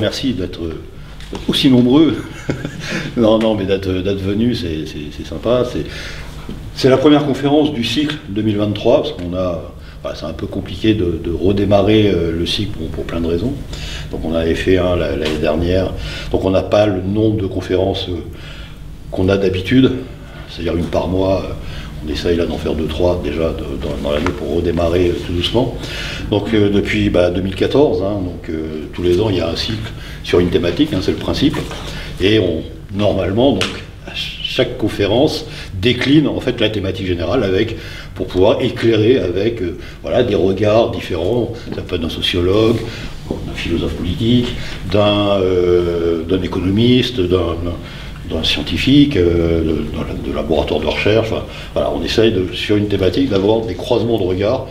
Merci d'être aussi nombreux. non, non, mais d'être venus, c'est sympa. C'est la première conférence du cycle 2023, parce qu'on a. c'est un peu compliqué de, redémarrer euh, le cycle pour, plein de raisons. Donc on avait fait un l'année dernière. Donc on n'a pas le nombre de conférences euh, qu'on a d'habitude, c'est-à-dire une par mois. On essaye là d'en faire deux, trois déjà dans, l'année pour redémarrer euh, tout doucement. Donc euh, depuis 2014, bah, hein, donc euh, tous les ans il y a un cycle sur une thématique, hein, c'est le principe. Et on, normalement, donc chaque conférence décline en fait la thématique générale avec pour pouvoir éclairer avec voilà des regards différents ça peut être d'un sociologue d'un philosophe politique d'un économiste d'un d'un scientifique, euh, de, laboratoire de recherche. voilà, on essaye sur une thématique d'avoir des croisements de regards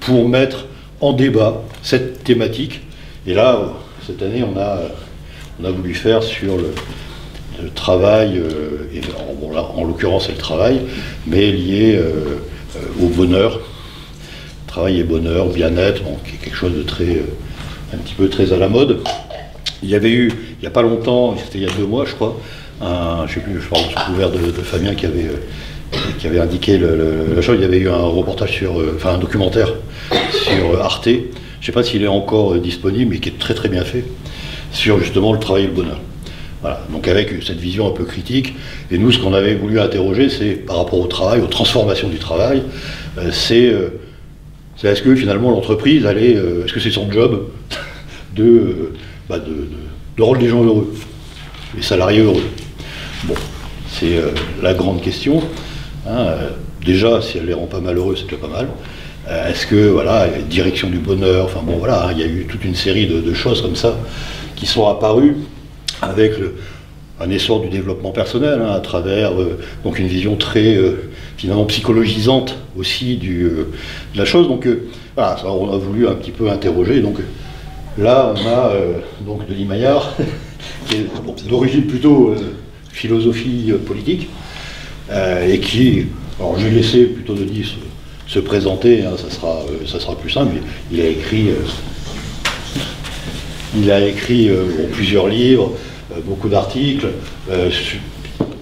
pour mettre en débat cette thématique. Et là, cette année, on a, on a voulu faire sur le, travail, euh, en, l'occurrence c'est le travail, mais lié euh, au bonheur. Travail et bonheur, bien-être, qui est quelque chose de très, un petit peu très à la mode. Il y avait eu, il n'y a pas longtemps, c'était il y a deux mois je crois, un, je sais plus, je parle sous couvert de, Fabien qui avait, euh, qui avait indiqué la chose. Il y avait eu un reportage sur, euh, enfin un documentaire sur euh, Arte. Je ne sais pas s'il est encore disponible, mais qui est très très bien fait sur justement le travail et le bonheur. Voilà. Donc avec cette vision un peu critique. Et nous, ce qu'on avait voulu interroger, c'est par rapport au travail, aux transformations du travail, c'est est-ce que finalement l'entreprise allait, est-ce que c'est son job de, bah, de, de rendre les gens heureux, les salariés heureux? Bon, c'est euh, la grande question. Hein, euh, déjà, si elle les rend pas malheureux, c'est déjà pas mal. Euh, est-ce que, voilà, direction du bonheur, enfin bon, voilà, il y a eu toute une série de, choses comme ça qui sont apparues avec un essor du développement personnel hein, à travers donc une vision très finalement psychologisante aussi de la chose. Donc voilà, on a voulu un petit peu interroger. Donc là, on a donc Denis Maillard, qui est d'origine plutôt philosophie euh, politique, euh, et qui, alors j'ai laissé plutôt Denis se, se présenter, hein, ça, sera, euh, ça sera plus simple, il a écrit, il a écrit plusieurs livres, beaucoup d'articles,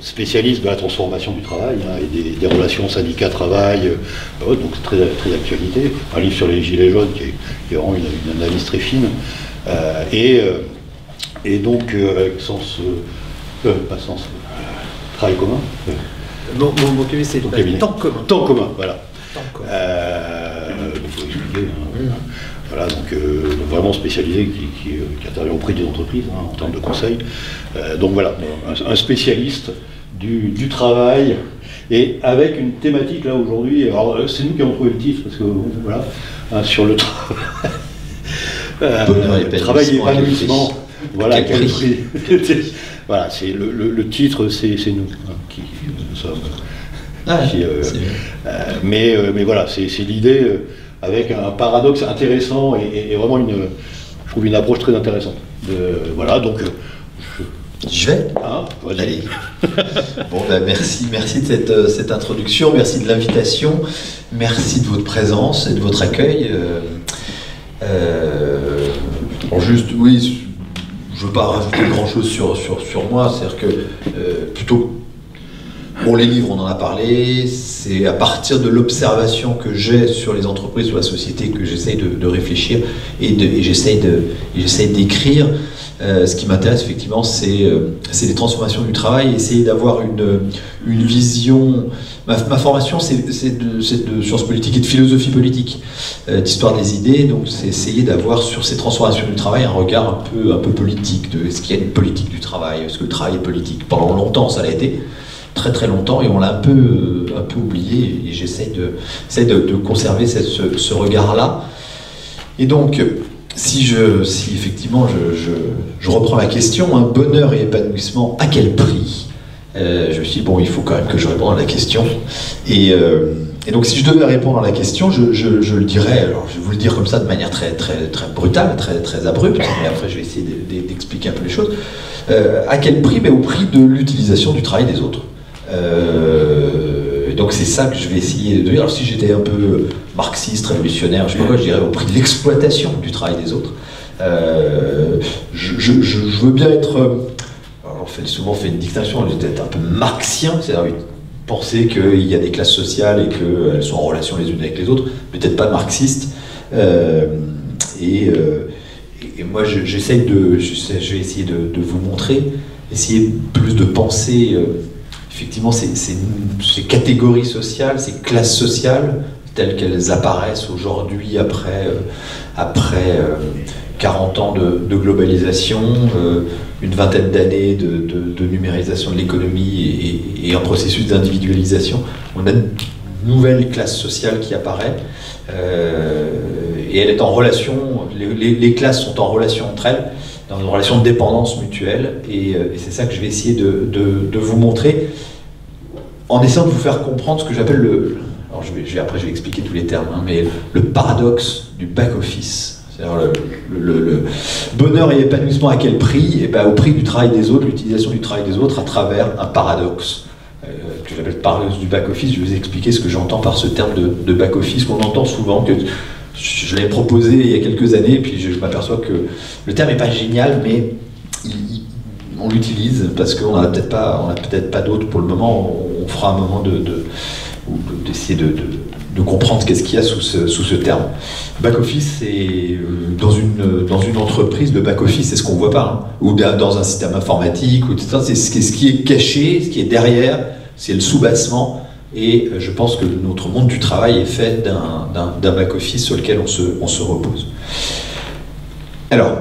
spécialiste de la transformation du travail hein, et des, relations syndicats-travail, donc très, très d'actualité. Un livre sur les gilets jaunes qui, est, vraiment une, analyse très fine. et, et donc, avec sens euh, pas sens. Travail commun Mon, mon, cabinet, c'est temps commun. Temps commun, voilà. Temps commun. Euh, hein. Voilà, donc, euh, vraiment spécialisé qui, qui, intervient auprès des entreprises hein, en termes de conseils. donc voilà, un, spécialiste du, travail et avec une thématique là aujourd'hui. Alors c'est nous qui avons trouvé le titre parce que voilà, hein, sur le travail. travail et épanouissement. Voilà, quel prix Voilà, c'est le, titre, c'est nous hein, qui sommes. Ah, euh, euh, mais, euh, mais voilà, c'est l'idée avec un paradoxe intéressant et, vraiment une, je trouve une approche très intéressante. voilà, donc. Je, vais. Ah, Allez. bon, ben, merci, merci de cette, cette introduction, merci de l'invitation, merci de votre présence et de votre accueil. juste, oui, je ne veux pas rajouter grand-chose sur, moi, c'est-à-dire que euh, plutôt, pour les livres, on en a parlé, c'est à partir de l'observation que j'ai sur les entreprises, sur la société, que j'essaye de, réfléchir et, j'essaye d'écrire. Euh, ce qui m'intéresse effectivement, c'est euh, les transformations du travail, essayer d'avoir une, vision. Ma, formation, c'est de, sciences politiques et de philosophie politique, euh, d'histoire des idées. Donc, c'est essayer d'avoir sur ces transformations du travail un regard un peu, un peu politique. De est-ce qu'il y a une politique du travail? Est-ce que le travail est politique? Pendant longtemps, ça l'a été très très longtemps et on l'a un peu, un peu oublié et j'essaie de, de, de, conserver ce, ce regard-là. Et donc, si, je, si effectivement je, je, reprends la question, un bonheur et épanouissement, à quel prix? Euh, Je me suis dit, bon, il faut quand même que je réponde à la question. Et, euh, et donc, si je devais répondre à la question, je, je, le dirais, je vais vous le dire comme ça de manière très, très, très brutale, très, très abrupte, mais après je vais essayer d'expliquer un peu les choses. Euh, à quel prix Mais au prix de l'utilisation du travail des autres? Donc, c'est ça que je vais essayer de dire. Si j'étais un peu marxiste, révolutionnaire, je sais pas quoi, je dirais au prix de l'exploitation du travail des autres. je, veux bien être. Alors, on fait souvent fait une dictation, être un peu marxien, c'est-à-dire penser qu'il y a des classes sociales et qu'elles sont en relation les unes avec les autres, peut-être pas marxiste. et, moi, j'essaye de, je vais essayer de, vous montrer, essayer plus de penser effectivement ces, catégories sociales, ces classes sociales, telles qu'elles apparaissent aujourd'hui après, euh, après 40 euh, ans de, globalisation, euh, une vingtaine d'années de, numérisation de l'économie et, un processus d'individualisation. On a une nouvelle classe sociale qui apparaît et elle est en relation, les, classes sont en relation entre elles dans une relation de dépendance mutuelle. Et, euh, c'est ça que je vais essayer de, vous montrer en essayant de vous faire comprendre ce que j'appelle le. Alors après, je vais expliquer tous les termes, hein, mais le paradoxe du back-office. C'est-à-dire le, bonheur et épanouissement à quel prix? Et eh ben, Au prix du travail des autres, l'utilisation du travail des autres à travers un paradoxe euh, que j'appelle le paradoxe du back-office. Je vais vous expliquer ce que j'entends par ce terme de, de back-office qu'on entend souvent, que je l'ai proposé il y a quelques années, puis je, m'aperçois que le terme n'est pas génial, mais on l'utilise parce qu'on n'a peut-être pas, peut-être pas d'autres pour le moment. On fera un moment de, d'essayer de, de, comprendre qu'est-ce qu'il y a sous ce, sous ce terme. Back-office, c'est euh, dans une, dans une entreprise, le back-office, c'est ce qu'on voit pas, hein. ou dans un système informatique. C'est ce qui est caché, ce qui est derrière, c'est le sous-bassement et euh, je pense que notre monde du travail est fait d'un back-office sur lequel on se, on se repose. Alors,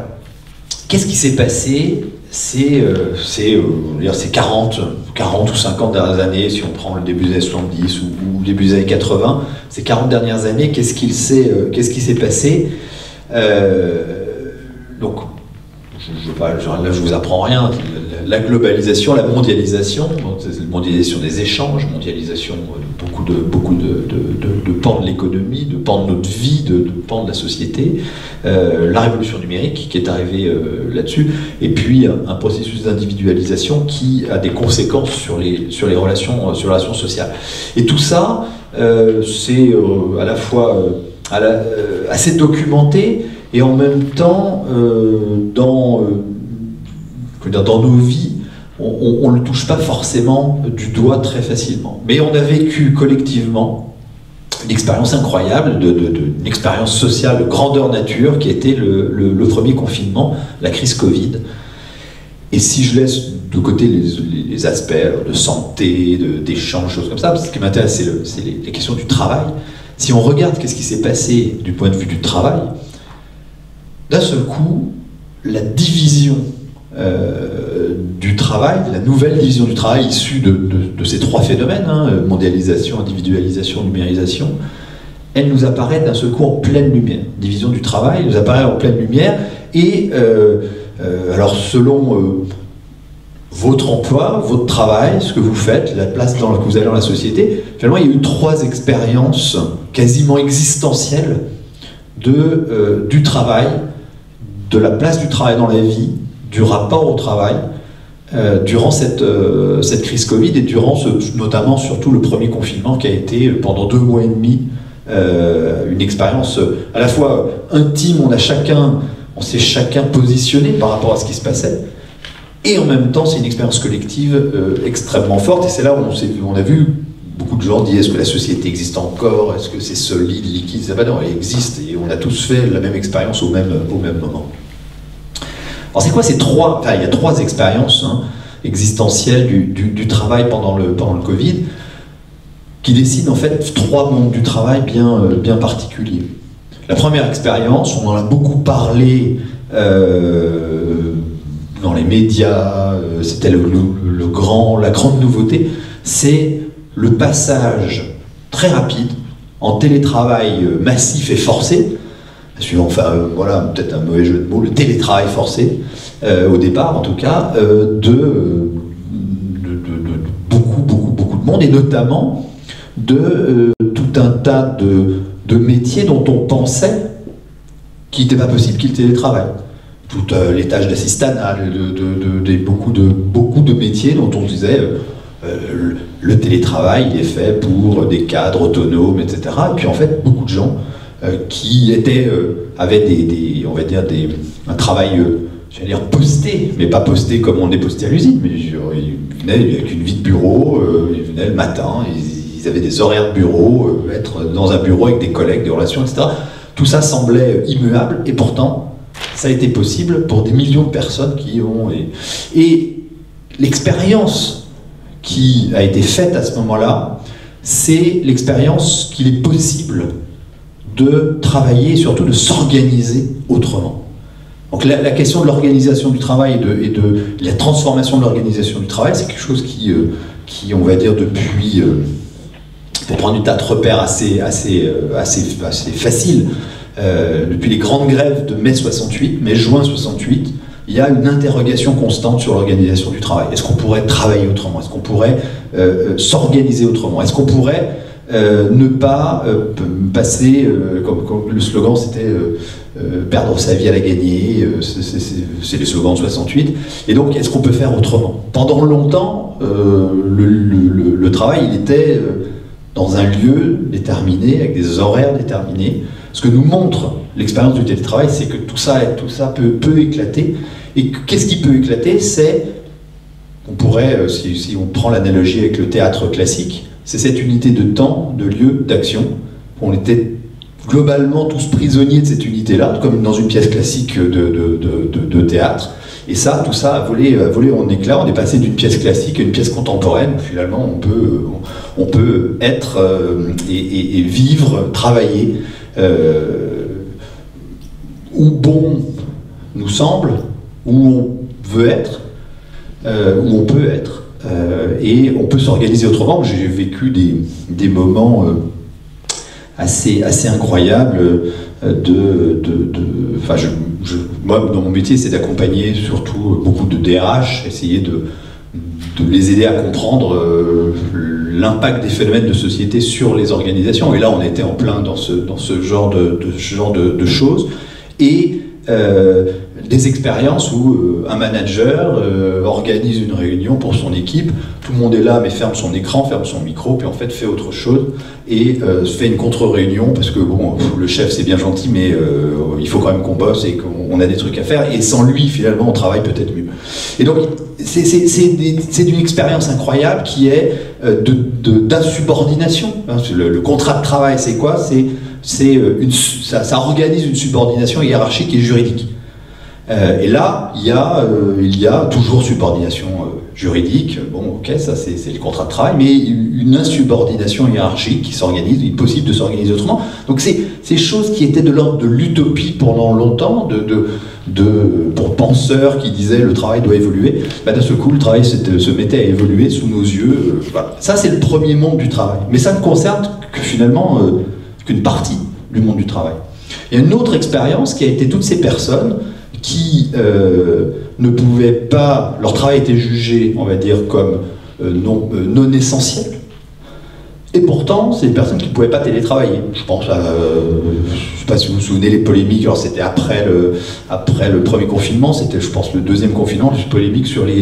qu'est-ce qui s'est passé C'est euh, euh, 40, 40 ou 50 dernières années, si on prend le début des années 70 ou, le début des années 80, ces 40 dernières années, qu'est-ce qu'il s'est euh, qui s'est passé Donc, je, je, là vous apprends rien, la globalisation, la mondialisation, mondialisation des échanges, mondialisation de beaucoup de, beaucoup de, pans de l'économie, de pans de notre vie, de, pans de la société, euh, la révolution numérique qui est arrivée euh, là-dessus, et puis un, processus d'individualisation qui a des conséquences sur les, sur les, relations, sur les relations sociales. Et tout ça, euh, c'est à la fois assez documenté et en même temps dans dans nos vies, on ne le touche pas forcément du doigt très facilement. Mais on a vécu collectivement une expérience incroyable, une expérience sociale de grandeur nature qui était le, le, premier confinement, la crise Covid. Et si je laisse de côté les, aspects de santé, d'échange, choses comme ça, ce qui m'intéresse, c'est les, les, questions du travail. Si on regarde qu'est-ce qui s'est passé du point de vue du travail, d'un seul coup, la division euh, du travail, la nouvelle division du travail issue de, ces trois phénomènes, hein, mondialisation, individualisation, numérisation, elle nous apparaît d'un seul coup en pleine lumière. Division du travail nous apparaît en pleine lumière, et euh, euh, alors selon votre emploi, votre travail, ce que vous faites, la place dans laquelle vous allez dans la société, finalement il y a eu trois expériences quasiment existentielles de, du travail, de la place du travail dans la vie, du rapport au travail euh, durant cette, euh, cette crise Covid et durant notamment surtout le premier confinement qui a été euh, pendant deux mois et demi une expérience à la fois intime, on a chacun, on s'est chacun positionné par rapport à ce qui se passait, et en même temps c'est une expérience collective extrêmement forte et c'est là où on, a vu beaucoup de gens dire est-ce que la société existe encore, est-ce que c'est solide, liquide, ça va non, elle existe et on a tous fait la même expérience au même, au même moment. Alors c'est quoi ces trois Enfin, il y a trois expériences hein, existentielles du, travail pendant le, Covid qui dessinent en fait trois mondes du travail bien, euh, particuliers. La première expérience, on en a beaucoup parlé euh, dans les médias, euh, c'était la grande nouveauté, c'est le passage très rapide en télétravail massif et forcé, suivant, enfin euh, voilà, peut-être un mauvais jeu de mots, le télétravail forcé, euh, au départ en tout cas, euh, de, beaucoup, beaucoup, beaucoup de monde, et notamment de tout un tas de, métiers dont on pensait qu'il n'était pas possible qu'il télétravaille. Toutes les tâches d'assistanat, de, beaucoup, de, beaucoup de métiers dont on disait le télétravail est fait pour des cadres autonomes, etc. Et puis en fait, beaucoup de gens qui étaient, avaient des, on va dire des, un travail j'allais dire posté, mais pas posté comme on est posté à l'usine, mais ils venaient avec une vie de bureau, ils venaient le matin, ils, avaient des horaires de bureau, être dans un bureau avec des collègues, des relations, etc. Tout ça semblait immuable, et pourtant, ça a été possible pour des millions de personnes qui ont... Et, l'expérience qui a été faite à ce moment-là, c'est l'expérience qu'il est possible de travailler et surtout de s'organiser autrement. Donc la, question de l'organisation du travail et de, la transformation de l'organisation du travail, c'est quelque chose qui, euh, qui, on va dire, depuis, euh, pour prendre une date repère assez, assez, euh, assez, assez facile, depuis les grandes grèves de mai 68, mai-juin 68, il y a une interrogation constante sur l'organisation du travail. Est-ce qu'on pourrait travailler autrement? Est-ce qu'on pourrait s'organiser autrement? Est-ce qu'on pourrait ne pas passer, comme, comme, le slogan c'était euh, perdre sa vie à la gagner, euh, c'est les slogans de 68. Et donc, est-ce qu'on peut faire autrement? Pendant longtemps, euh, le, travail, il était dans un lieu déterminé, avec des horaires déterminés. Ce que nous montre l'expérience du télétravail, c'est que tout ça, tout ça peut, peut éclater. Et qu'est-ce qui peut éclater? C'est, on pourrait, si, si on prend l'analogie avec le théâtre classique, c'est cette unité de temps, de lieu, d'action. On était globalement tous prisonniers de cette unité-là, comme dans une pièce classique de, théâtre. Et ça, tout ça a volé, a volé en éclat. On est passé d'une pièce classique à une pièce contemporaine. Finalement, on peut, on peut être euh, et, vivre, travailler euh, où bon nous semble, où on veut être, euh, où on peut être. et on peut s'organiser autrement. J'ai vécu des, des moments assez, assez incroyable euh, de... de, enfin, je, moi, dans mon métier, c'est d'accompagner surtout beaucoup de DRH, essayer de, de les aider à comprendre euh, l'impact des phénomènes de société sur les organisations. Et là, on était en plein dans ce, dans ce genre de, de genre de, choses. Et euh, des expériences où un manager organise une réunion pour son équipe, tout le monde est là mais ferme son écran, ferme son micro, puis en fait fait autre chose et euh, fait une contre-réunion parce que bon, le chef c'est bien gentil, mais euh, il faut quand même qu'on bosse et qu'on a des trucs à faire. Et sans lui, finalement, on travaille peut-être mieux. Et donc, c'est d'une expérience incroyable qui est euh, d'insubordination. De, hein, le, contrat de travail, c'est quoi? C'est une ça, ça, organise une subordination hiérarchique et juridique. et là, il y, a, a toujours subordination juridique, bon ok, ça c'est le contrat de travail, mais une insubordination hiérarchique qui s'organise, il est possible de s'organiser autrement. Donc c'est ces choses qui étaient de l'ordre de l'utopie pendant longtemps, de, pour penseurs qui disaient le travail doit évoluer, bah, d'un seul coup le travail se mettait à évoluer sous nos yeux. Euh, ça c'est le premier monde du travail, mais ça ne concerne que finalement euh, qu'une partie du monde du travail. Il y a une autre expérience qui a été toutes ces personnes qui euh, ne pouvaient pas, leur travail était jugé, on va dire, comme euh, euh, non essentiel. Et pourtant, c'est des personnes qui ne pouvaient pas télétravailler. Je pense à, je ne sais pas si vous vous souvenez, les polémiques, alors c'était après le, après le premier confinement, c'était, je pense, le deuxième confinement, les polémiques sur les,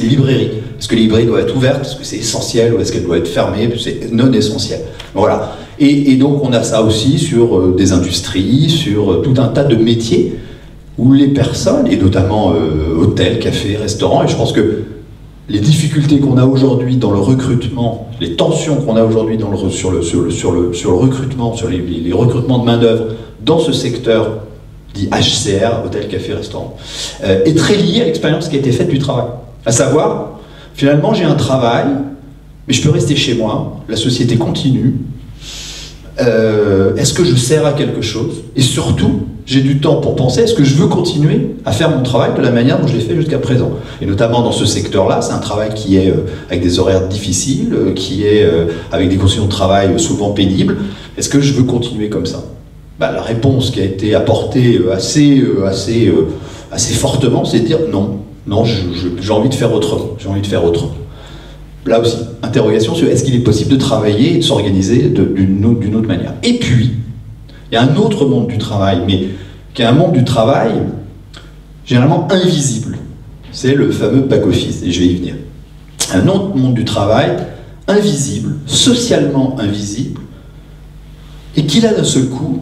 librairies. Est-ce que les librairies doivent être ouvertes Est-ce que c'est essentiel ou est-ce qu'elles doivent être fermées C'est non essentiel? Voilà. Et, donc, on a ça aussi sur des industries, sur tout un tas de métiers où les personnes, et notamment euh, hôtels, cafés, restaurants, et je pense que les difficultés qu'on a aujourd'hui dans le recrutement, les tensions qu'on a aujourd'hui sur, le, recrutement, sur les, les recrutements de main-d'œuvre dans ce secteur dit HCR, hôtel, café, restaurant, euh, est très lié à l'expérience qui a été faite du travail. À savoir, finalement, j'ai un travail, mais je peux rester chez moi, la société continue. Euh, est-ce que je sers à quelque chose? Et surtout, j'ai du temps pour penser, est-ce que je veux continuer à faire mon travail de la manière dont je l'ai fait jusqu'à présent Et notamment dans ce secteur-là, c'est un travail qui est euh, avec des horaires difficiles, euh, qui est euh, avec des conditions de travail souvent pénibles. Est-ce que je veux continuer comme ça? Bah, La réponse qui a été apportée assez, assez, assez fortement, c'est de dire non, non, j'ai envie de faire autrement, j'ai envie de faire autrement. Là aussi, interrogation sur est-ce qu'il est possible de travailler et de s'organiser d'une autre manière. Et puis, il y a un autre monde du travail, mais qui est un monde du travail généralement invisible. C'est le fameux back-office, et je vais y venir. Un autre monde du travail invisible, socialement invisible, et qui là d'un seul coup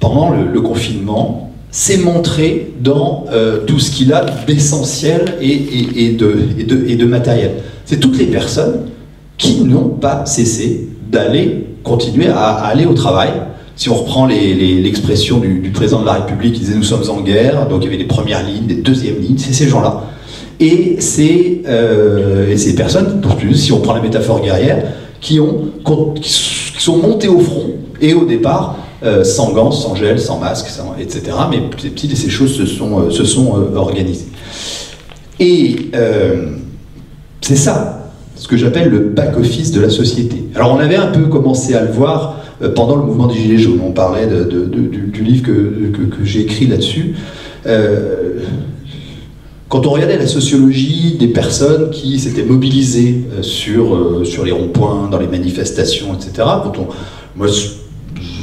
pendant le, confinement, s'est montré dans tout ce qu'il a d'essentiel et, de, et de matériel. C'est toutes les personnes qui n'ont pas cessé d'aller continuer à, aller au travail. Si on reprend l'expression du, président de la République, il disait nous sommes en guerre, donc il y avait des premières lignes, des deuxièmes lignes, c'est ces gens-là. Et euh, ces personnes, si on prend la métaphore guerrière, qui, ont, qui sont montées au front et au départ euh, sans gants, sans gel, sans masque, etc. Mais petit petit, ces choses se sont, euh, sont organisées. Et c'est ça ce que j'appelle le back-office de la société. Alors on avait un peu commencé à le voir euh, pendant le mouvement des Gilets jaunes. On parlait du, livre que, j'ai écrit là-dessus. Euh, quand on regardait la sociologie des personnes qui s'étaient mobilisées euh, sur, sur les ronds-points, dans les manifestations, etc., quand on, moi,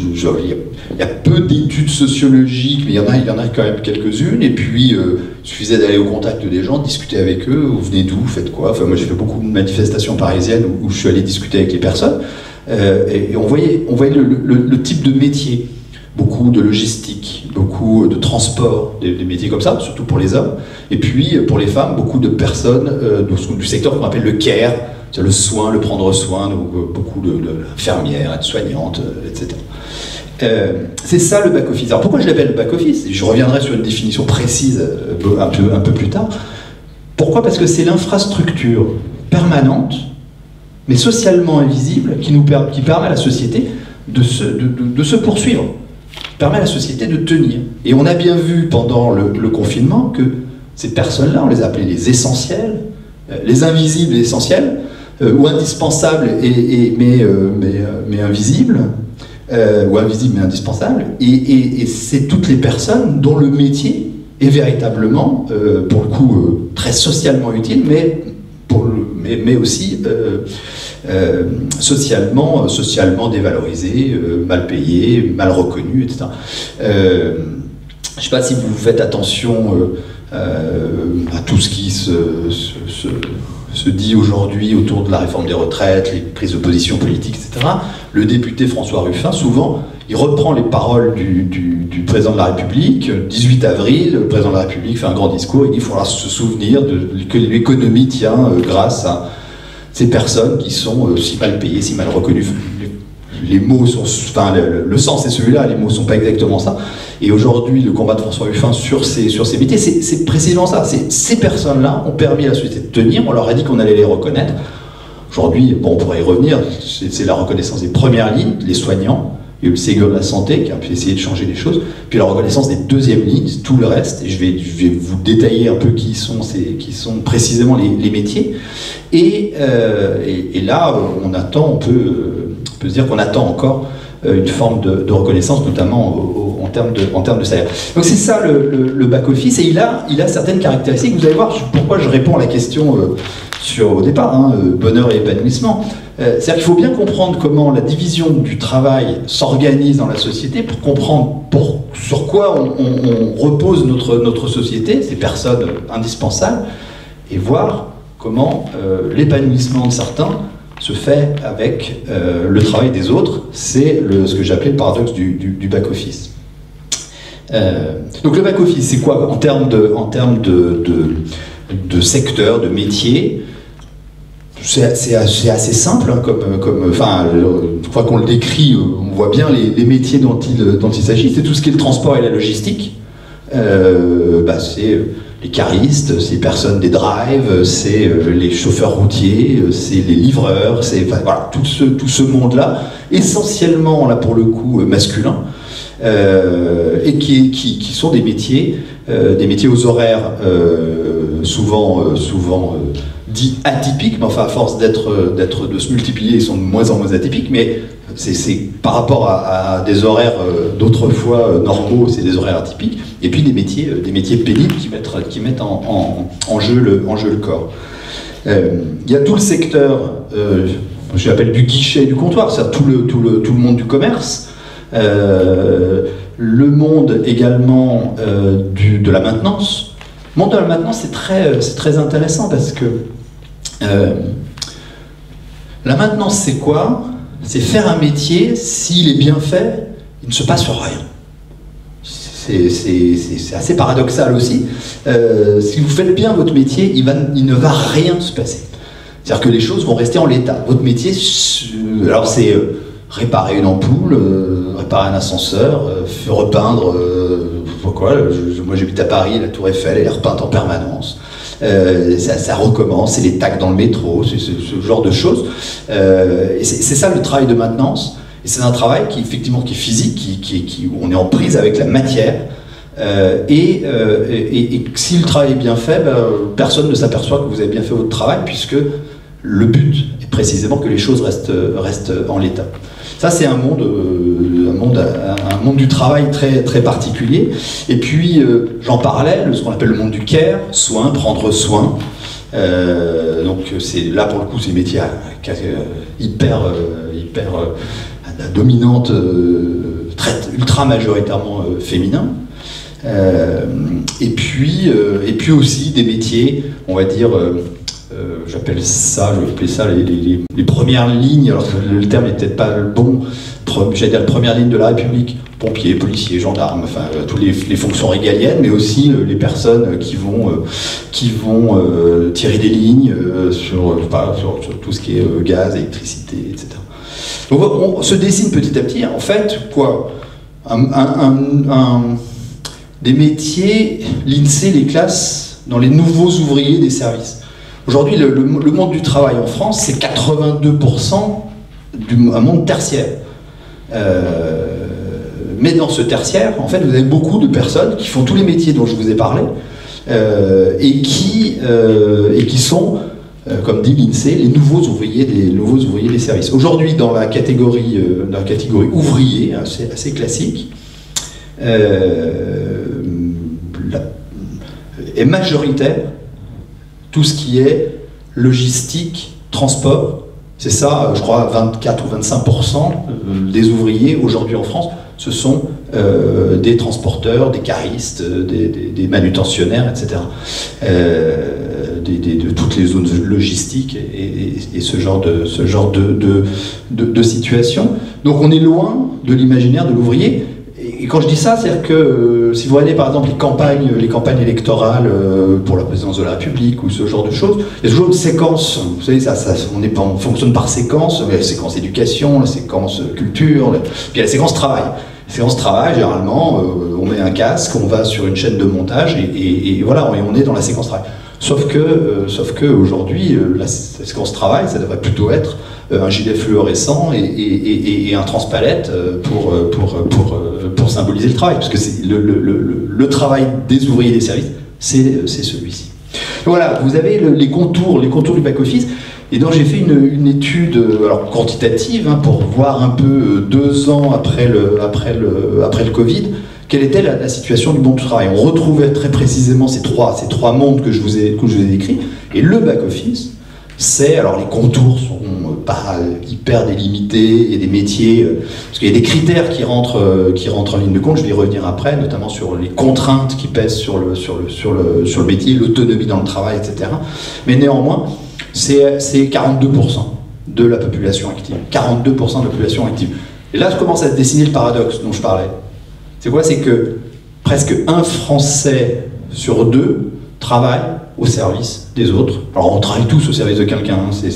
il y a peu d'études sociologiques, mais il y en a, y en a quand même quelques-unes. Et puis, euh, il suffisait d'aller au contact des gens, discuter avec eux. Vous venez d'où faites quoi Enfin, moi, j'ai fait beaucoup de manifestations parisiennes où, je suis allé discuter avec les personnes. Euh, et, on voyait, on voyait le, type de métier. Beaucoup de logistique, beaucoup de transport, des, métiers comme ça, surtout pour les hommes. Et puis, pour les femmes, beaucoup de personnes euh, du secteur qu'on appelle le care, le soin, le prendre soin, donc beaucoup de, de infirmières, aides-soignantes, etc. Euh, c'est ça le back-office. Alors pourquoi je l'appelle le back-office? Je reviendrai sur une définition précise euh, un peu plus tard. Pourquoi? Parce que c'est l'infrastructure permanente, mais socialement invisible, qui, qui permet à la société de se, poursuivre, permet à la société de tenir. Et on a bien vu pendant le, confinement que ces personnes-là, on les appelait les essentiels, euh, les invisibles et essentiels, ou indispensables et, mais, mais, mais invisibles, euh, ou invisible mais indispensable, et, c'est toutes les personnes dont le métier est véritablement, euh, pour le coup, euh, très socialement utile, mais, mais, aussi socialement, socialement dévalorisé, mal payé, mal reconnu, etc. je ne sais pas si vous faites attention à tout ce qui se dit aujourd'hui autour de la réforme des retraites, les prises de position politiques, etc le député François Ruffin, souvent, il reprend les paroles du, président de la République. 18 avril, le président de la République fait un grand discours, il dit faudra se souvenir que l'économie tient euh, grâce à ces personnes qui sont euh, si mal payées, si mal reconnues. Les, mots sont, enfin, le, sens est celui-là, les mots ne sont pas exactement ça. Et aujourd'hui, le combat de François Ruffin sur ces, sur métiers, c'est précisément ça. Ces personnes-là ont permis à la société de tenir, on leur a dit qu'on allait les reconnaître. Aujourd'hui, bon, on pourrait y revenir, c'est la reconnaissance des premières lignes, les soignants, il y a eu le Ségur de la santé qui a pu essayer de changer les choses, puis la reconnaissance des deuxièmes lignes, tout le reste, et je vais, vais vous détailler un peu qui sont, ces, qui sont précisément les, métiers. Euh, et, là, on attend, on peut, on peut se dire qu'on attend encore euh, une forme de, reconnaissance, notamment en, termes de, salaire. Donc c'est ça le, back-office, et il a, il a certaines caractéristiques. Vous allez voir pourquoi je réponds à la question euh, sur, au départ, hein, euh, bonheur et épanouissement. C'est-à-dire qu'il faut bien comprendre comment la division du travail s'organise dans la société pour comprendre pour, sur quoi on, repose notre, notre société, ces personnes indispensables, et voir comment l'épanouissement de certains se fait avec euh, le travail des autres. C'est ce que j'appelais le paradoxe du, back-office. Euh, donc le back-office, c'est quoi en termes de, en de, de, secteur, de métier? C'est assez, simple, hein, comme, enfin, je crois qu'on le décrit, on voit bien les, métiers dont il, dont il s'agit. C'est tout ce qui est le transport et la logistique. Euh, bah, c'est les caristes, les personnes des drives, c'est euh, les chauffeurs routiers, euh, c'est les livreurs, c'est voilà, tout ce, tout ce monde-là, essentiellement là pour le coup euh, masculin, et qui, qui, qui, sont des métiers, des métiers aux horaires souvent, souvent dits atypiques, mais enfin à force d'être, d'être, de se multiplier, ils sont de moins en moins atypiques, mais c'est par rapport à, des horaires d'autrefois normaux, c'est des horaires atypiques et puis des métiers, euh, des métiers pénibles qui mettent, qui mettent en, jeu, le, en jeu le corps. Euh, il y a tout le secteur, euh, je l'appelle du guichet du comptoir, c'est tout le, tout, le, tout le monde du commerce, le monde également du, de la maintenance. Le monde de la maintenance, c'est très, très intéressant parce que la maintenance, c'est quoi? C'est faire un métier, s'il est bien fait, il ne se passe rien. c'est assez paradoxal aussi. si vous faites bien votre métier, il, ne va rien se passer. C'est-à-dire que les choses vont rester en l'état. Votre métier, alors c'est réparer une ampoule, réparer un ascenseur, repeindre, pourquoi Moi j'habite à Paris, la Tour Eiffel, elle est repeinte en permanence. Euh, ça, recommence, c'est les tacs dans le métro, c'est ce, genre de choses. Euh, c'est ça le travail de maintenance. Et c'est un travail qui effectivement qui est physique, qui, où on est en prise avec la matière. Euh, et, et, si le travail est bien fait, ben, personne ne s'aperçoit que vous avez bien fait votre travail, puisque le but est précisément que les choses restent, restent en l'état. Ça, c'est un monde, monde, un monde du travail très, très particulier. Et puis, j'en parlais, ce qu'on appelle le monde du care, soin, prendre soin. donc, c'est là pour le coup, c'est métier hyper, hyper dominante, très, ultra majoritairement féminin. et, puis, et puis aussi des métiers, on va dire, euh, j'appelle ça, je vais appeler ça les, premières lignes, alors le terme n'est peut-être pas le bon, j'allais dire la première ligne de la République, pompiers, policiers, gendarmes, enfin euh, toutes les, fonctions régaliennes, mais aussi euh, les personnes qui vont, qui vont tirer des lignes sur, sur, tout ce qui est gaz, électricité, etc. Donc on, se dessine petit à petit, en fait, quoi? Des métiers, l'INSEE les classes dans les nouveaux ouvriers des services. Aujourd'hui, le, monde du travail en France, c'est 82% du, monde tertiaire. Euh, mais dans ce tertiaire, en fait, vous avez beaucoup de personnes qui font tous les métiers dont je vous ai parlé euh, et, qui, euh, et qui sont, comme dit l'INSEE, les nouveaux ouvriers des, nouveaux ouvriers des services. Aujourd'hui, dans la catégorie, dans la catégorie ouvrier, assez classique, est majoritaire tout ce qui est logistique, transport. C'est ça, je crois, 24 ou 25% des ouvriers aujourd'hui en France, ce sont euh, des transporteurs, des caristes, des, manutentionnaires, etc. Euh, de toutes les zones logistiques et, ce genre de situation. Donc on est loin de l'imaginaire de l'ouvrier et quand je dis ça, c'est-à-dire que euh, si vous regardez par exemple les campagnes, les campagnes électorales euh, pour la présidence de la République ou ce genre de choses, il y a toujours une séquence. Vous savez, ça, on, fonctionne par séquence. la séquence éducation, la séquence culture, puis la séquence travail. La séquence travail, généralement, euh, on met un casque, on va sur une chaîne de montage et, voilà, on est dans la séquence travail. Sauf que, sauf que aujourd'hui, la séquence travail, ça devrait plutôt être un gilet fluorescent et, un transpalette euh, pour, euh, pour, pour, pour, symboliser le travail, parce que c'est le, le, le, travail des ouvriers des services, c'est celui-ci. Voilà, vous avez les contours, les contours du back-office. Et donc j'ai fait une, une, étude alors, quantitative hein, pour voir un peu deux ans après le, après le, après le Covid, quelle était la, situation du monde du travail. On retrouvait très précisément ces trois, ces trois mondes que je vous ai, que je vous ai décrits. Et le back-office, c'est, alors les contours sont pas hyper délimité, il y a des métiers, euh, parce qu'il y a des critères qui rentrent, euh, qui rentrent en ligne de compte, je vais y revenir après, notamment sur les contraintes qui pèsent sur le, sur le, sur le, sur le métier, l'autonomie dans le travail, etc. Mais néanmoins, c'est 42% de la population active. 42% de la population active. Et là, je commence à dessiner le paradoxe dont je parlais. C'est quoi? C'est que presque un Français sur deux travaille au service des autres. Alors on travaille tous au service de quelqu'un, hein,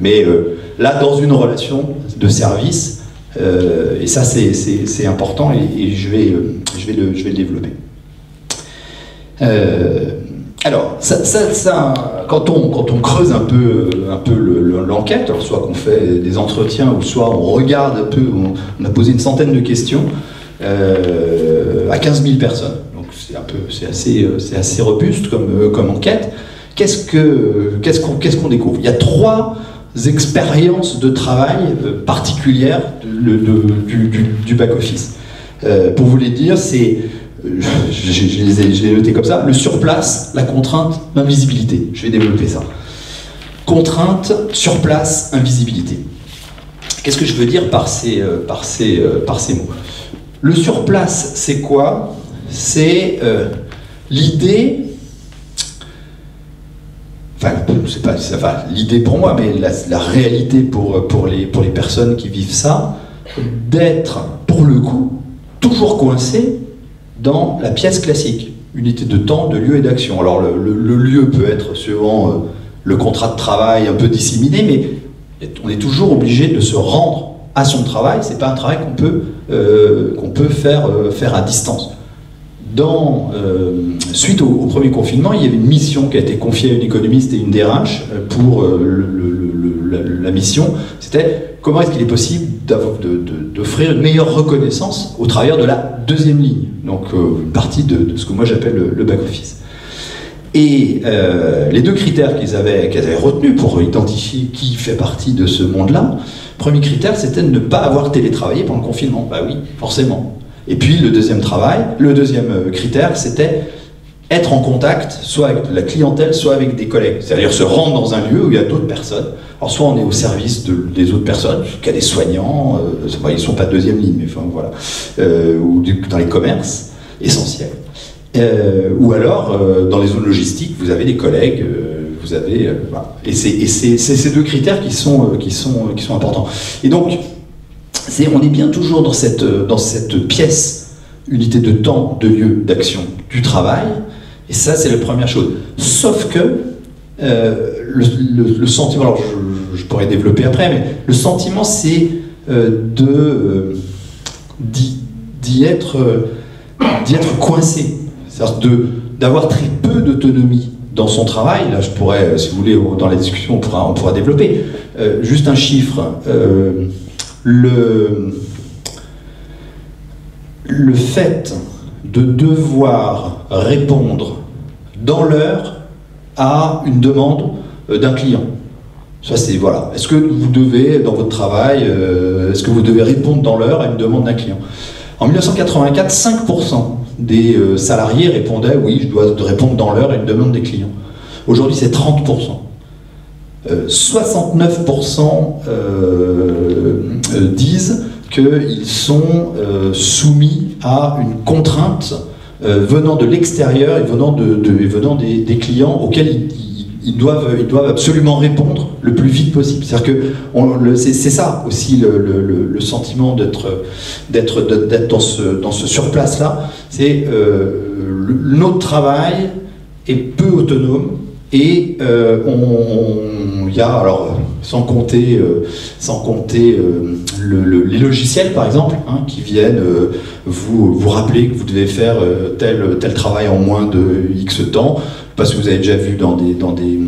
mais euh, là dans une relation de service, euh, et ça c'est important et, je, vais, euh, je, vais le, je vais le développer. alors, ça, ça, quand, on, quand on creuse un peu, un peu l'enquête, soit qu'on fait des entretiens ou soit on regarde un peu, on, a posé une centaine de questions à 15 000 personnes peu, c'est assez, robuste comme, comme enquête. Qu'est-ce que, qu'est-ce qu'on, découvre? Il y a trois expériences de travail euh, particulières du, back-office. Euh, pour vous les dire, c'est, euh, je, les ai, comme ça, le surplace, la contrainte, l'invisibilité. Je vais développer ça. Contrainte, surplace, invisibilité. Qu'est-ce que je veux dire par ces mots? Le surplace, c'est quoi? C'est l'idée enfin, c'est pas, l'idée pour moi, mais la, réalité pour, pour, les, pour les personnes qui vivent ça, d'être, pour le coup, toujours coincé dans la pièce classique, unité de temps, de lieu et d'action. Alors le, lieu peut être suivant euh, le contrat de travail un peu disséminé, mais on est toujours obligé de se rendre à son travail. C'est pas un travail qu'on peut, euh, euh, faire à distance. Dans, suite au, premier confinement, il y avait une mission qui a été confiée à une économiste et une DRH pour la, mission. C'était comment est-ce qu'il est possible d'offrir une meilleure reconnaissance au travers de la deuxième ligne, donc une partie de, ce que moi j'appelle le back-office. Et euh, les deux critères qu'ils avaient, avaient retenus pour identifier qui fait partie de ce monde-là, premier critère, c'était de ne pas avoir télétravaillé pendant le confinement. Bah oui, forcément. Et puis le deuxième travail, le deuxième euh, critère, c'était être en contact, soit avec la clientèle, soit avec des collègues. C'est-à-dire se rendre dans un lieu où il y a d'autres personnes. Alors soit on est au service des autres personnes, qu'il y a des soignants, euh, ils ne sont pas deuxième ligne, mais enfin voilà, ou dans les commerces essentiels. Euh, ou alors, euh, dans les zones logistiques, vous avez des collègues, euh, vous avez. Et c'est ces deux critères qui sont, qui sont, qui sont importants. Et donc, on est bien toujours dans cette, dans cette pièce, unité de temps, de lieu, d'action, du travail. Et ça, c'est la première chose. Sauf que le, sentiment, alors je, pourrais développer après, mais le sentiment, c'est de d'y être, coincé c'est-à-dire d'avoir très peu d'autonomie dans son travail. Là, je pourrais, si vous voulez, dans la discussion, on pourra, développer. Euh, juste un chiffre. Euh, le, fait de devoir répondre dans l'heure à une demande euh, d'un client. Ça, c'est voilà. Est-ce que vous devez, dans votre travail, est-ce que vous devez répondre dans l'heure à une demande d'un client? En 1984, 5% des euh, salariés répondaient oui, je dois répondre dans l'heure à une demande des clients. Aujourd'hui, c'est 30%. 69% euh, euh, disent qu'ils sont soumis à une contrainte venant de l'extérieur et venant, de, venant des, clients auxquels ils, doivent, absolument répondre le plus vite possible. C'est-à-dire que c'est ça aussi le, sentiment d'être dans ce, surplace-là. C'est euh, notre travail est peu autonome et euh, il y a, alors, sans compter, euh, sans compter les logiciels, par exemple, hein, qui viennent vous, vous rappeler que vous devez faire tel, tel travail en moins de X temps, parce que vous avez déjà vu dans des, dans des,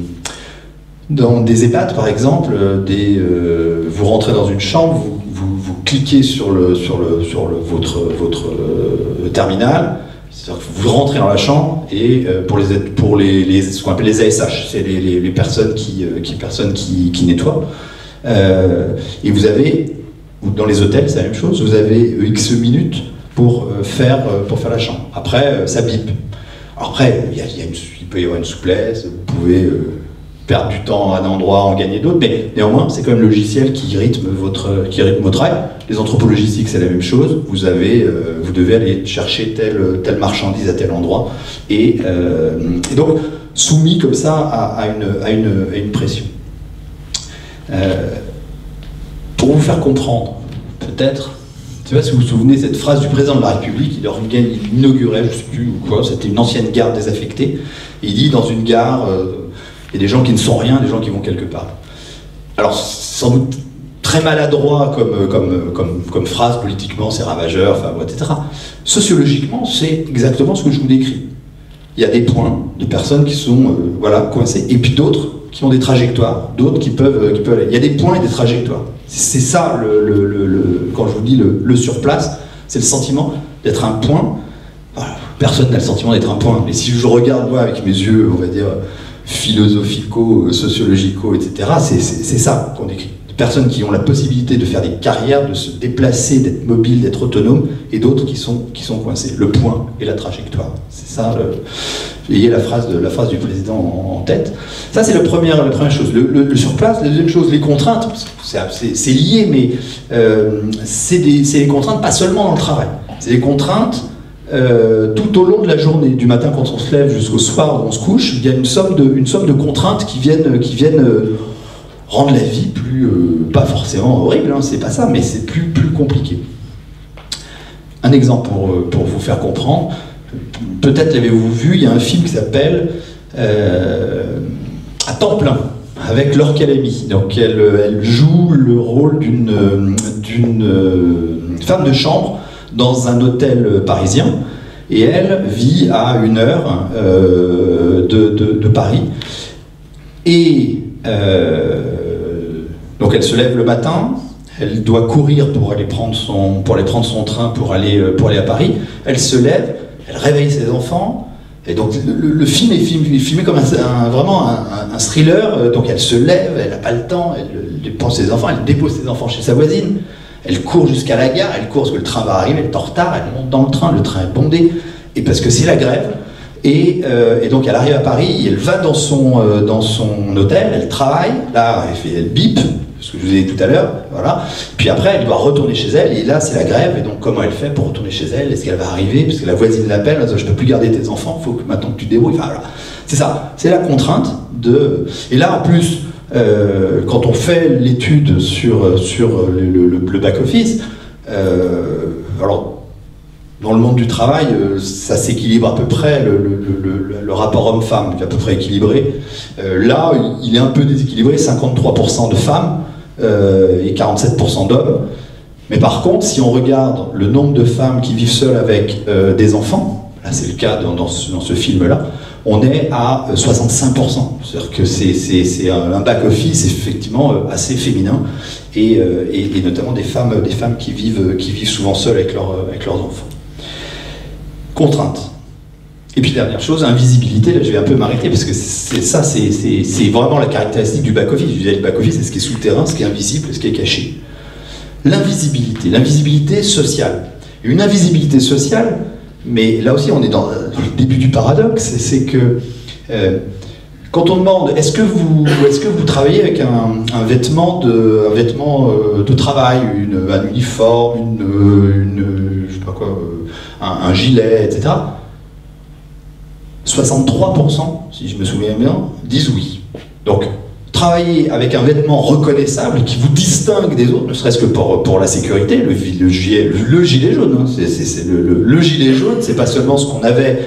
dans des EHPAD, par exemple, vous rentrez dans une chambre, vous, vous, cliquez sur, le, sur, le, sur le, votre, votre terminal, c'est-à-dire que vous rentrez dans la chambre et euh, pour, les, pour les, ce qu'on appelle les ASH, c'est les, personnes qui, euh, qui, personnes qui, qui nettoient. Euh, et vous avez, dans les hôtels, c'est la même chose, vous avez X minutes pour, faire, pour faire la chambre. Après, ça bip. Après, il, il, peut y avoir une souplesse, vous pouvez perdre du temps à un endroit, en gagner d'autres, mais néanmoins, c'est quand même le logiciel qui rythme votre, qui rythme votre travail. Les entrepôts logistiques, c'est la même chose. Vous, avez, euh, vous devez aller chercher telle, telle marchandise à tel endroit, et, euh, donc soumis comme ça à, une, à, une, à une, pression. Euh, pour vous faire comprendre, peut-être, je ne sais pas si vous vous souvenez cette phrase du président de la République, il inaugurait, je ne sais plus ou quoi, c'était une ancienne gare désaffectée. Il dit dans une gare, il y a des gens qui ne sont rien, des gens qui vont quelque part. Alors, sans doute très maladroit comme, comme, comme, phrase, politiquement, c'est ravageur, etc. Sociologiquement, c'est exactement ce que je vous décris. Il y a des points, des personnes qui sont euh, voilà, coincées, et puis d'autres qui ont des trajectoires, d'autres qui peuvent, euh, qui peuvent aller. Il y a des points et des trajectoires. C'est ça, le, le, le, quand je vous dis le, surplace, c'est le sentiment d'être un point. personne n'a le sentiment d'être un point. Mais si je regarde, moi, avec mes yeux, on va dire, philosophico, sociologico, etc. C'est ça qu'on décrit. Des personnes qui ont la possibilité de faire des carrières, de se déplacer, d'être mobile, d'être autonome, et d'autres qui sont, qui sont coincés. Le point et la trajectoire. C'est ça, le, ayez la phrase, de, la phrase du président en, tête. Ça, c'est la première, la première chose. Le, surplace, la deuxième chose, les contraintes, c'est lié, mais euh, c'est les contraintes pas seulement dans le travail. C'est des contraintes euh, tout au long de la journée, du matin quand on se lève jusqu'au soir où on se couche, il y a une somme de, contraintes qui viennent, viennent euh, rendre la vie plus, euh, pas forcément horrible, hein, c'est pas ça, mais c'est plus, compliqué. Un exemple pour, vous faire comprendre. Peut-être l'avez-vous vu, il y a un film qui s'appelle À temps plein avec Laure Calamy. Donc elle, joue le rôle d'une femme de chambre dans un hôtel parisien et elle vit à une heure euh, de, Paris. Et euh, donc elle se lève le matin, elle doit courir pour aller prendre son, pour aller prendre son train pour aller, euh, pour aller à Paris. Elle se lève, elle réveille ses enfants. Et donc le, film est filmé, comme un, vraiment un, thriller. Donc elle se lève, elle n'a pas le temps, elle pense ses enfants, elle dépose ses enfants chez sa voisine. Elle court jusqu'à la gare, elle court parce que le train va arriver, elle est en retard, elle monte dans le train, le train est bondé, et parce que c'est la grève. Et, euh, donc elle arrive à Paris, elle va dans son, euh, dans son hôtel, elle travaille, là elle, elle bip, ce que je vous ai dit tout à l'heure, voilà. Puis après elle doit retourner chez elle, et là c'est la grève, et donc comment elle fait pour retourner chez elle? Est-ce qu'elle va arriver? Parce que la voisine l'appelle, elle dit je peux plus garder tes enfants, faut que maintenant que tu débrouilles. Voilà, c'est ça, c'est la contrainte de. Et là en plus, euh, quand on fait l'étude sur, sur le, back-office, euh, alors dans le monde du travail, euh, ça s'équilibre à peu près, le, rapport homme-femme est à peu près équilibré. là, il est un peu déséquilibré, 53% de femmes et 47% d'hommes. Mais par contre, si on regarde le nombre de femmes qui vivent seules avec des enfants, là c'est le cas dans ce film-là, on est à 65%. Euh, C'est-à-dire que c'est un back-office effectivement euh, assez féminin euh, et, notamment des femmes, des femmes qui, vivent, qui vivent souvent seules avec, leurs enfants. Contrainte. Et puis dernière chose, invisibilité, là je vais un peu m'arrêter parce que c'est ça, c'est vraiment la caractéristique du back-office. Je disais le back-office, c'est ce qui est sous le terrain, ce qui est invisible, ce qui est caché. L'invisibilité, l'invisibilité sociale. Une invisibilité sociale, mais là aussi, on est dans le début du paradoxe, c'est que euh, quand on demande est-ce que vous, est-ce que vous travaillez avec un, vêtement de, un vêtement euh, de travail, une, un uniforme, une, je sais pas quoi, euh, un, gilet, etc. 63%, si je me souviens bien, disent oui. Donc travailler avec un vêtement reconnaissable qui vous distingue des autres, ne serait-ce que pour, pour la sécurité, le, le, gilet, le, gilet jaune. Hein, le, gilet jaune, c'est pas seulement ce qu'on avait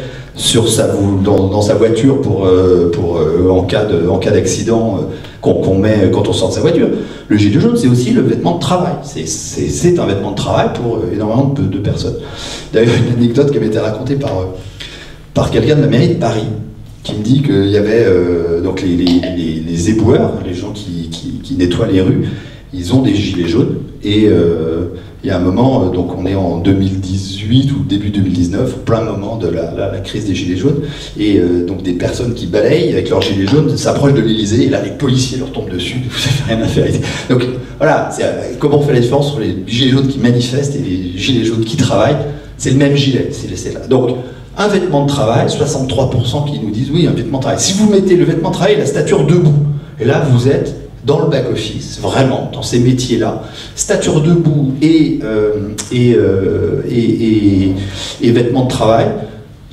dans, sa voiture pour, euh, euh, en, cas de, en cas d'accident euh, qu'on, met quand on sort de sa voiture. Le gilet jaune, c'est aussi le vêtement de travail. C'est, un vêtement de travail pour énormément de, de, personnes. D'ailleurs, une anecdote qui été racontée par, par quelqu'un de la mairie de Paris qui me dit qu'il y avait euh, donc les, les, les, éboueurs, les gens qui, qui, nettoient les rues, ils ont des gilets jaunes. Et euh, il y a un moment, euh, donc on est en 2018 ou début 2019, plein moment de la, la, crise des gilets jaunes, et donc des personnes qui balayent avec leurs gilets jaunes s'approchent de l'Elysée, et là les policiers leur tombent dessus, vous n'avez rien à faire. Donc voilà, comment on fait la différence entre les gilets jaunes qui manifestent et les gilets jaunes qui travaillent? C'est le même gilet, c'est là. Donc un vêtement de travail, 63% qui nous disent oui, un vêtement de travail. Si vous mettez le vêtement de travail, la stature debout, et là vous êtes dans le back-office, vraiment, dans ces métiers-là, stature debout et, euh, euh, et, et, vêtements de travail,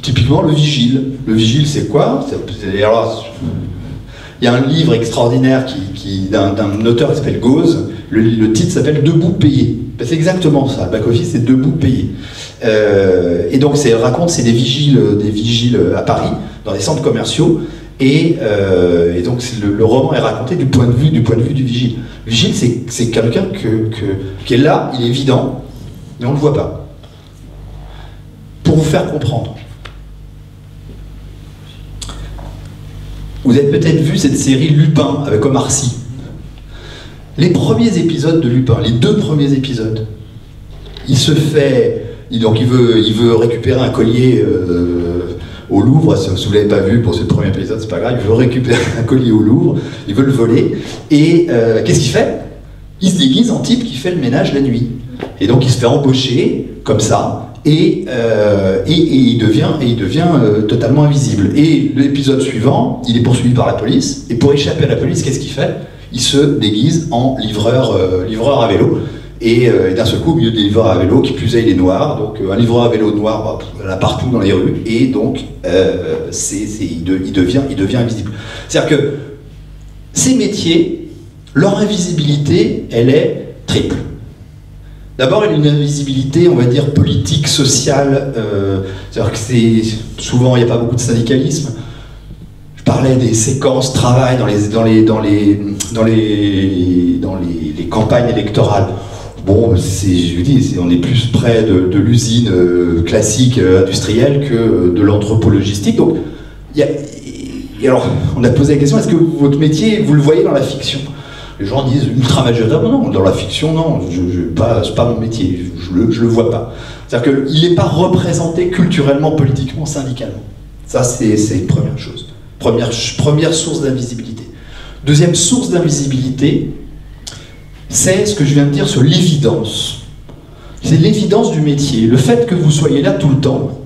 typiquement le vigile. Le vigile, c'est quoi? Il y a un livre extraordinaire qui, d'un auteur qui s'appelle Gauze, le titre s'appelle Debout payé. Ben, c'est exactement ça, back-office, c'est debout payé. Euh, et donc, c'est raconte, c'est des vigiles, des vigiles à Paris, dans des centres commerciaux. Et, euh, donc, le, roman est raconté du point de vue du, point de vue du vigile. Le vigile, c'est quelqu'un que, qui est là, il est évident, mais on ne le voit pas. Pour vous faire comprendre. Vous avez peut-être vu cette série Lupin avec Omar Sy. Les premiers épisodes de Lupin, les deux premiers épisodes, il se fait donc il veut, récupérer un collier euh, au Louvre. Si vous ne l'avez pas vu pour ce premier épisode, c'est pas grave. Il veut récupérer un collier au Louvre. Il veut le voler. Et euh, qu'est-ce qu'il fait? Il se déguise en type qui fait le ménage la nuit. Et donc il se fait embaucher comme ça. Et, euh, il devient totalement invisible. Et l'épisode suivant, il est poursuivi par la police. Et pour échapper à la police, qu'est-ce qu'il fait? Il se déguise en livreur, livreur à vélo. Euh, et, d'un seul coup, au milieu des livreurs à vélo, qui plus est, il est noir, donc euh, un livreur à vélo noir, bah, partout dans les rues, et donc euh, il, devient, il devient invisible. C'est-à-dire que ces métiers, leur invisibilité, elle est triple. D'abord, une invisibilité, on va dire, politique, sociale. Euh, c'est-à-dire que c'est souvent, il n'y a pas beaucoup de syndicalisme. Je parlais des séquences travail dans les, dans les, dans les, dans les, dans les, campagnes électorales. Bon, je dis, on est plus près de, l'usine euh, classique euh, industrielle que de l'anthropologistique. Donc, et alors, on a posé la question est-ce que votre métier, vous le voyez dans la fiction? Les gens disent ultra majoritairement non, dans la fiction, non, je, je pas, c'est pas mon métier, je, le, le vois pas. C'est-à-dire qu'il n'est pas représenté culturellement, politiquement, syndicalement. Ça, c'est, une première chose. Première, source d'invisibilité. Deuxième source d'invisibilité, c'est ce que je viens de dire sur l'évidence. C'est l'évidence du métier, le fait que vous soyez là tout le temps,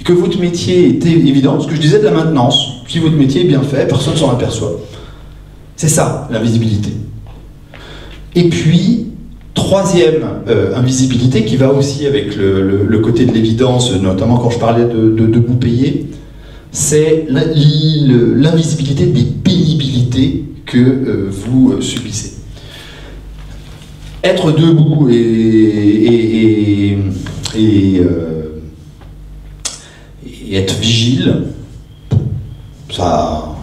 et que votre métier était évident, ce que je disais de la maintenance, si votre métier est bien fait, personne ne s'en aperçoit. C'est ça, l'invisibilité. Et puis, troisième euh, invisibilité qui va aussi avec le, côté de l'évidence, notamment quand je parlais de, de debout payé, c'est l'invisibilité des pénibilités que euh, vous euh, subissez. Être debout et, et, être vigile, ça,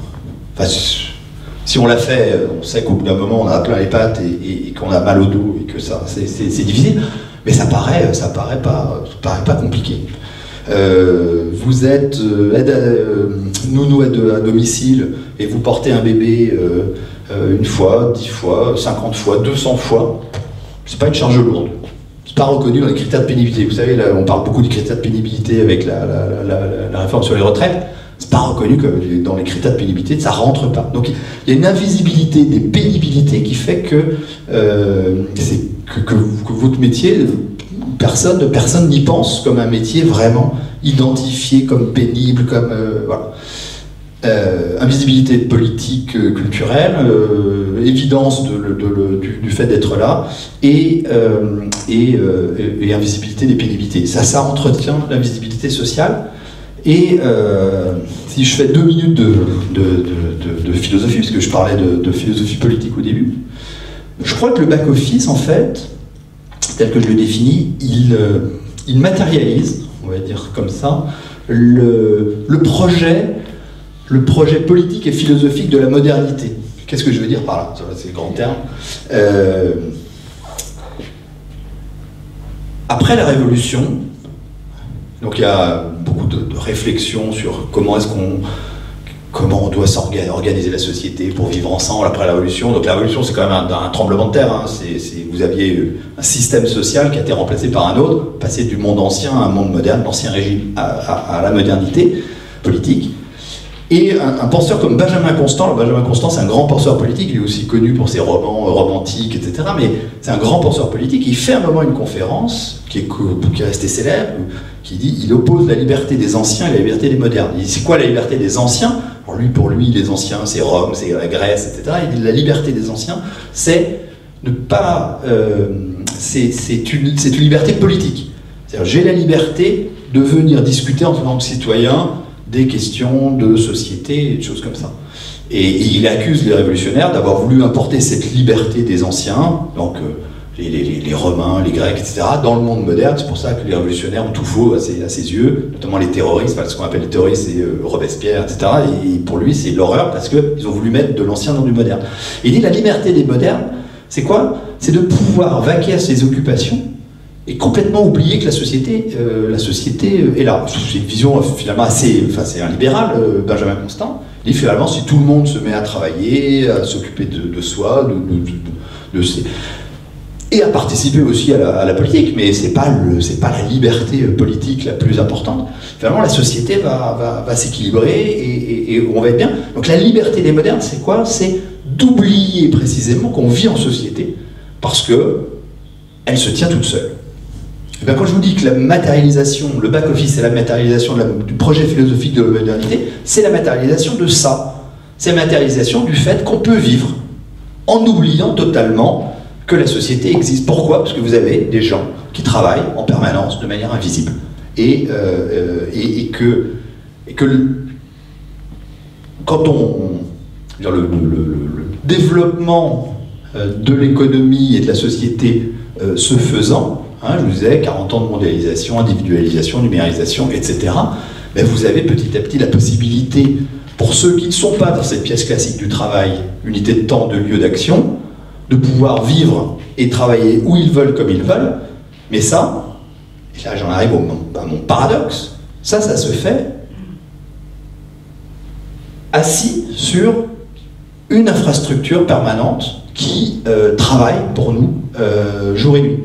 si on l'a fait, on sait qu'au bout d'un moment, on a plein les pattes et, qu'on a mal au dos et que ça, c'est difficile. Mais ça paraît, ça paraît pas, paraît pas compliqué. Euh, vous êtes euh, aide euh, nounou à, domicile et vous portez un bébé une fois, dix fois, cinquante fois, 200 fois, c'est pas une charge lourde. C'est pas reconnu dans les critères de pénibilité. Vous savez, là, on parle beaucoup des critères de pénibilité avec la, réforme sur les retraites c'est pas reconnu que dans les critères de pénibilité, ça rentre pas. Donc il y a une invisibilité des pénibilités qui fait que, euh, que, votre métier, personne n'y pense comme un métier vraiment identifié comme pénible, comme euh, voilà. Euh, invisibilité politique, culturelle, évidence de, du, fait d'être là, et, et, et, invisibilité des pénibilités. Ça, ça entretient l'invisibilité sociale. Et euh, si je fais deux minutes de, de, philosophie, puisque je parlais de, philosophie politique au début, je crois que le back-office, en fait, tel que je le définis, il, euh, il matérialise, on va dire comme ça, le, le, projet, le projet politique et philosophique de la modernité. Qu'est-ce que je veux dire par là? C'est le grand terme. Euh, après la Révolution, donc il y a beaucoup de, réflexions sur comment est-ce qu'on comment on doit organiser la société pour vivre ensemble après la révolution. Donc la révolution, c'est quand même un, tremblement de terre. Hein. vous aviez un système social qui a été remplacé par un autre, passé du monde ancien à un monde moderne, l'ancien régime à, la modernité politique. Et un, penseur comme Benjamin Constant, Benjamin Constant c'est un grand penseur politique, il est aussi connu pour ses romans romantiques, etc. Mais c'est un grand penseur politique, il fait un moment une conférence qui est, qui est restée célèbre, qui dit il oppose la liberté des anciens et la liberté des modernes. C'est quoi la liberté des anciens? Lui, pour lui, les anciens, c'est Rome, c'est la Grèce, etc. Dit la liberté des anciens, c'est ne pas. Euh, c'est une, liberté politique. C'est-à-dire j'ai la liberté de venir discuter en tant que citoyen des questions de société et de choses comme ça. Et, il accuse les révolutionnaires d'avoir voulu importer cette liberté des anciens, donc. Euh, les, Romains, les Grecs, etc., dans le monde moderne. C'est pour ça que les révolutionnaires ont tout faux à ses, yeux, notamment les terroristes, ce qu'on appelle les terroristes, c'est euh, Robespierre, etc. Et, pour lui, c'est l'horreur parce qu'ils ont voulu mettre de l'ancien dans du moderne. Il dit la liberté des modernes, c'est quoi? C'est de pouvoir vaquer à ses occupations et complètement oublier que la société, euh, la société euh, est là. C'est une vision finalement assez, enfin c'est un libéral, Benjamin Constant. Il dit finalement si tout le monde se met à travailler, à s'occuper de, soi, de, de ses et à participer aussi à la, politique, mais c'est pas pas la liberté politique la plus importante. Finalement, la société va, va, s'équilibrer et, on va être bien. Donc la liberté des modernes, c'est quoi? C'est d'oublier précisément qu'on vit en société parce que elle se tient toute seule. Et bien, quand je vous dis que la matérialisation, le back-office, c'est la matérialisation du projet philosophique de la modernité, c'est la matérialisation de ça. C'est la matérialisation du fait qu'on peut vivre en oubliant totalement que la société existe. Pourquoi? Parce que vous avez des gens qui travaillent en permanence de manière invisible. Et, euh, euh, que, quand on. Le, développement euh, de l'économie et de la société ce faisant, hein, je vous disais 40 ans de mondialisation, individualisation, numérisation, etc., ben, vous avez petit à petit la possibilité, pour ceux qui ne sont pas dans cette pièce classique du travail, unité de temps, de lieu d'action, de pouvoir vivre et travailler où ils veulent, comme ils veulent. Mais ça, et là j'en arrive à mon paradoxe, ça, ça se fait assis sur une infrastructure permanente qui euh, travaille pour nous euh, jour et nuit.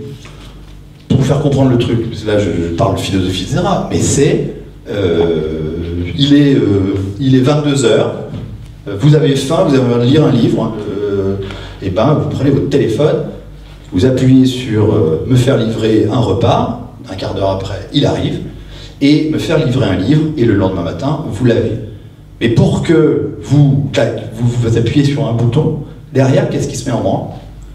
Pour vous faire comprendre le truc, là je, parle philosophie, etc., mais c'est, euh, il, est il est 22 heures, vous avez faim, vous avez envie de lire un livre, et ben vous prenez votre téléphone, vous appuyez sur me faire livrer un repas, un quart d'heure après, il arrive, et me faire livrer un livre, et le lendemain matin, vous l'avez. Mais pour que vous, vous, appuyez sur un bouton, derrière, qu'est-ce qui se met en branle?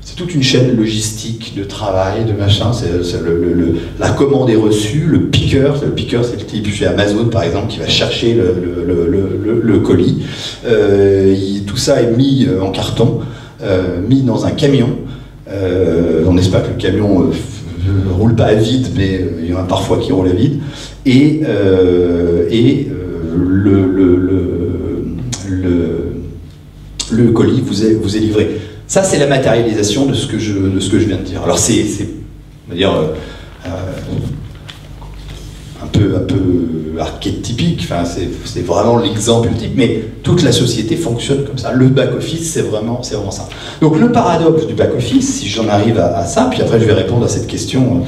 C'est toute une chaîne logistique de travail, de machin. C'est la commande est reçue, le picker, le picker, c'est le type chez Amazon par exemple qui va chercher le, colis. Euh, tout ça est mis euh, en carton, euh, mis dans un camion. on espère que le camion ne roule pas à vide, mais il y en a parfois qui roulent à vide. Et, et le, le, le, colis vous est, vous est livré. Ça, c'est la matérialisation de ce, que je, de ce que je viens de dire. Alors, c'est, on va dire, euh, euh, un, peu, un peu archétypique, enfin, c'est, vraiment l'exemple type, mais toute la société fonctionne comme ça. Le back-office, c'est vraiment, vraiment ça. Donc, le paradoxe du back-office, si j'en arrive à, ça, puis après, je vais répondre à cette question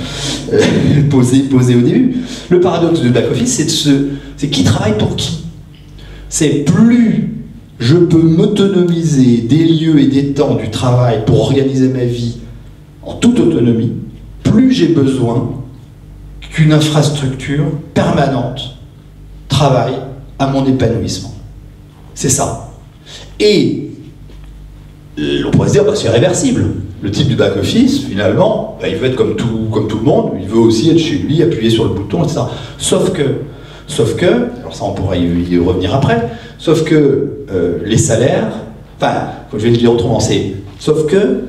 euh, posée, posée au début. Le paradoxe du back-office, c'est, ce, qui travaille pour qui c'est plus je peux m'autonomiser des lieux et des temps du travail pour organiser ma vie en toute autonomie, plus j'ai besoin qu'une infrastructure permanente travaille à mon épanouissement. C'est ça. Et on pourrait se dire, bah, c'est réversible. Le type du back-office, finalement, bah, il veut être comme tout, comme tout le monde, il veut aussi être chez lui, appuyer sur le bouton, etc. Sauf que Sauf que, alors ça on pourra y, revenir après, sauf que euh, les salaires, enfin, je vais le dire autrement, c'est, sauf que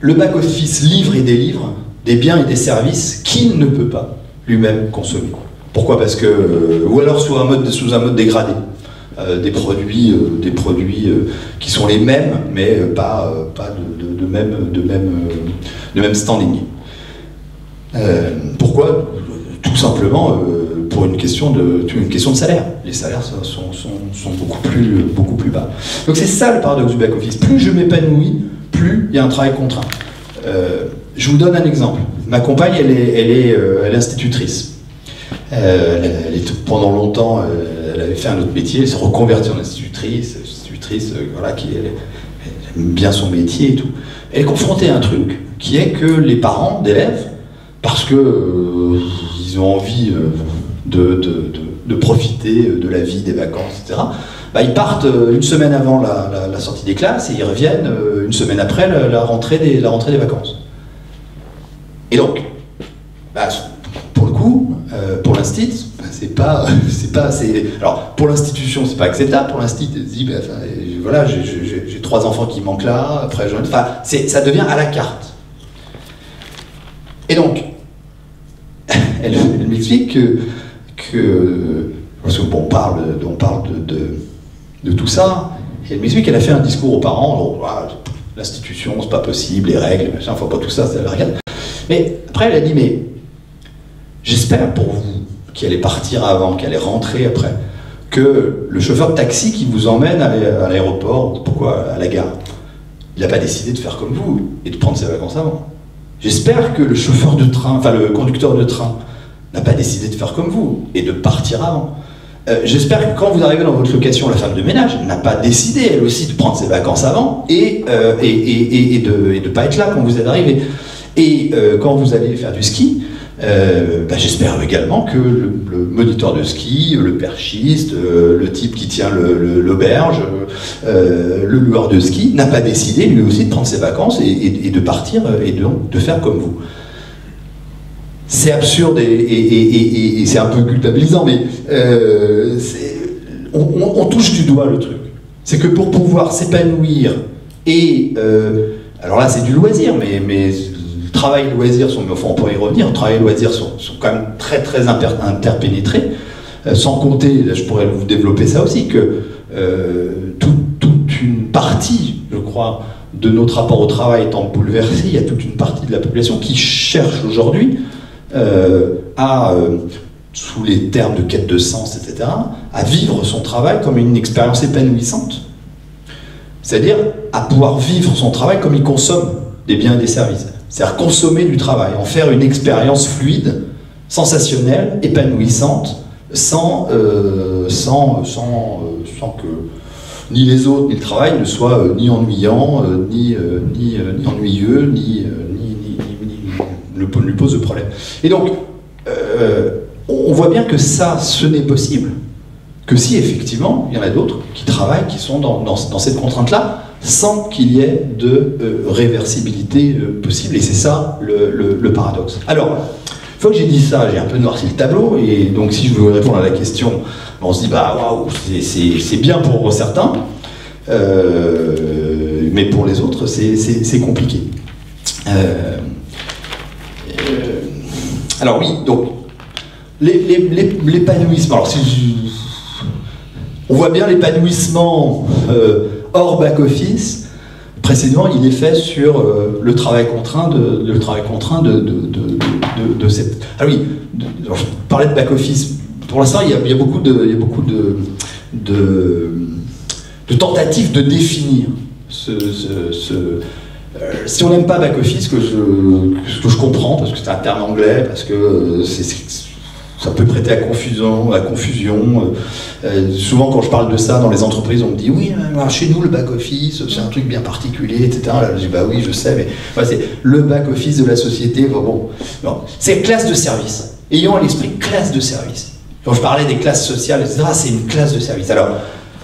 le back-office livre et délivre des biens et des services qu'il ne peut pas lui-même consommer. Pourquoi? Parce que, euh, ou alors sous un mode, sous un mode dégradé. Euh, des produits, des produits qui sont les mêmes, mais pas, pas de, même, de, même, de même standing. pourquoi? Tout simplement pour une question, de, une question de salaire. Les salaires sont, sont, beaucoup, plus, beaucoup plus bas. Donc c'est ça le paradoxe du back-office. Plus je m'épanouis, plus il y a un travail contraint. Euh, je vous donne un exemple. Ma compagne, elle est, elle est, euh, elle est institutrice. Euh, pendant longtemps, elle avait fait un autre métier, elle s'est reconvertie en institutrice, institutrice voilà, qui aime bien son métier et tout. Elle est confrontée à un truc, qui est que les parents d'élèves, parce que ils ont envie de, profiter de la vie, des vacances, etc. Bah, ils partent euh, une semaine avant la, sortie des classes et ils reviennent euh, une semaine après la, rentrée, des, vacances. Et donc, bah, pour le coup, euh, pour l'instit, bah, c'est pas, c'est pas, alors pour l'institution, c'est pas acceptable. Pour l'instit, dit, voilà, j'ai trois enfants qui manquent là. Après, je, enfin, ça devient à la carte. Et donc, elle m'explique que que, parce qu'on parle, on parle de, tout ça, elle m'explique qu'elle a fait un discours aux parents, l'institution, c'est pas possible, les règles, machin, faut pas tout ça, ça rien. Mais après, elle a dit, mais j'espère pour vous qui allait partir avant, qui allait rentrer après, que le chauffeur de taxi qui vous emmène à l'aéroport, pourquoi à la gare, il n'a pas décidé de faire comme vous et de prendre ses vacances avant. J'espère que le chauffeur de train, enfin le conducteur de train, n'a pas décidé de faire comme vous et de partir avant. Euh, j'espère que quand vous arrivez dans votre location, la femme de ménage n'a pas décidé elle aussi de prendre ses vacances avant et, euh, et, de ne pas être là quand vous êtes arrivé. Et euh, quand vous allez faire du ski, bah, j'espère également que le, moniteur de ski, le perchiste, le type qui tient l'auberge, le, le, loueur de ski n'a pas décidé lui aussi de prendre ses vacances et, de partir et de, faire comme vous c'est absurde et, c'est un peu culpabilisant, mais euh, on, touche du doigt le truc. C'est que pour pouvoir s'épanouir et euh, Alors là, c'est du loisir, mais travail et loisir sont, enfin, on pourrait y revenir, travail et loisir sont, sont quand même très très interpénétrés, euh, sans compter, je pourrais vous développer ça aussi, que euh, toute une partie, je crois, de notre rapport au travail étant bouleversé, il y a toute une partie de la population qui cherche aujourd'hui euh, à, sous les termes de quête de sens, etc., à vivre son travail comme une expérience épanouissante. C'est-à-dire à pouvoir vivre son travail comme il consomme des biens et des services. C'est-à-dire consommer du travail, en faire une expérience fluide, sensationnelle, épanouissante, sans, euh, sans, sans, euh, sans, que ni les autres ni le travail ne soient euh, ni ennuyants, ni, ni, ni, ennuyeux, ni, ne lui pose de problème. Et donc, on voit bien que ça, ce n'est possible que si effectivement il y en a d'autres qui travaillent, qui sont dans, dans cette contrainte-là, sans qu'il y ait de euh, réversibilité euh, possible. Et c'est ça le, paradoxe. Alors, une fois que j'ai dit ça, j'ai un peu noirci le tableau, et donc si je veux répondre à la question, on se dit, bah waouh, c'est bien pour certains, euh, mais pour les autres, c'est compliqué. alors oui, donc, l'épanouissement, alors on voit bien l'épanouissement hors back-office, précédemment, il est fait sur euh, le travail contraint de, le travail contraint de, de, cette. Ah oui, je parlais de back-office. Pour l'instant, il, y a beaucoup de, il y a beaucoup de, de, tentatives de définir ce. Euh, si on n'aime pas back-office, que je, que je comprends, parce que c'est un terme anglais, parce que euh, c'est ça peut prêter à confusion. À confusion. Euh, euh, souvent, quand je parle de ça dans les entreprises, on me dit oui, chez nous, le back-office, c'est un truc bien particulier, etc. Là, je dis bah oui, je sais, mais c'est le back-office de la société. Bon, c'est classe de service. Ayons à l'esprit classe de service. Quand je parlais des classes sociales, etc., c'est une classe de service. Alors,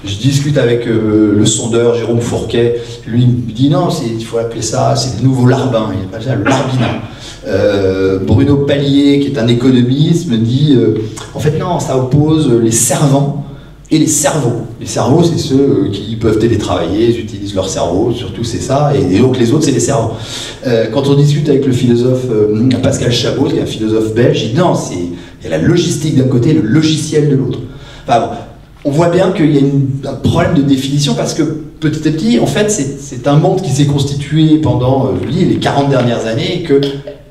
je discute avec euh, le sondeur Jérôme Fourquet. Lui il me dit non, il faut appeler ça, c'est le nouveau larbin. Il appelle ça le larbinat. Euh, Bruno Pallier, qui est un économiste, me dit euh, en fait non, ça oppose les servants et les cerveaux. Les cerveaux, c'est ceux euh, qui peuvent télétravailler, ils utilisent leur cerveau, surtout c'est ça, et, donc les autres, c'est les cerveaux. quand on discute avec le philosophe Pascal Chabot, qui est un philosophe belge, il dit non, il y a la logistique d'un côté et le logiciel de l'autre. Enfin, on voit bien qu'il y a un problème de définition parce que petit à petit, en fait, c'est un monde qui s'est constitué pendant les 40 dernières années et que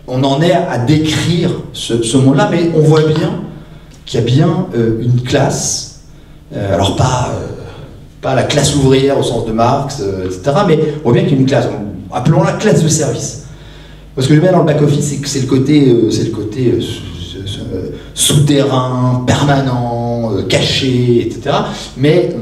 on en est à décrire ce, monde-là, mais on voit bien qu'il y a bien euh, une classe, euh, alors pas, euh, pas la classe ouvrière au sens de Marx, etc., mais on voit bien qu'il y a une classe, appelons-la classe de service. Parce que le bien dans le back-office, c'est que c'est le côté, c'est le côté souterrain, permanent, caché, etc. Mais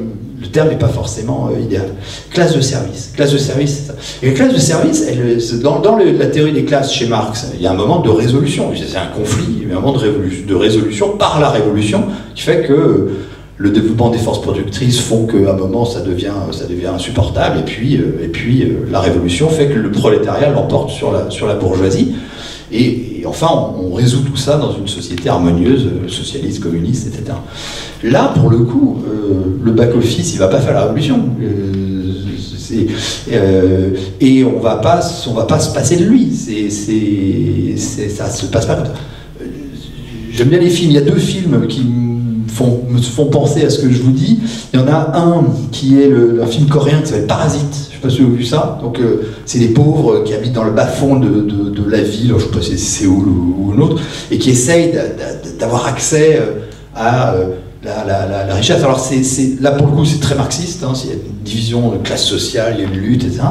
le terme n'est pas forcément euh, idéal. Classe de service. Classe de service, ça. Et la classe de service, dans, la théorie des classes chez Marx, il y a un moment de résolution. C'est un conflit, il y a un moment de, résolution par la révolution qui fait que euh, le développement des forces productrices font qu'à un moment ça devient, insupportable et puis, euh, la révolution fait que le prolétariat l'emporte sur la, sur la bourgeoisie. Et, enfin, on, résout tout ça dans une société harmonieuse, socialiste, communiste, etc. Là, pour le coup, euh, le back-office, il va pas faire la révolution. Euh, euh, et on va pas, on va pas se passer de lui. C'est, ça se passe pas comme ça. J'aime bien les films. Il y a deux films qui me font penser à ce que je vous dis. Il y en a un qui est un film coréen qui s'appelle Parasite. Sais pas si vous avez vu ça. Donc, c'est des pauvres qui habitent dans le bas-fond de, de, la ville, je sais pas si c'est Séoul ou, ou, autre, et qui essayent d'avoir accès à la, richesse. Alors là pour le coup c'est très marxiste, hein, division de classe sociale, il y a une lutte, etc.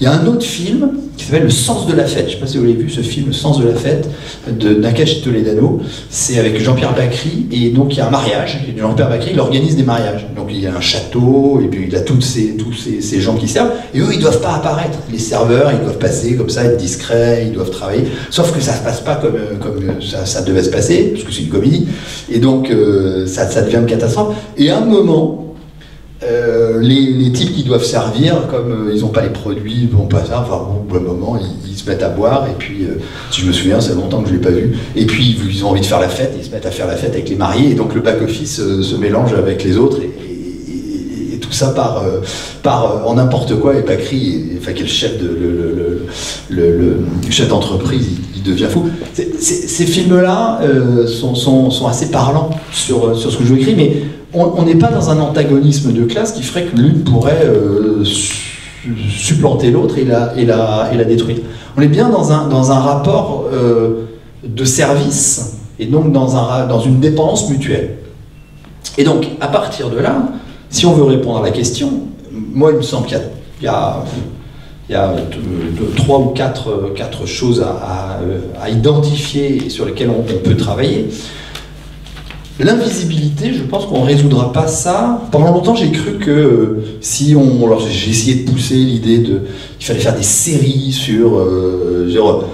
Il y a un autre film qui s'appelle Le sens de la fête. Je ne sais pas si vous l'avez vu ce film, Le sens de la fête, de Nakash Toledano. C'est avec Jean-Pierre Bacry, et donc il y a un mariage. Jean-Pierre Bacry, il organise des mariages. Donc il y a un château, et puis il a toutes ces, tous ces, gens qui servent, et eux ils ne doivent pas apparaître. Les serveurs, ils doivent passer comme ça, être discrets, ils doivent travailler. Sauf que ça ne se passe pas comme, comme ça, devait se passer, parce que c'est une comédie. Et donc euh, ça, ça devient une catastrophe. Et à un moment, euh, les, types qui doivent servir, comme euh, ils n'ont pas les produits, vont pas ça, enfin bon, au moment ils, se mettent à boire, et puis euh, si je me souviens, c'est longtemps que je ne l'ai pas vu, et puis ils ont envie de faire la fête, ils se mettent à faire la fête avec les mariés, et donc le back-office se mélange avec les autres, et, tout ça part, par en n'importe quoi, et Bacri, enfin, qui est le chef de le, chef d'entreprise, il, devient fou. ces films-là sont, assez parlants sur, sur ce que je écris, mais on n'est pas dans un antagonisme de classe qui ferait que l'une pourrait supplanter l'autre et la, et, la, et la détruire. On est bien dans un, dans un rapport de service et donc dans, un, dans une dépendance mutuelle. Et donc, à partir de là, si on veut répondre à la question, moi, il me semble qu'il y a, il y a trois ou quatre, quatre choses à, à, identifier et sur lesquelles on, peut travailler. L'invisibilité, je pense qu'on ne résoudra pas ça. Pendant longtemps, j'ai cru que si on. Alors, j'ai essayé de pousser l'idée de. qu'il fallait faire des séries sur. Euh, genre,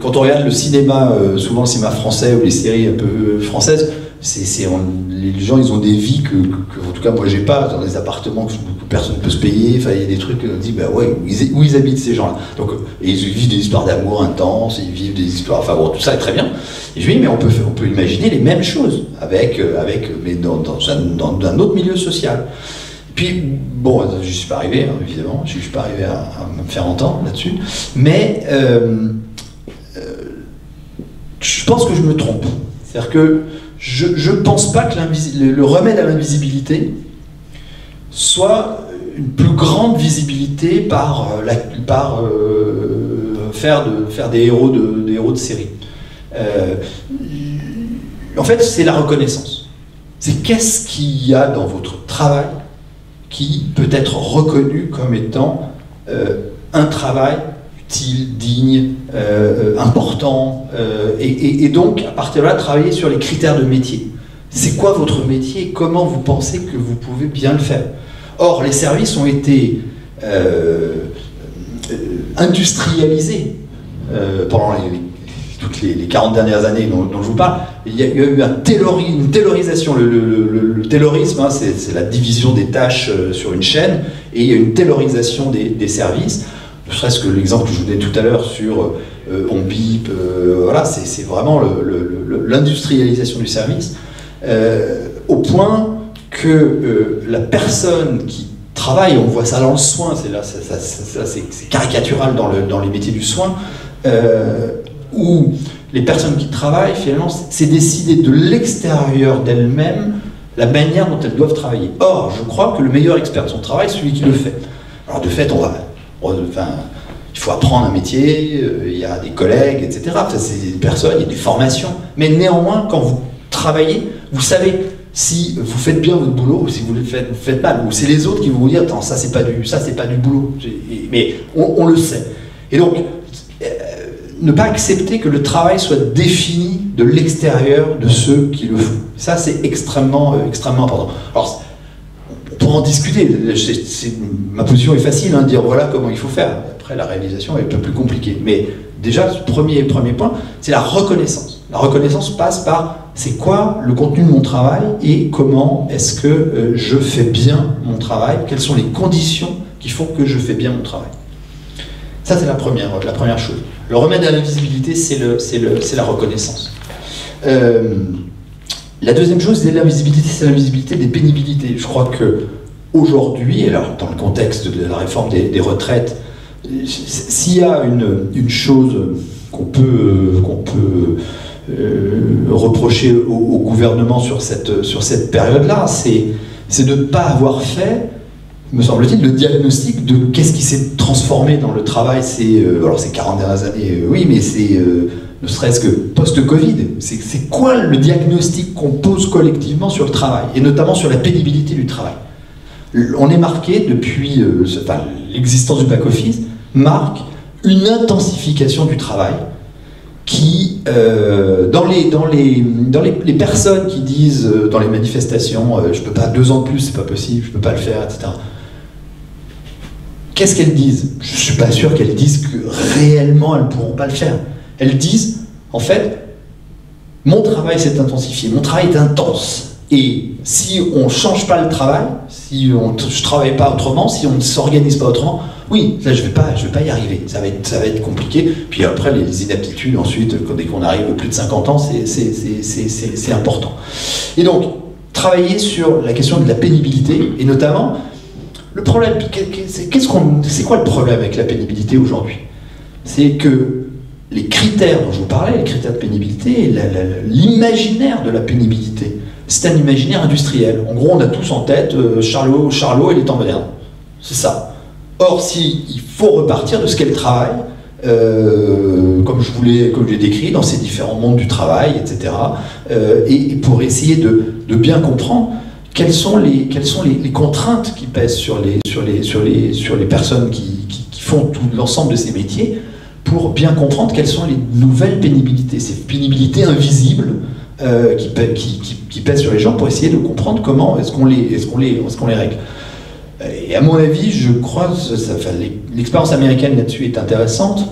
quand on regarde le cinéma, euh, souvent le cinéma français ou les séries un peu françaises, c'est, les gens ils ont des vies que, en tout cas moi j'ai pas, dans des appartements que, personne ne peut se payer, il y a des trucs, on dit bah ouais, où ils, habitent ces gens-là. Donc, ils vivent des histoires d'amour intenses, ils vivent des histoires, enfin bon, tout ça est très bien. Et je lui dis mais on peut, on peut imaginer les mêmes choses, avec, euh, avec, mais dans, un, autre milieu social. Puis, bon, je suis pas arrivé, hein, évidemment, je suis pas arrivé à, me faire entendre là-dessus, mais euh, je pense que je me trompe. C'est-à-dire que je ne pense pas que le, remède à l'invisibilité soit une plus grande visibilité par, euh, la, par euh, faire, de, faire des, héros de, des héros de série. Euh, en fait, c'est la reconnaissance. C'est qu'est-ce qu'il y a dans votre travail qui peut être reconnu comme étant un travail utile, digne, important, euh, et, donc à partir de là travailler sur les critères de métier. C'est quoi votre métier et comment vous pensez que vous pouvez bien le faire? Or, les services ont été industrialisés pendant toutes les, 40 dernières années dont, je vous parle. Il y a, eu un une taylorisation. Le, le, taylorisme, hein, c'est la division des tâches sur une chaîne, et il y a une taylorisation des services ne serait-ce que l'exemple que je vous donnais tout à l'heure sur euh, on euh, voilà, c'est vraiment l'industrialisation du service, euh, au point que la personne qui travaille, on voit ça dans le soin, c'est là, c'est caricatural dans, dans, les métiers du soin, où les personnes qui travaillent, finalement, c'est décider de l'extérieur d'elles-mêmes la manière dont elles doivent travailler. Or, je crois que le meilleur expert de son travail, c'est celui qui le fait. Alors de fait, on va Enfin, il faut apprendre un métier, euh, il y a des collègues, etc. c'est des personnes, il y a des formations. Mais néanmoins, quand vous travaillez, vous savez si vous faites bien votre boulot ou si vous le faites, vous faites mal. Ou c'est les autres qui vont vous dire, attends, ça c'est pas du, ça c'est pas du boulot. Mais on, le sait. Et donc, euh, ne pas accepter que le travail soit défini de l'extérieur de ceux qui le font. Ça c'est extrêmement, euh, extrêmement important. Alors, pour en discuter. ma position est facile, hein, dire voilà comment il faut faire. Après, la réalisation est un peu plus compliquée. Mais déjà, premier, premier point, c'est la reconnaissance. La reconnaissance passe par c'est quoi le contenu de mon travail et comment est-ce que euh, je fais bien mon travail, quelles sont les conditions qui font que je fais bien mon travail? Ça, c'est la première, la première chose. Le remède à l'invisibilité, c'est la reconnaissance. Euh, la deuxième chose, c'est l'invisibilité, c'est l'invisibilité des pénibilités. Je crois que aujourd'hui, alors dans le contexte de la réforme des, retraites, s'il y a une, chose qu'on peut, qu'on peut euh, reprocher au, gouvernement sur cette, sur cette période-là, c'est de ne pas avoir fait, me semble-t-il, le diagnostic de qu'est-ce qui s'est transformé dans le travail ces, euh, alors ces 40 dernières années, euh, oui, mais c'est ne serait-ce que post-Covid. C'est quoi le diagnostic qu'on pose collectivement sur le travail, et notamment sur la pénibilité du travail? On est marqué depuis euh, l'existence du back-office, marque une intensification du travail qui, euh, dans, les, dans, les, dans les, personnes qui disent euh, dans les manifestations, je peux pas deux ans de plus, c'est pas possible, je ne peux pas le faire, etc. Qu'est-ce qu'elles disent? Je ne suis pas sûr qu'elles disent que réellement elles ne pourront pas le faire. Elles disent, en fait, mon travail s'est intensifié, mon travail est intense. Et si on ne change pas le travail, si on ne travaille pas autrement, si on ne s'organise pas autrement, oui, là je ne vais, pas, je vais pas y arriver. Ça va, être, ça va être compliqué. Puis après, les inaptitudes, ensuite, dès qu'on arrive plus de 50 ans, c'est important. Et donc, travailler sur la question de la pénibilité, et notamment, le problème, c'est -ce c'est quoi le problème avec la pénibilité aujourd'hui? C'est que les critères dont je vous parlais, les critères de pénibilité, l'imaginaire de la pénibilité, c'est un imaginaire industriel. En gros, on a tous en tête euh, Charlot, et les temps modernes. C'est ça. Or, si il faut repartir de ce qu'est le travail, euh, comme je voulais, comme j'ai décrit, dans ces différents mondes du travail, etc., euh, et, pour essayer de, bien comprendre quelles sont les, contraintes qui pèsent sur les, personnes qui, font tout l'ensemble de ces métiers, pour bien comprendre quelles sont les nouvelles pénibilités, ces pénibilités invisibles euh, qui, pèsent sur les gens, pour essayer de comprendre comment est-ce qu'on les, est qu'on les, est qu'on les règle. Et à mon avis, je crois, l'expérience américaine là-dessus est intéressante.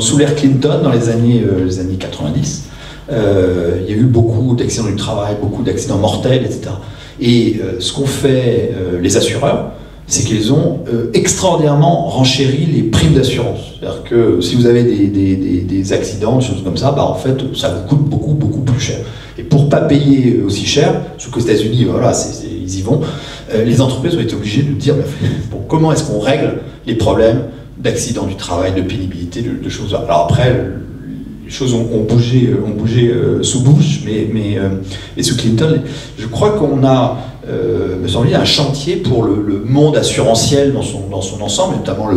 Sous l'ère Clinton, dans les années, euh, les années 90, euh, il y a eu beaucoup d'accidents du travail, beaucoup d'accidents mortels, etc. Et ce qu'ont fait les assureurs, c'est qu'ils ont euh, extraordinairement renchéri les primes d'assurance. C'est-à-dire que si vous avez des, accidents, des choses comme ça, bah en fait, ça vous coûte beaucoup, beaucoup plus cher. Et pour pas payer aussi cher, ce qu'aux États-Unis, voilà, ils y vont, euh, les entreprises ont été obligées de dire comment est-ce qu'on règle les problèmes d'accidents du travail, de pénibilité, de, choses. Alors après, les choses ont, bougé, ont bougé euh, sous Bush, mais, mais et sous Clinton, je crois qu'on a euh, me semble un chantier pour le, monde assurantiel dans son, dans son ensemble, notamment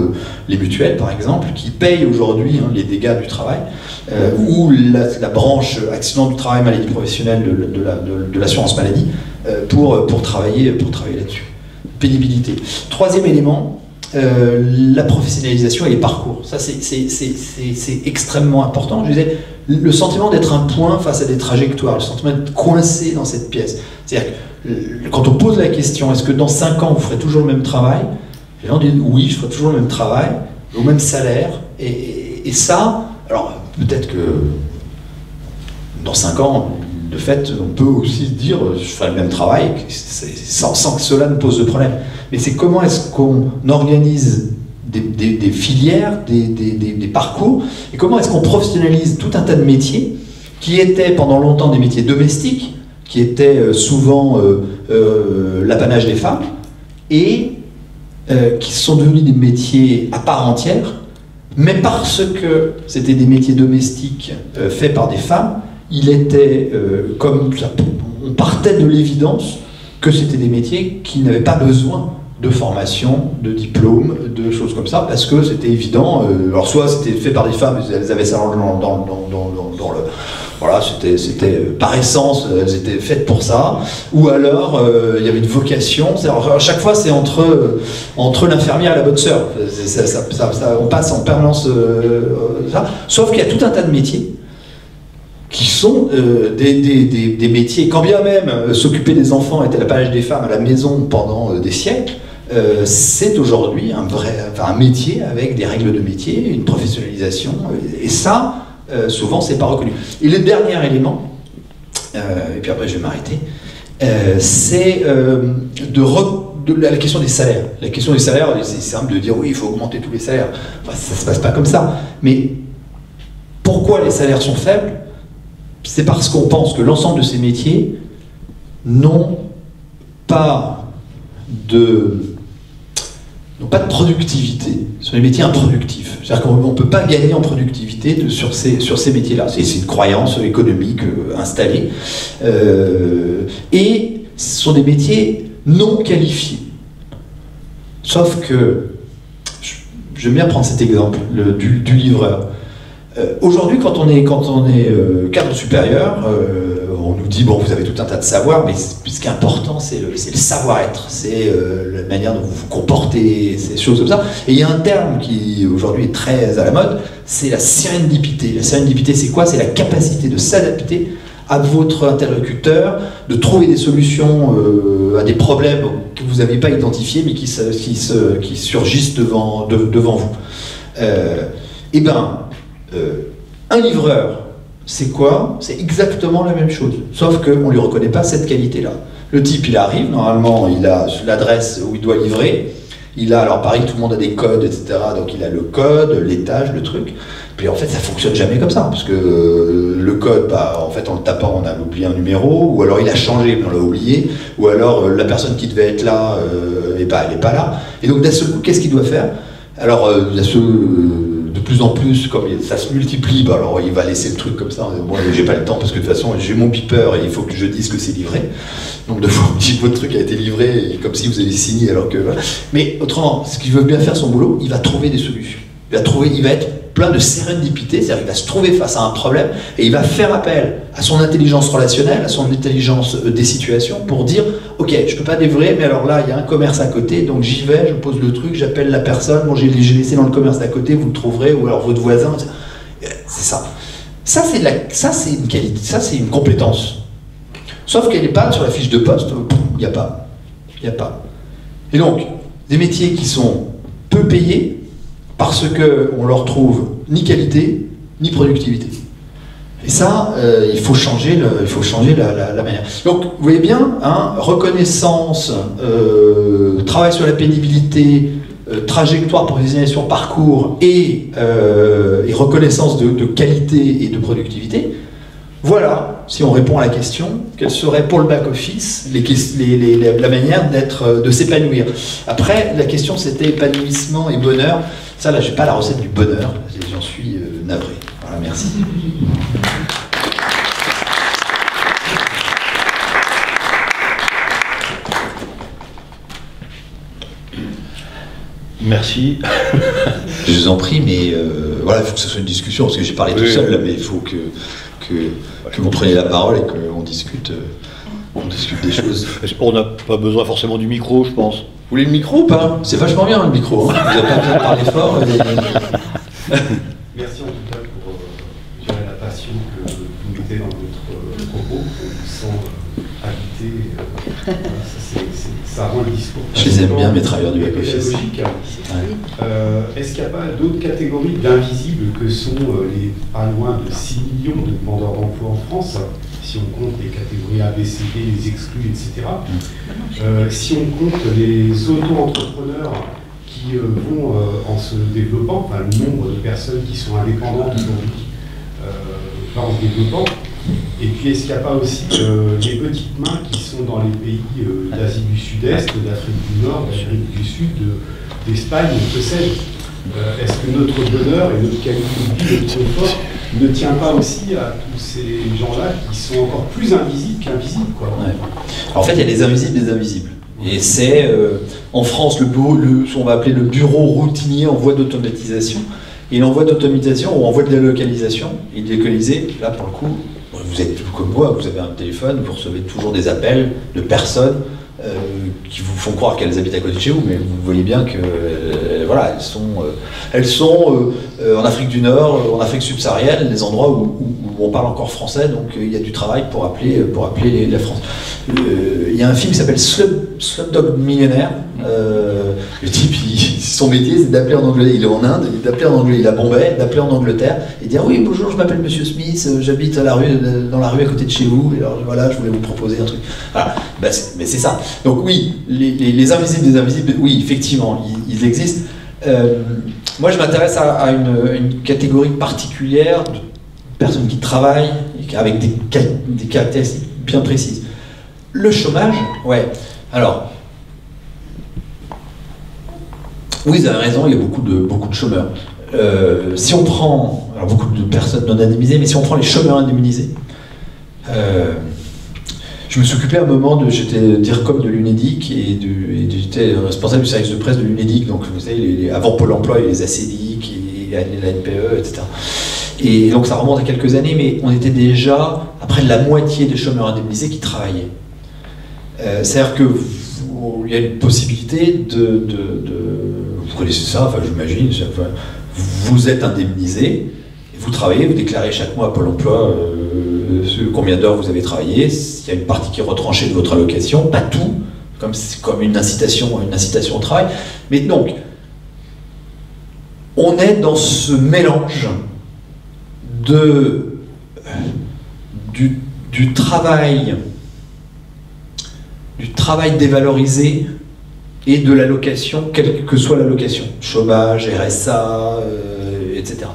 les mutuelles par exemple, qui payent aujourd'hui hein, les dégâts du travail, euh, ou la, branche accident du travail, maladie professionnelle de, l'assurance maladie, euh, pour, pour travailler, pour travailler là-dessus. Pénibilité. Troisième élément, la professionnalisation et les parcours. Ça, c'est extrêmement important. Je disais, le sentiment d'être un point face à des trajectoires, le sentiment d'être coincé dans cette pièce. C'est-à-dire que quand on pose la question, est-ce que dans 5 ans, vous ferez toujours le même travail? Les gens disent oui, je ferai toujours le même travail, au même salaire. Et, ça, alors peut-être que dans 5 ans, de fait, on peut aussi dire je ferai le même travail sans, que cela ne pose de problème. Mais c'est comment est-ce qu'on organise des, filières, des, parcours, et comment est-ce qu'on professionnalise tout un tas de métiers qui étaient pendant longtemps des métiers domestiques, qui étaient euh, souvent euh, euh, l'apanage des femmes, et qui sont devenus des métiers à part entière, mais parce que c'était des métiers domestiques faits par des femmes, il était comme on partait de l'évidence que c'était des métiers qui n'avaient pas besoin de formation, de diplôme, de choses comme ça, parce que c'était évident. alors soit c'était fait par des femmes, elles avaient ça dans, le voilà, c'était euh, par essence, euh, elles étaient faites pour ça. Ou alors, euh, il y avait une vocation. À chaque fois, c'est entre, entre l'infirmière et la bonne sœur. on passe en permanence ça. Sauf qu'il y a tout un tas de métiers qui sont des, métiers, quand bien même s'occuper des enfants était la page des femmes à la maison pendant des siècles, c'est aujourd'hui un vrai un métier avec des règles de métier, une professionnalisation. Et ça, euh, souvent c'est pas reconnu. Et le dernier élément, euh, et puis après je vais m'arrêter, euh, c'est de, la question des salaires. La question des salaires, c'est simple de dire oui, il faut augmenter tous les salaires. Enfin, ça se passe pas comme ça. Mais pourquoi les salaires sont faibles? C'est parce qu'on pense que l'ensemble de ces métiers n'ont pas de pas de productivité. Ce sont des métiers improductifs. C'est-à-dire qu'on ne peut pas gagner en productivité sur ces, métiers-là. C'est une croyance économique euh, installée. Euh, et ce sont des métiers non qualifiés. Sauf que, vais bien prendre cet exemple du, livreur. Euh, aujourd'hui, quand on est, est cadre supérieur, on nous dit, bon, vous avez tout un tas de savoirs, mais ce qui est important, c'est le, savoir-être, c'est euh, la manière dont vous vous comportez, ces choses comme ça. Et il y a un terme qui, aujourd'hui, est très à la mode, c'est la sérendipité. La sérendipité, c'est quoi? C'est la capacité de s'adapter à votre interlocuteur, de trouver des solutions euh, à des problèmes que vous n'avez pas identifiés, mais qui, qui, se, qui surgissent devant, vous. Euh, eh bien, un livreur c'est quoi? C'est exactement la même chose, sauf qu'on ne lui reconnaît pas cette qualité-là. Le type, il arrive, normalement, il a l'adresse où il doit livrer, il a, alors pareil, tout le monde a des codes, etc., donc il a le code, l'étage, le truc, puis en fait, ça fonctionne jamais comme ça, parce que euh, le code, bah, en fait, en le tapant, on a oublié un numéro, ou alors il a changé, on l'a oublié, ou alors euh, la personne qui devait être là, euh, elle n'est pas là. Et donc, d'un seul coup, qu'est-ce qu'il doit faire? Alors, de plus en plus, comme ça se multiplie, bah alors il va laisser le truc comme ça. Moi, j'ai pas le temps parce que de toute façon, j'ai mon beeper et il faut que je dise que c'est livré. Donc de fois, votre truc a été livré, comme si vous avez signé alors que. Mais autrement, ce qu'il veut bien faire son boulot, il va trouver des solutions. Il va trouver, il va être plein de sérendipité, c'est-à-dire qu'il va se trouver face à un problème et il va faire appel à son intelligence relationnelle, à son intelligence euh, des situations pour dire ok, je peux pas livrer, mais alors là il y a un commerce à côté, donc j'y vais, je pose le truc, j'appelle la personne, bon j'ai laissé dans le commerce d'à côté, vous le trouverez, ou alors votre voisin, c'est ça. Ça c'est ça c'est une qualité, ça c'est une compétence. Sauf qu'elle n'est pas sur la fiche de poste, il n'y a pas, il n'y a pas. Et donc des métiers qui sont peu payés parce qu'on leur trouve ni qualité, ni productivité. Et ça, euh, il faut changer, il faut changer la, manière. Donc, vous voyez bien, hein, reconnaissance, euh, travail sur la pénibilité, euh, trajectoire, professionnalisation, parcours et, et reconnaissance de, qualité et de productivité. Voilà, si on répond à la question, quelle serait pour le back-office la manière de s'épanouir. Après, la question c'était épanouissement et bonheur. Ça, là, je n'ai pas la recette du bonheur, j'en suis euh, navré. Voilà, merci. Merci. je vous en prie, mais euh, voilà, il faut que ce soit une discussion, parce que j'ai parlé tout seul, là, mais il faut que, que, vous preniez la parole et qu'on discute. Euh, on discute des choses. On n'a pas besoin forcément du micro, je pense. Vous voulez le micro ou pas C'est vachement bien le micro. Hein. vous n'avez pas besoin de parler fort. Merci en tout cas pour euh, la passion que vous mettez dans votre euh, propos. On vous sent euh, habité. Euh, ça, ça, rend le discours. Je les aime bien, mes travailleurs du back Est-ce qu'il n'y a pas d'autres catégories d'invisibles que sont les pas loin de 6 millions de demandeurs d'emploi en France si on compte les catégories ABCD, les exclus, etc. Euh, si on compte les auto-entrepreneurs qui euh, vont euh, en se développant, enfin le nombre de personnes qui sont indépendantes aujourd'hui va en se développant, et puis est-ce qu'il n'y a pas aussi les petites mains qui sont dans les pays d'Asie du Sud-Est, d'Afrique du Nord, d'Amérique du Sud, d'Espagne, que sais-je? Est-ce que notre bonheur et notre qualité de vie, notre confort ne tient pas aussi à tous ces gens-là qui sont encore plus invisibles qu'invisibles. En fait, il y a les invisibles et les invisibles. Et c'est euh, en France le, le, on va appeler le bureau routinier en voie d'automatisation. Et en voie d'automatisation ou en voie de délocalisation, il est localisé, là pour le coup, vous êtes comme moi, vous avez un téléphone, vous recevez toujours des appels de personnes euh, qui vous font croire qu'elles habitent à côté de chez vous, mais vous voyez bien que euh, voilà, elles sont, euh, elles sont en Afrique du Nord, en Afrique subsaharienne, les endroits où, on parle encore français, donc il y a du travail pour appeler, pour appeler la France. Il y a un film qui s'appelle Slumdog Millionnaire. le type, son métier, c'est d'appeler en anglais. Il est en Inde, d'appeler en anglais. Il est à Bombay, d'appeler en Angleterre et dire oui, bonjour, je m'appelle Monsieur Smith, j'habite dans la rue à côté de chez vous. Et alors voilà, je voulais vous proposer un truc. Voilà, bah, mais c'est ça. Donc oui, les, invisibles des invisibles, oui, effectivement, ils, existent. Euh, moi, je m'intéresse à, une, catégorie particulière de personnes qui travaillent avec des, caractéristiques bien précises. Le chômage, ouais. Alors, oui, vous avez raison, il y a beaucoup de, beaucoup de chômeurs. Euh, si on prend, alors beaucoup de personnes non indemnisées, mais si on prend les chômeurs indemnisés, euh, je me suis occupé à un moment de. J'étais DIRCOM de l'UNEDIC et, j'étais responsable du service de presse de l'UNEDIC, donc vous savez, les, avant Pôle emploi, et les ACDIC, et la NPE, etc. Et donc ça remonte à quelques années, mais on était déjà à près de la moitié des chômeurs indemnisés qui travaillaient. Euh, c'est-à-dire que il y a une possibilité de, vous connaissez ça, enfin j'imagine, vous êtes indemnisé, vous travaillez, vous déclarez chaque mois à Pôle emploi euh, combien d'heures vous avez travaillé, il y a une partie qui est retranchée de votre allocation, pas tout, comme, comme une, incitation, une incitation au travail. Mais donc, on est dans ce mélange de, du, du travail, du travail dévalorisé et de l'allocation, quelle que soit l'allocation, chômage, RSA, euh, etc.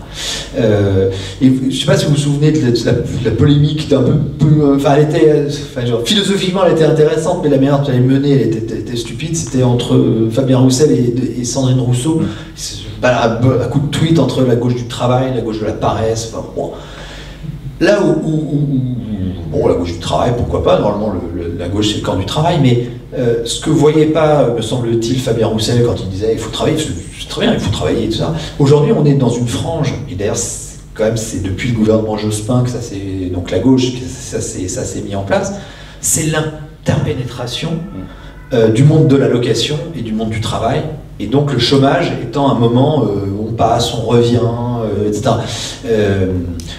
Euh, et je ne sais pas si vous vous souvenez de la, polémique d'un peu, euh, enfin, elle était, enfin, genre, philosophiquement, elle était intéressante, mais la manière dont elle est menée, elle était, stupide. C'était entre Fabien Roussel et, Sandrine Rousseau, à, coup de tweet entre la gauche du travail, la gauche de la paresse. Enfin, bon. Là où, bon, la gauche du travail, pourquoi pas, normalement la gauche c'est le camp du travail, mais euh, ce que voyait pas, me semble-t-il, Fabien Roussel quand il disait il faut travailler, c'est très bien, il faut travailler et tout ça. Aujourd'hui, on est dans une frange, et d'ailleurs, quand même, c'est depuis le gouvernement Jospin que ça s'est, donc la gauche, ça s'est mis en place, c'est l'interpénétration euh, du monde de la location et du monde du travail, et donc le chômage étant un moment euh, où on passe, on revient, etc.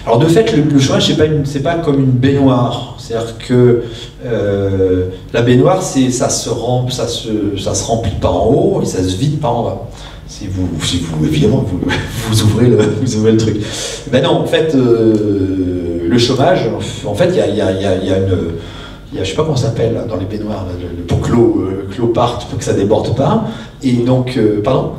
alors de fait, le, chômage, c'est pas, pas comme une baignoire. C'est-à-dire que euh, la baignoire, ça, se remplit, ça, se, remplit par en haut et ça se vide par en bas. Si vous, si vous évidemment, vous, ouvrez le, truc. Ben non, en fait, euh, le chômage, en fait, il y a, y, a, y a, une. Il y a, je sais pas comment ça s'appelle dans les baignoires, pour que l'eau, euh, parte, pour que ça déborde pas. Et donc, pardon?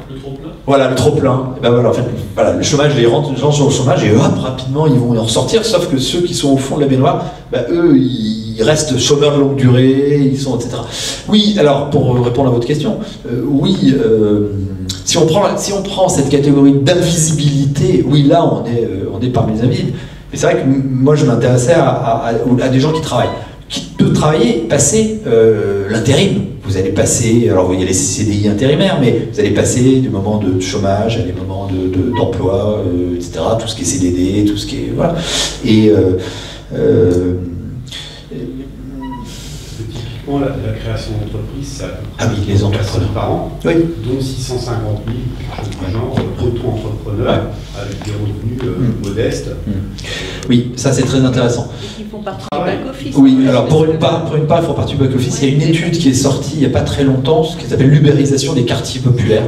Voilà, le trop-plein. Ben voilà, en voilà, le chômage, les, gens sont au chômage et hop, rapidement, ils vont en ressortir, sauf que ceux qui sont au fond de la baignoire, ben, eux, ils restent chômeurs de longue durée, ils sont, etc. Oui, alors pour répondre à votre question, euh, oui, euh, si, on prend, si on prend cette catégorie d'invisibilité, oui, là on est, euh, on est parmi les invisibles. Mais c'est vrai que moi je m'intéressais à, à, des gens qui travaillent. Qui peuvent travailler, passer l'intérim. Vous allez passer, alors vous voyez les CDI intérimaires, mais vous allez passer du moment de chômage à des moments d'emploi, de, etc. Tout ce qui est CDD, tout ce qui est. Voilà. Et. La, création d'entreprises, c'est à peu près ah oui, les entrepreneurs par an, oui. dont 650 000, quelque chose du genre, auto-entrepreneurs, avec des revenus euh, mm. modestes. Mm. Oui, ça c'est très intéressant. Et qui font partie du back-office. Oui, alors pour une, part, pour une part, ils font partie du back-office. Il y a une étude qui est sortie il n'y a pas très longtemps, ce qui s'appelle l'ubérisation des quartiers populaires.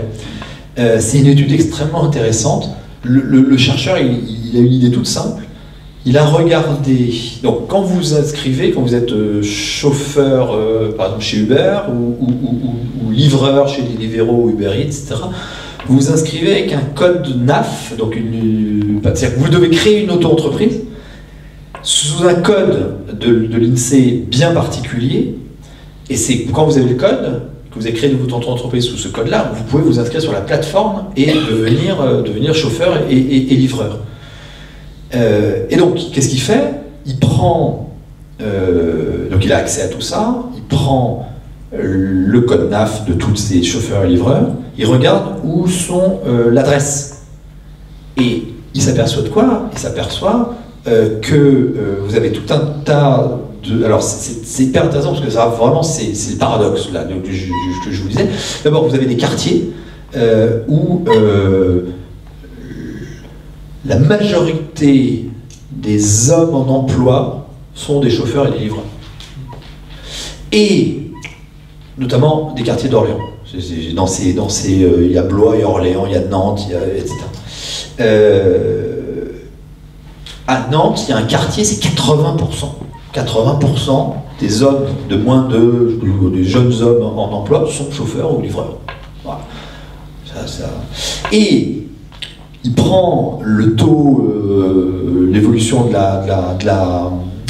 Euh, c'est une étude extrêmement intéressante. Le, chercheur, il a une idée toute simple il a regardé. Donc, quand vous inscrivez, quand vous êtes euh, chauffeur, euh, par exemple chez Uber, ou, livreur chez Deliveroo, Uber Eats, etc., vous vous inscrivez avec un code NAF, donc c'est-à-dire que vous devez créer une auto-entreprise sous un code de, l'INSEE bien particulier, et c'est quand vous avez le code, que vous avez créé votre auto-entreprise sous ce code-là, vous pouvez vous inscrire sur la plateforme et devenir, euh, devenir chauffeur et livreur. Euh, et donc, qu'est-ce qu'il fait? Il prend, euh, donc il a accès à tout ça, il prend euh, le code NAF de tous ces chauffeurs et livreurs, il regarde où sont l'adresse. Et il s'aperçoit de quoi? Il s'aperçoit que vous avez tout un tas de... Alors c'est hyper intéressant parce que ça vraiment c'est le paradoxe là que je, je vous disais. D'abord vous avez des quartiers où la majorité des hommes en emploi sont des chauffeurs et des livreurs. Et notamment des quartiers d'Orléans. Dans ces, dans ces, euh, il y a Blois, il y a Orléans, il y a Nantes, etc. Euh, à Nantes, il y a un quartier, c'est 80%. 80% des hommes de moins de, des jeunes hommes en emploi sont chauffeurs ou livreurs. Voilà. Et il prend le taux, euh, l'évolution de la,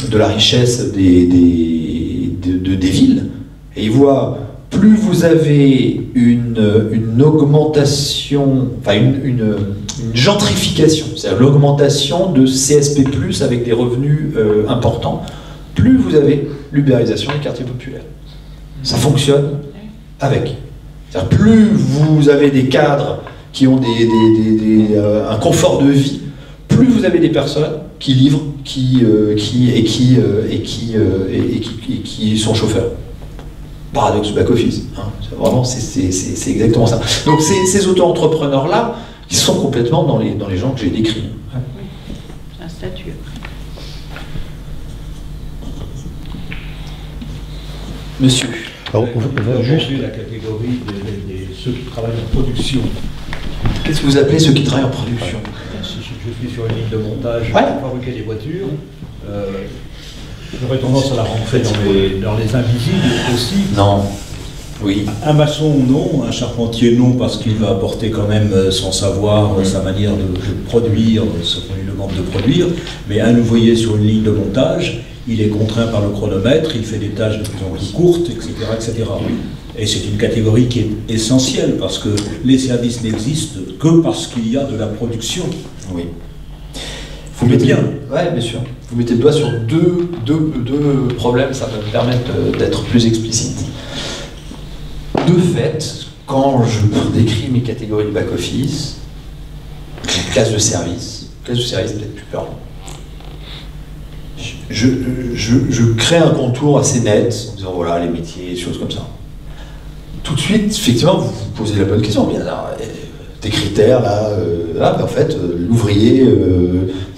de, la, richesse des, des, des villes, et il voit plus vous avez une, une augmentation, enfin une, une, gentrification, c'est-à-dire l'augmentation de CSP, avec des revenus euh, importants, plus vous avez l'ubérisation des quartiers populaires. Ça fonctionne avec. Plus vous avez des cadres qui ont des, euh, un confort de vie, plus vous avez des personnes qui livrent qui, euh, qui, et, qui, euh, et, qui, et, qui, qui, sont chauffeurs. Paradoxe back-office. Hein. Vraiment, c'est exactement ça. Donc ces, ces auto-entrepreneurs-là, ils sont complètement dans les, dans les gens que j'ai décrits. Oui, un statut. Monsieur. Alors, on va juste la catégorie de ceux qui travaillent en production. Qu'est-ce que vous appelez ceux qui travaillent en production Si je suis sur une ligne de montage pour fabriquer des voitures, euh, j'aurais tendance à la rentrer dans les, dans les invisibles aussi. Non. Oui. Un maçon, non. Un charpentier, non, parce qu'il va apporter quand même euh, son savoir, euh, sa manière de, de produire, euh, ce qu'on lui demande de produire. Mais un ouvrier sur une ligne de montage, il est contraint par le chronomètre, il fait des tâches de plus en plus courtes, etc. etc. Et c'est une catégorie qui est essentielle, parce que les services n'existent que parce qu'il y a de la production. Oui. Vous mettez, bien. Ouais, bien sûr. Vous mettez le doigt sur deux, deux, deux problèmes, ça va me permettre d'être plus explicite. De fait, quand je décris mes catégories de back-office, classe de service, classe de service peut-être plus peur. Je, crée un contour assez net en disant voilà les métiers, choses comme ça. Tout de suite, effectivement, vous vous posez la bonne question. Bien, euh, des critères là, euh, en fait, euh, l'ouvrier,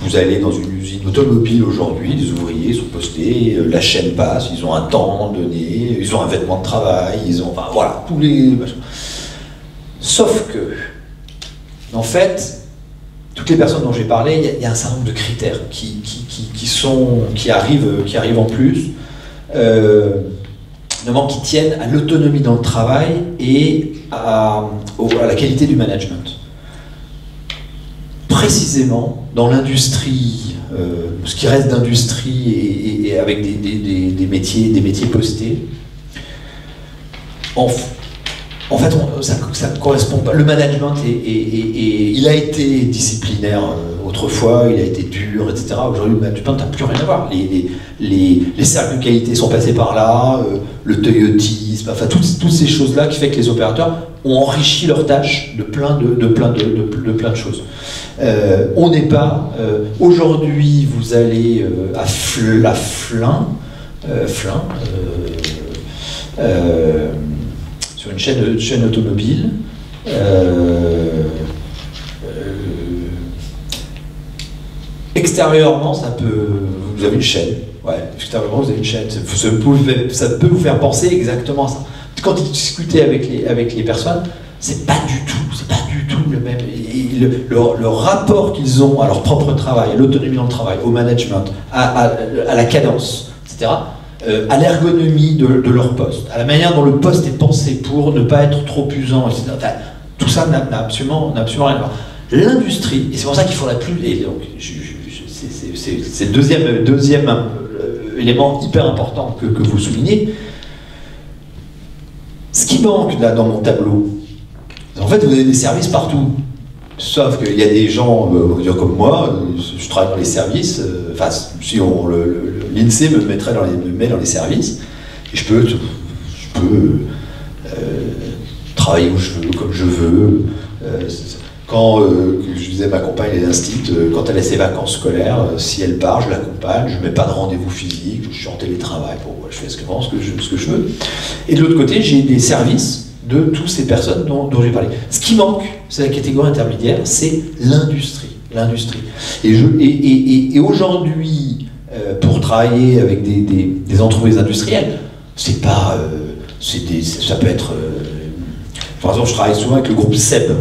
vous allez dans une usine automobile aujourd'hui, les ouvriers sont postés, euh, la chaîne passe, ils ont un temps donné, ils ont un vêtement de travail, ils ont, enfin, voilà, tous les. Sauf que, en fait, toutes les personnes dont j'ai parlé, il y a- un certain nombre de critères qui, qui, sont, qui, arrivent, qui arrivent en plus, euh, notamment qui tiennent à l'autonomie dans le travail et à la qualité du management. Précisément, dans l'industrie, euh, ce qui reste d'industrie et, avec des, métiers, des métiers postés, en, fait, ça ne correspond pas. Le management, est, il a été disciplinaire euh, autrefois, il a été dur, etc. Aujourd'hui, le management n'a plus rien à voir. Les, les cercles de qualité sont passés par là, euh, le toyotisme, enfin, toutes, toutes ces choses-là qui fait que les opérateurs ont enrichi leurs tâches de plein de, de, plein de, plein de choses. Euh, on n'est pas. euh, Aujourd'hui, vous allez euh, à, Fl- à euh, euh, sur une chaîne, chaîne automobile. extérieurement, ça peut. Vous avez une chaîne. Ouais, extérieurement, vous avez une chaîne. Ça peut, ça peut vous faire penser exactement à ça. Quand vous discutez avec les, avec les personnes, c'est pas du tout, c'est pas du tout le même. le, le- rapport qu'ils ont à leur propre travail, à l'autonomie dans le travail, au management, à, à- la cadence, etc., euh, à l'ergonomie de, de leur poste, à la manière dont le poste est pensé pour ne pas être trop usant, etc. Tout ça n'a absolument, absolument rien à voir. L'industrie, et c'est pour ça qu'il faudrait plus. Et donc, c'est le deuxième, deuxième euh, élément hyper important que, que vous soulignez. Ce qui manque là dans mon tableau, en fait, vous avez des services partout. Sauf qu'il y a des gens, euh, dire comme moi, euh, je travaille dans les services, euh, enfin, si on, l'INSEE me, mettrait dans les, me met dans les services, et je peux, je peux travailler où je veux, comme je veux. Quand euh, je disais ma compagne est instite, euh, quand elle a ses vacances scolaires, euh, si elle part, je l'accompagne, je ne mets pas de rendez-vous physique, je suis en télétravail, bon, je fais ce que, je, veux. Et de l'autre côté, j'ai des services de toutes ces personnes dont, dont j'ai parlé. Ce qui manque, c'est la catégorie intermédiaire, c'est l'industrie. L'industrie. Et, et, et- et- aujourd'hui, pour travailler avec des, des- entreprises industrielles, c'est pas, des- ça peut être. par exemple, je travaille souvent avec le groupe SEB.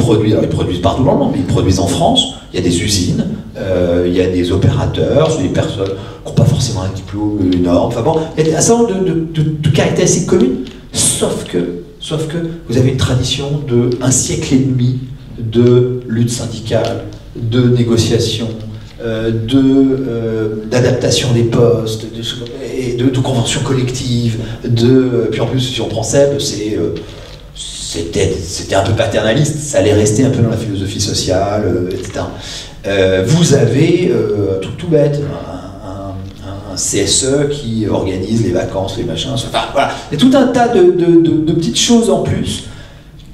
Ils, produisent, partout dans le monde, mais ils produisent en France. Il y a des usines, euh, il y a des opérateurs, c'est des personnes qui n'ont pas forcément un diplôme énorme. Enfin bon, il y a un certain nombre de, caractéristiques communes, sauf que, sauf que vous avez une tradition de un siècle et demi de lutte syndicale, de négociation, euh, euh, d'adaptation des postes, de, et de conventions collectives, de, puis en plus si on prend SEB, c'est euh, c'était, c'était un peu paternaliste, ça allait rester un peu dans la philosophie sociale, euh, etc. Euh, vous avez, euh, truc tout bête, un, CSE qui organise les vacances, les machins, enfin voilà, il y a tout un tas de, de- petites choses en plus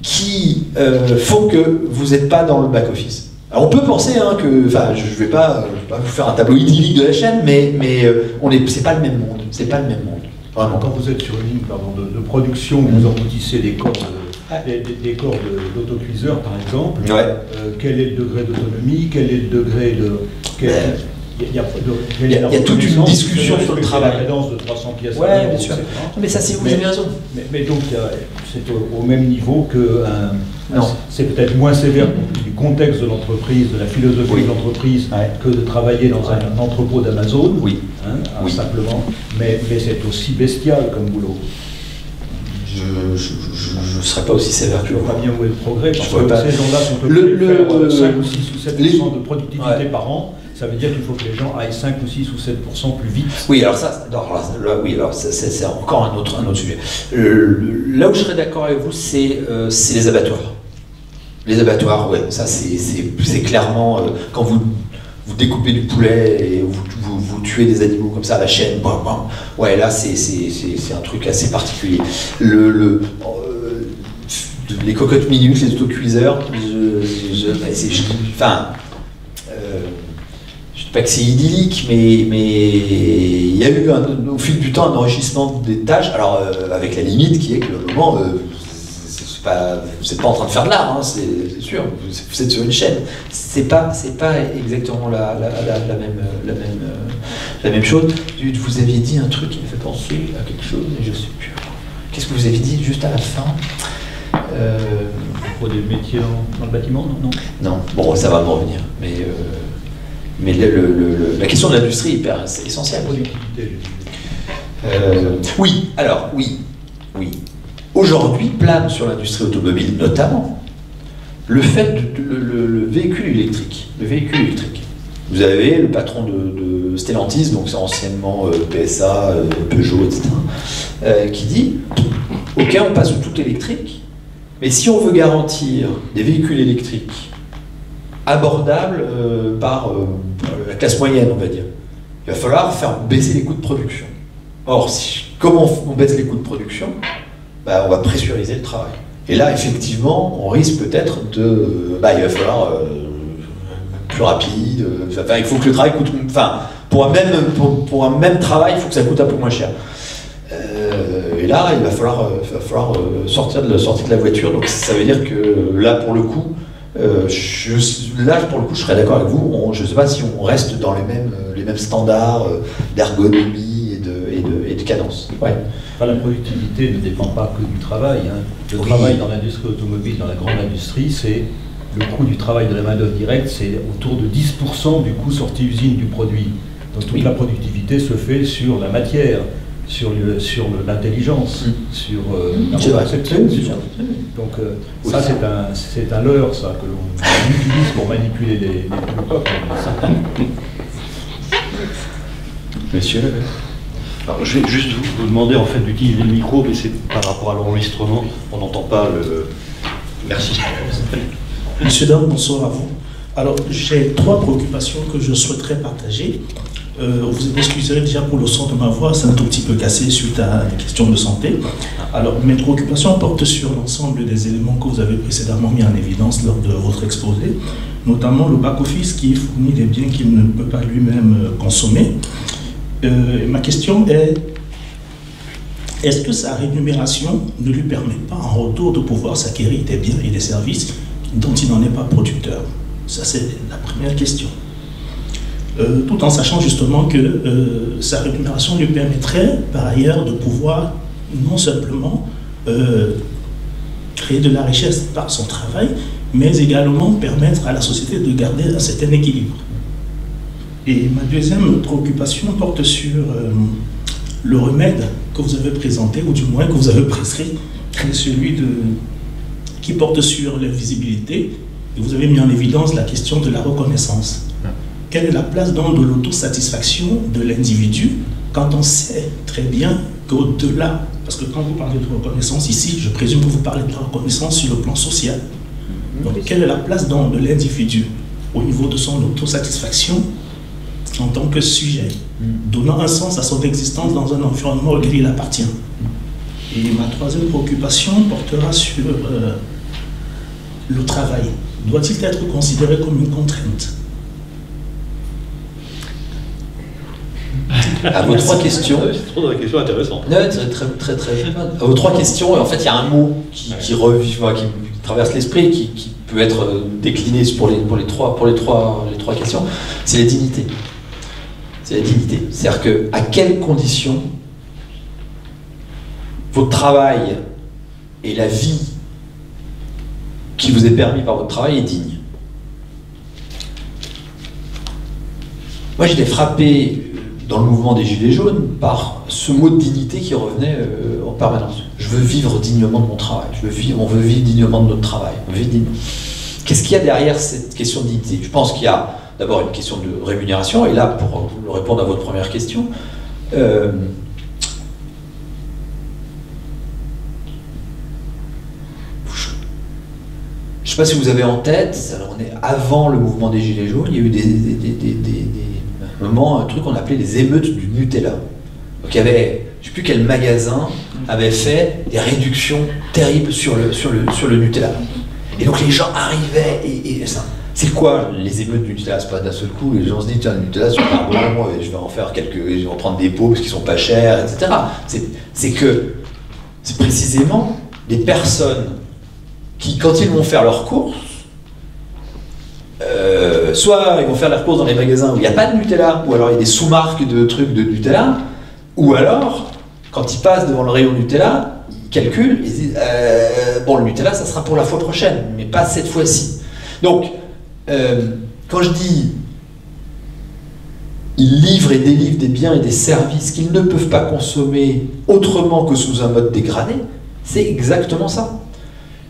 qui euh, font que vous n'êtes pas dans le back-office. Alors on peut penser hein, que, enfin je ne vais, pas vous faire un tableau idyllique de la chaîne, mais, mais on est, c'est pas le même monde, c'est pas le même monde. Quand vous êtes sur une ligne de, de production, vous emboutissez des corps de- des, des- des corps de- d'autocuiseurs, par exemple. Ouais. Euh, quel est le degré d'autonomie Quel est le degré de. quel- il y a, il y a- est la il y a toute une discussion sur le la travail. cadence de 300 pièces Ouais, bien sûr. mais ça, c'est vous avez raison. Mais, mais donc, c'est au, au même niveau que. un- Non. C'est peut-être moins sévère du contexte de l'entreprise, de la philosophie Oui. de l'entreprise, Ouais. que de travailler dans un, entrepôt d'Amazon. Oui. hein, Oui. Simplement. Mais, mais c'est aussi bestial comme boulot. je ne serais pas aussi sévère que Je vous. vois pas bien où est le progrès, parce Je que pas. ces gens-là sont Le- le- faire euh, 5 ou 6 ou 7 les- de productivité Ouais. par an. Ça veut dire qu'il faut que les gens aillent 5 ou 6 ou 7% plus vite. Oui, alors ça, non, alors là, oui, alors c'est encore un autre, un autre sujet. Le- là où je serais d'accord avec vous, c'est euh, c'est les abattoirs. Les abattoirs, ouais, ça c'est- clairement euh, quand vous vous découpez du poulet et vous, vous, vous tuez des animaux comme ça à la chaîne, bam, bam. ouais, là c'est un truc assez particulier. Le, le- euh, les cocottes minutes, les autocuiseurs, je, euh, je ne dis pas que c'est idyllique, mais mais il y a eu au fil du temps un enrichissement des tâches. Alors euh, avec la limite qui est que le moment, euh, vous n'êtes pas en train de faire de l'art, hein, c'est sûr. Vous, êtes sur une chaîne. C'est pas pas exactement la, même chose. Vous aviez dit un truc qui me fait penser à quelque chose, et je sais plus. Qu'est-ce que vous avez dit juste à la fin? Pour des métiers dans, dans le bâtiment, non, non? non, bon, ça va me revenir. Mais, euh, mais le- le- le- la question de l'industrie est hyper c'est essentielle. Euh, oui, alors, oui, oui. Aujourd'hui, plane sur l'industrie automobile, notamment, le fait de, de- le, le- le véhicule électrique. Le véhicule électrique. Vous avez le patron de, de Stellantis, donc c'est anciennement euh, PSA, euh, Peugeot, etc., euh, qui dit Ok, on passe au tout électrique, mais si on veut garantir des véhicules électriques abordables euh, par euh, la classe moyenne, on va dire, il va falloir faire baisser les coûts de production. Or, comment on baisse les coûts de production? Bah, On va pressuriser le travail. Et là, effectivement, on risque peut-être de. Bah, il va falloir euh, plus rapide. euh, Enfin, il faut que le travail coûte. Enfin, pour un même, pour, un même travail, il faut que ça coûte un peu moins cher. Et là, il va falloir, euh, il va falloir euh, sortir, de la, sortir de la voiture. Donc, ça veut dire que là, pour le coup, euh, je- là, pour le coup, je serais d'accord avec vous. On- je ne sais pas si on reste dans les mêmes, euh, les mêmes standards euh, d'ergonomie et de, et, de, et de cadence. Ouais. Enfin, la productivité ne dépend pas que du travail. hein. Le Oui. travail dans l'industrie automobile, dans la grande industrie, c'est le coût du travail de la main-d'œuvre directe, c'est autour de 10% du coût sortie usine du produit. Donc toute Oui. la productivité se fait sur la matière, sur le- sur le- l'intelligence, Mm. sur euh, la c'est sur- sûr. Donc euh, Oui. ça, c'est un, c'est un leurre, ça, que l'on utilise pour manipuler les, les, le peuple. Monsieur Alors, je vais juste vous, vous demander en fait d'utiliser le micro, mais c'est par rapport à l'enregistrement. On n'entend pas le. Merci. Monsieur Dame, bonsoir à vous. Alors, j'ai trois préoccupations que je souhaiterais partager. Euh, vous m'excuserez déjà pour le son de ma voix, c'est un tout petit peu cassé suite à des questions de santé. Alors, mes préoccupations portent sur l'ensemble des éléments que vous avez précédemment mis en évidence lors de votre exposé, notamment le back-office qui fournit des biens qu'il ne peut pas lui-même euh, consommer. Euh, ma question est, est-ce que sa rémunération ne lui permet pas en retour de pouvoir s'acquérir des biens et des services dont il n'en est pas producteur? Ça, c'est la première question. Euh, tout en sachant justement que euh, sa rémunération lui permettrait par ailleurs de pouvoir non simplement euh, créer de la richesse par son travail, mais également permettre à la société de garder un certain équilibre. Et ma deuxième préoccupation porte sur le remède que vous avez présenté, ou du moins que vous avez prescrit, celui qui porte sur la visibilité. Et vous avez mis en évidence la question de la reconnaissance. Quelle est la place donc de l'autosatisfaction de l'individu quand on sait très bien qu'au-delà, parce que quand vous parlez de reconnaissance ici, je présume que vous parlez de la reconnaissance sur le plan social. Donc, quelle est la place donc de l'individu au niveau de son autosatisfaction en tant que sujet, donnant un sens à son existence dans un environnement auquel il appartient? Et ma troisième préoccupation portera sur euh, le travail. Doit-il être considéré comme une contrainte? À vos trois questions. C'est trop une question intéressante. Non, très, très, très, très. À vos trois questions, en fait, il y a un mot qui, qui revit, enfin, qui traverse l'esprit, qui, qui peut être euh, décliné pour les, pour les, trois, pour les, trois, les trois questions. C'est la dignité. C'est la dignité. C'est-à-dire que, à quelles conditions votre travail et la vie qui vous est permis par votre travail est digne? Moi, j'étais frappé dans le mouvement des Gilets jaunes par ce mot de dignité qui revenait euh, en permanence. Je veux vivre dignement de mon travail. On veut vivre dignement de notre travail. Qu'est-ce qu'il y a derrière cette question de dignité? Je pense qu'il y a d'abord une question de rémunération. Et là, pour répondre à votre première question, euh, je ne sais pas si vous avez en tête, on est avant le mouvement des Gilets jaunes, il y a eu des, un truc qu'on appelait les émeutes du Nutella. Donc il y avait, je ne sais plus quel magasin avait fait des réductions terribles sur le, sur le, sur le Nutella. Et donc les gens arrivaient et, ça. C'est quoi les émeutes du Nutella? C'est pas d'un seul coup, les gens se disent tiens, le Nutella c'est un bon, je vais en faire quelques, je prendre des pots parce qu'ils sont pas chers, etc. C'est que c'est précisément des personnes qui, quand ils vont faire leurs courses, euh, soit ils vont faire leurs courses dans les magasins où il n'y a pas de Nutella, ou alors il y a des sous-marques de trucs de Nutella, ou alors, quand ils passent devant le rayon Nutella, ils calculent, ils disent euh, Bon, le Nutella, ça sera pour la fois prochaine, mais pas cette fois-ci. Donc, euh, quand je dis ils livrent et délivrent des biens et des services qu'ils ne peuvent pas consommer autrement que sous un mode dégradé, c'est exactement ça.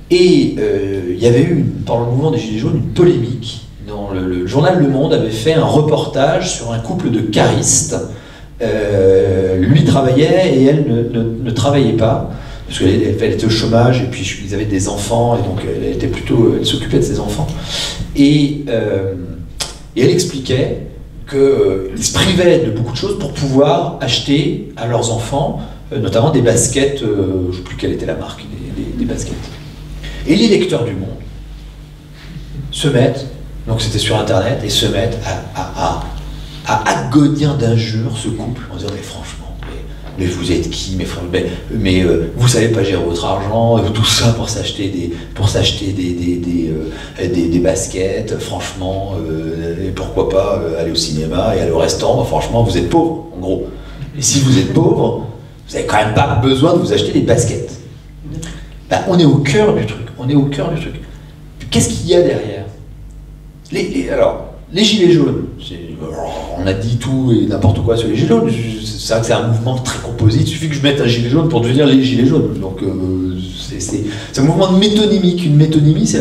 Et euh, il y avait eu, pendant le mouvement des Gilets jaunes, une polémique. Dans le, journal Le Monde avait fait un reportage sur un couple de caristes euh, lui travaillait et elle ne, travaillait pas parce qu'elle était au chômage et puis ils avaient des enfants et donc elle était plutôt elle s'occupait de ses enfants et, euh, elle expliquait qu'ils euh, se privaient de beaucoup de choses pour pouvoir acheter à leurs enfants notamment des baskets je ne sais plus quelle était la marque des, baskets et les lecteurs du monde se mettent donc c'était sur internet et se mettent à à agonien d'injures ce couple en disant mais franchement, mais, vous êtes qui Mais, mais, euh, vous savez pas gérer votre argent, tout ça pour s'acheter des des des, des, euh, des, baskets, franchement, euh, pourquoi pas aller au cinéma et aller au restaurant, franchement vous êtes pauvre en gros. Et si vous êtes pauvre, vous n'avez quand même pas besoin de vous acheter des baskets. Ben, on est au cœur du truc, on est au cœur du truc. Qu'est-ce qu'il y a derrière? Les, Alors, les gilets jaunes, on a dit tout et n'importe quoi sur les gilets jaunes. C'est vrai c'est un mouvement très composite. Il suffit que je mette un gilet jaune pour devenir les gilets jaunes. Donc euh, c'est un mouvement de métonymie. Une métonymie, c'est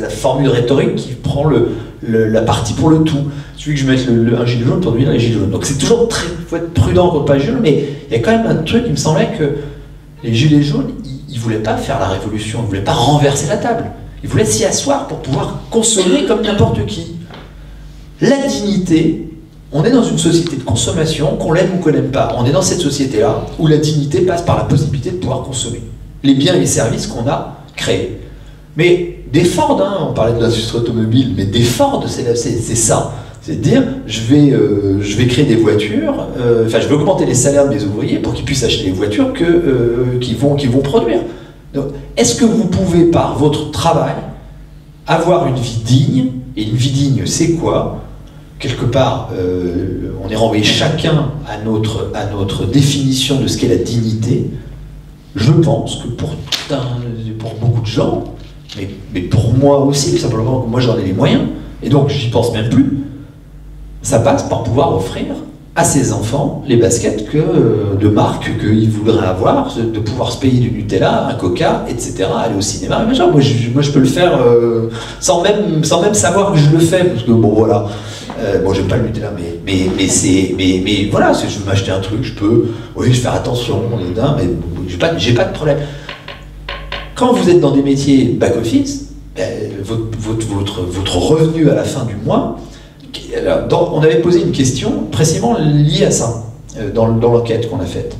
la, formule rhétorique qui prend la partie pour le tout. Il suffit que je mette un gilet jaune pour devenir les gilets jaunes. Donc c'est toujours très. Il faut être prudent contre pas les gilets jaunes, mais il y a quand même un truc qui me semblait que les gilets jaunes, ne voulaient pas faire la révolution, ils ne voulaient pas renverser la table. Ils voulaient s'y asseoir pour pouvoir consommer comme n'importe qui. La dignité, on est dans une société de consommation, qu'on l'aime ou qu'on n'aime pas. On est dans cette société-là où la dignité passe par la possibilité de pouvoir consommer les biens et les services qu'on a créés. Mais des Ford, hein, on parlait de l'industrie automobile, mais des Ford, c'est ça. C'est de dire, je vais, euh, je vais créer des voitures, euh, enfin, je vais augmenter les salaires de mes ouvriers pour qu'ils puissent acheter les voitures euh, qu'ils vont, vont produire. Est-ce que vous pouvez, par votre travail, avoir une vie digne? Et une vie digne, c'est quoi? Quelque part, on est renvoyé chacun à notre, à notre définition de ce qu'est la dignité, je pense que pour, pour beaucoup de gens, mais, mais pour moi aussi, simplement que moi j'en ai les moyens, et donc j'y pense même plus, ça passe par pouvoir offrir à ses enfants les baskets que, euh, de marque qu'ils voudraient avoir, de pouvoir se payer du Nutella, un Coca, etc., aller au cinéma. Moi, je, moi, je peux le faire euh, sans, même, sans même savoir que je le fais, parce que bon, voilà. Euh, bon, j'aime pas le Nutella, mais, mais, mais, c'est, mais, mais voilà, si je veux m'acheter un truc, je peux, oui, je faire attention, mais j'ai pas, pas de problème. Quand vous êtes dans des métiers back-office, ben, votre, votre, votre, revenu à la fin du mois, on avait posé une question précisément liée à ça, euh, dans, l'enquête qu'on a faite.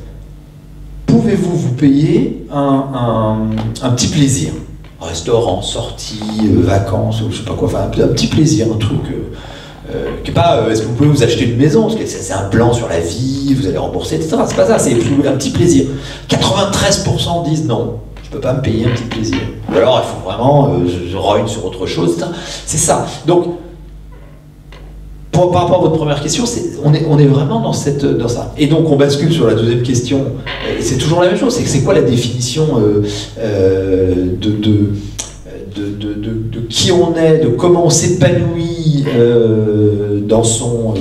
Pouvez-vous vous payer un, petit plaisir? Restaurant, sortie, euh, vacances, je sais pas quoi, enfin un, petit plaisir, un truc. Euh, pas euh, est-ce que vous pouvez vous acheter une maison? Parce que c'est un plan sur la vie, vous allez rembourser, etc. C'est pas ça, c'est un petit plaisir. 93% disent non, je peux pas me payer un petit plaisir. Ou alors il faut vraiment, euh, je, rogne sur autre chose, C'est ça. Donc, par rapport à votre première question, on, est, on est vraiment dans, cette, ça. Et donc on bascule sur la deuxième question, et c'est toujours la même chose, c'est quoi la définition de de, qui on est, de comment on s'épanouit euh, dans, son, euh,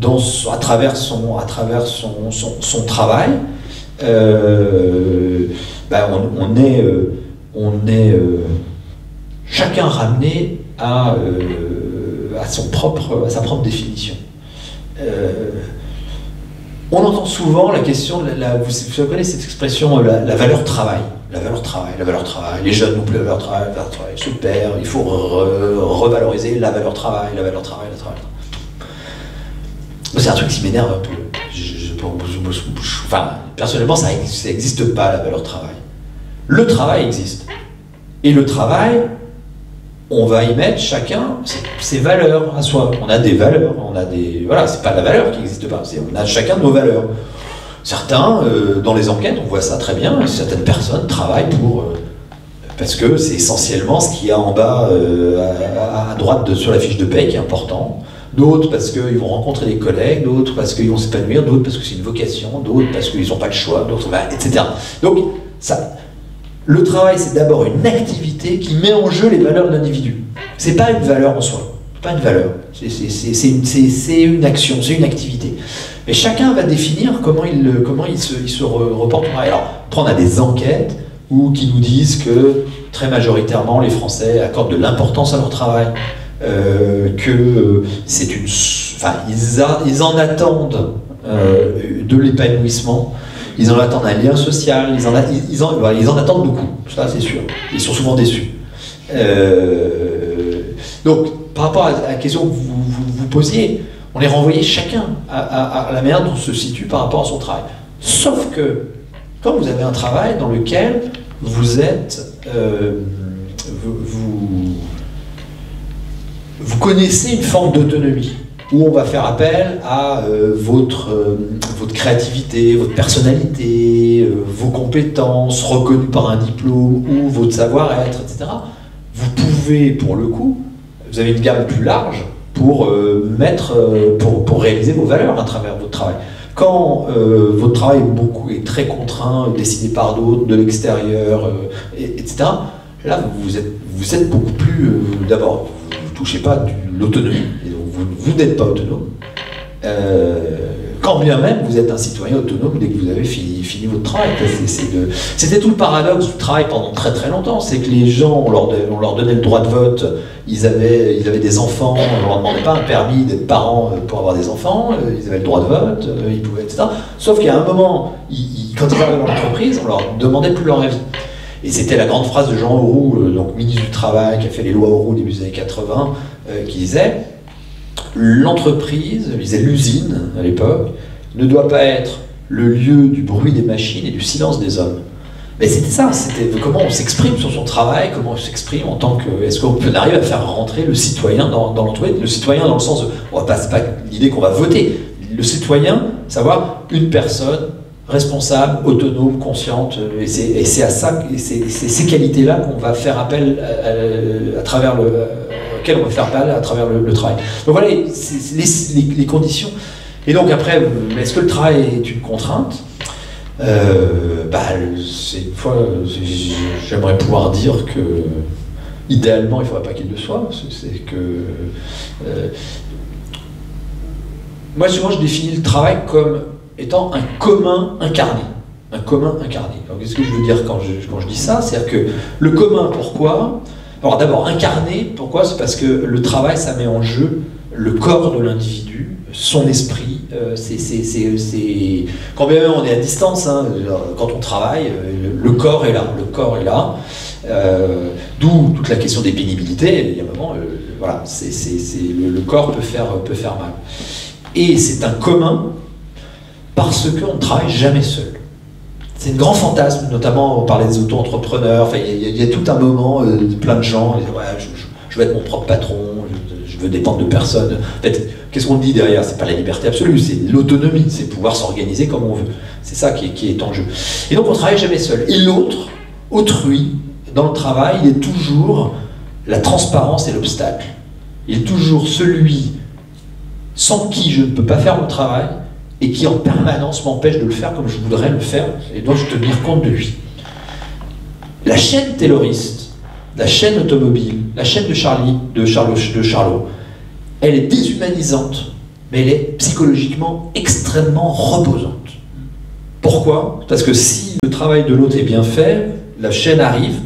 dans, à travers son, à travers son, travail, euh, ben, on, est, on est chacun ramené à, à, son propre, à sa propre définition. on entend souvent la question, la, vous, vous, connaissez cette expression, la, la valeur travail la valeur travail, la valeur travail, les jeunes n'ont plus la valeur travail, la valeur travail se perd, il faut revaloriser la valeur travail, la valeur travail, la travail. C'est un truc qui m'énerve un peu. enfin, personnellement, ça n'existe pas la valeur travail. Le travail existe. Et le travail, on va y mettre chacun ses valeurs à soi. On a des valeurs, on a des. Voilà, c'est pas la valeur qui n'existe pas, on a chacun nos valeurs. Certains, euh, dans les enquêtes, on voit ça très bien, certaines personnes travaillent pour... Euh, parce que c'est essentiellement ce qu'il y a en bas, euh, à, droite sur la fiche de paie qui est important. D'autres parce qu'ils vont rencontrer des collègues, d'autres parce qu'ils vont s'épanouir, d'autres parce que c'est une vocation, d'autres parce qu'ils n'ont pas le choix, d'autres, bah, etc. Donc, ça, le travail, c'est d'abord une activité qui met en jeu les valeurs de l'individu. C'est pas une valeur en soi, pas une valeur. C'est une, action, c'est une activité. Et chacun va définir comment il, se, reporte au travail. Alors, on a des enquêtes où, qui nous disent que très majoritairement, les Français accordent de l'importance à leur travail, euh, que c'est une. Enfin, ils, ils en attendent euh, de l'épanouissement, ils en attendent un lien social, ils en, ils en, ils en attendent beaucoup, ça c'est sûr. Ils sont souvent déçus. Euh, donc, par rapport à la question que vous, vous posiez, on est renvoyé chacun à, la manière dont on se situe par rapport à son travail. Sauf que, quand vous avez un travail dans lequel vous êtes, euh, vous, vous, connaissez une forme d'autonomie, où on va faire appel à euh, votre, euh, votre créativité, votre personnalité, vos compétences reconnues par un diplôme ou votre savoir-être, etc. Vous pouvez, pour le coup, vous avez une gamme plus large, pour euh, mettre, euh, pour, réaliser vos valeurs à travers votre travail. Quand euh, votre travail est, beaucoup, est très contraint, décidé par d'autres, de l'extérieur, etc., là, vous êtes, vous êtes beaucoup plus... D'abord, vous ne touchez pas l'autonomie, vous, n'êtes pas autonome quand bien même vous êtes un citoyen autonome dès que vous avez fini, votre travail. C'était tout le paradoxe du travail pendant très très longtemps, c'est que les gens, on leur, on leur, donnait le droit de vote, ils avaient, ils avaient des enfants, on ne leur demandait pas un permis d'être parents euh, pour avoir des enfants, euh, ils avaient le droit de vote, euh, ils pouvaient, etc. Sauf qu'à un moment, quand ils arrivaient dans l'entreprise, on leur demandait plus leur avis. Et c'était la grande phrase de Jean Auroux, donc ministre du Travail, qui a fait les lois Auroux au début des années 80, qui disait l'entreprise, l'usine à l'époque, ne doit pas être le lieu du bruit des machines et du silence des hommes. Mais c'était ça, c'était comment on s'exprime sur son travail, comment on s'exprime en tant que. Est-ce qu'on peut arriver à faire rentrer le citoyen dans, l'entreprise Le citoyen dans le sens de. On va pas, pas l'idée qu'on va voter. Le citoyen, savoir une personne responsable, autonome, consciente, et c'est à ça, c'est ces qualités-là qu'on va faire appel à, travers le, va faire appel à travers le, travail. Donc voilà les, les, conditions. Et donc après, est-ce que le travail est une contrainte? Euh, bah, une fois, j'aimerais pouvoir dire que idéalement, il ne faudrait pas qu'il le soit. C'est que euh, moi, souvent, je définis le travail comme étant un commun incarné. Un commun incarné. qu'est-ce que je veux dire quand je, quand je dis ça? C'est-à-dire que le commun, pourquoi? Alors, d'abord, incarné, pourquoi? C'est parce que le travail, ça met en jeu le corps de l'individu, son esprit. Euh, c'est, quand bien même on est à distance, hein, quand on travaille, euh, le, corps est là. Le corps est là. Euh, d'où toute la question des pénibilités. Il y a un moment, voilà, c'est, le, le, corps peut faire, peut faire mal. Et c'est un commun parce qu'on ne travaille jamais seul. C'est un grand fantasme, notamment on parlait des auto-entrepreneurs, il y, a tout un moment, euh, plein de gens, ouais, je, veux être mon propre patron, je, veux dépendre de personne. En fait, qu'est-ce qu'on dit derrière? C'est pas la liberté absolue, c'est l'autonomie, c'est pouvoir s'organiser comme on veut. C'est ça qui est, qui est en jeu. Et donc on ne travaille jamais seul. Et l'autre, autrui, dans le travail, il est toujours la transparence et l'obstacle. Il est toujours celui sans qui je ne peux pas faire mon travail, et qui en permanence m'empêche de le faire comme je voudrais le faire, et dois-je tenir compte de lui. La chaîne tayloriste, la chaîne automobile, la chaîne de Charlie, de Charlot, de Charlot, elle est déshumanisante mais elle est psychologiquement extrêmement reposante. Pourquoi? Parce que si le travail de l'autre est bien fait, la chaîne arrive,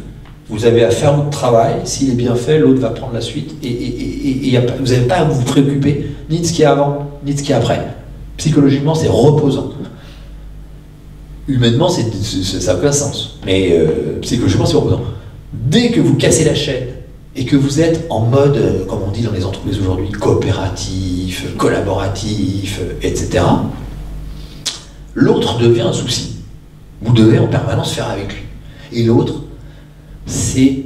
vous avez à faire votre travail, s'il est bien fait, l'autre va prendre la suite, et, vous n'avez pas à vous préoccuper ni de ce qui est avant, ni de ce qui est après. Psychologiquement, c'est reposant. Humainement, ça n'a aucun sens, mais euh, psychologiquement, c'est reposant. Dès que vous cassez la chaîne, et que vous êtes en mode, euh, comme on dit dans les entreprises aujourd'hui, coopératif, collaboratif, etc., l'autre devient un souci. Vous devez en permanence faire avec lui. Et l'autre, c'est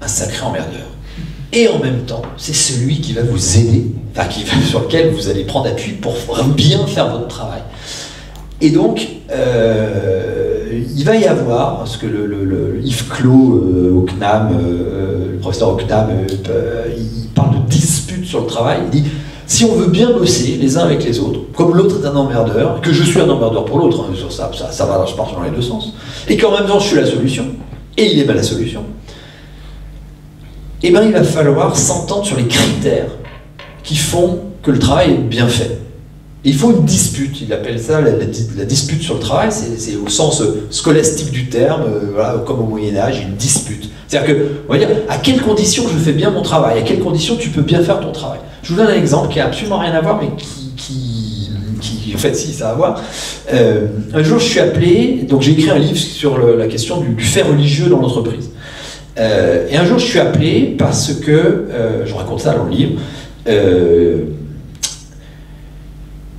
un sacré emmerdeur. Et en même temps, c'est celui qui va vous aider, sur lequel vous allez prendre appui pour bien faire votre travail. Et donc, euh, il va y avoir, parce que le, Yves Clos euh, au CNAM, euh, le professeur au CNAM, il parle de dispute sur le travail, il dit si on veut bien bosser les uns avec les autres, comme l'autre est un emmerdeur, que je suis un emmerdeur pour l'autre, hein, sur ça, ça, ça va, je dans les deux sens, et qu'en même temps je suis la solution, et il est pas la solution, eh bien il va falloir s'entendre sur les critères qui font que le travail est bien fait. Il faut une dispute, il appelle ça la, dispute sur le travail, c'est au sens scolastique du terme, euh, comme au Moyen Âge, une dispute. C'est-à-dire que, on va dire, à quelles conditions je fais bien mon travail, à quelles conditions tu peux bien faire ton travail? Je vous donne un exemple qui a absolument rien à voir, mais qui, en fait, si, ça a à voir. Euh, un jour, je suis appelé, donc j'ai écrit un livre sur la question du, fait religieux dans l'entreprise. Euh, et un jour, je suis appelé parce que, je raconte ça dans le livre,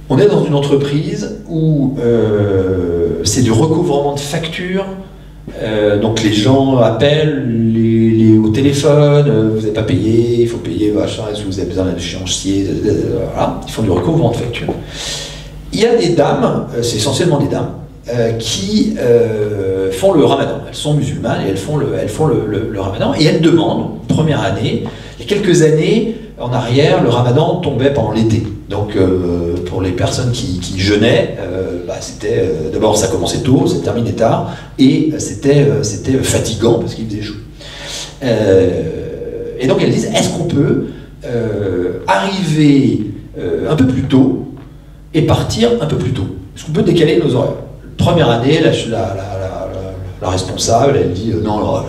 on est dans une entreprise où c'est du recouvrement de factures euh, donc les gens appellent au téléphone, euh, vous n'avez pas payé, il faut payer, machin, est-ce que vous avez besoin d'un échéancier, ils font du recouvrement de facture. Il y a des dames, euh, c'est essentiellement des dames, qui font le ramadan. Elles sont musulmanes et elles font, le, elles font le, ramadan et elles demandent, première année, il y a quelques années en arrière, le ramadan tombait pendant l'été. Donc pour les personnes qui, jeûnaient, bah, c'était euh, d'abord ça commençait tôt, ça terminait tard, et euh, c'était euh, fatigant parce qu'il faisait chaud. et donc elles disent est-ce qu'on peut arriver un peu plus tôt et partir un peu plus tôt? Est-ce qu'on peut décaler nos horaires? Première année, la, responsable, elle dit non, alors,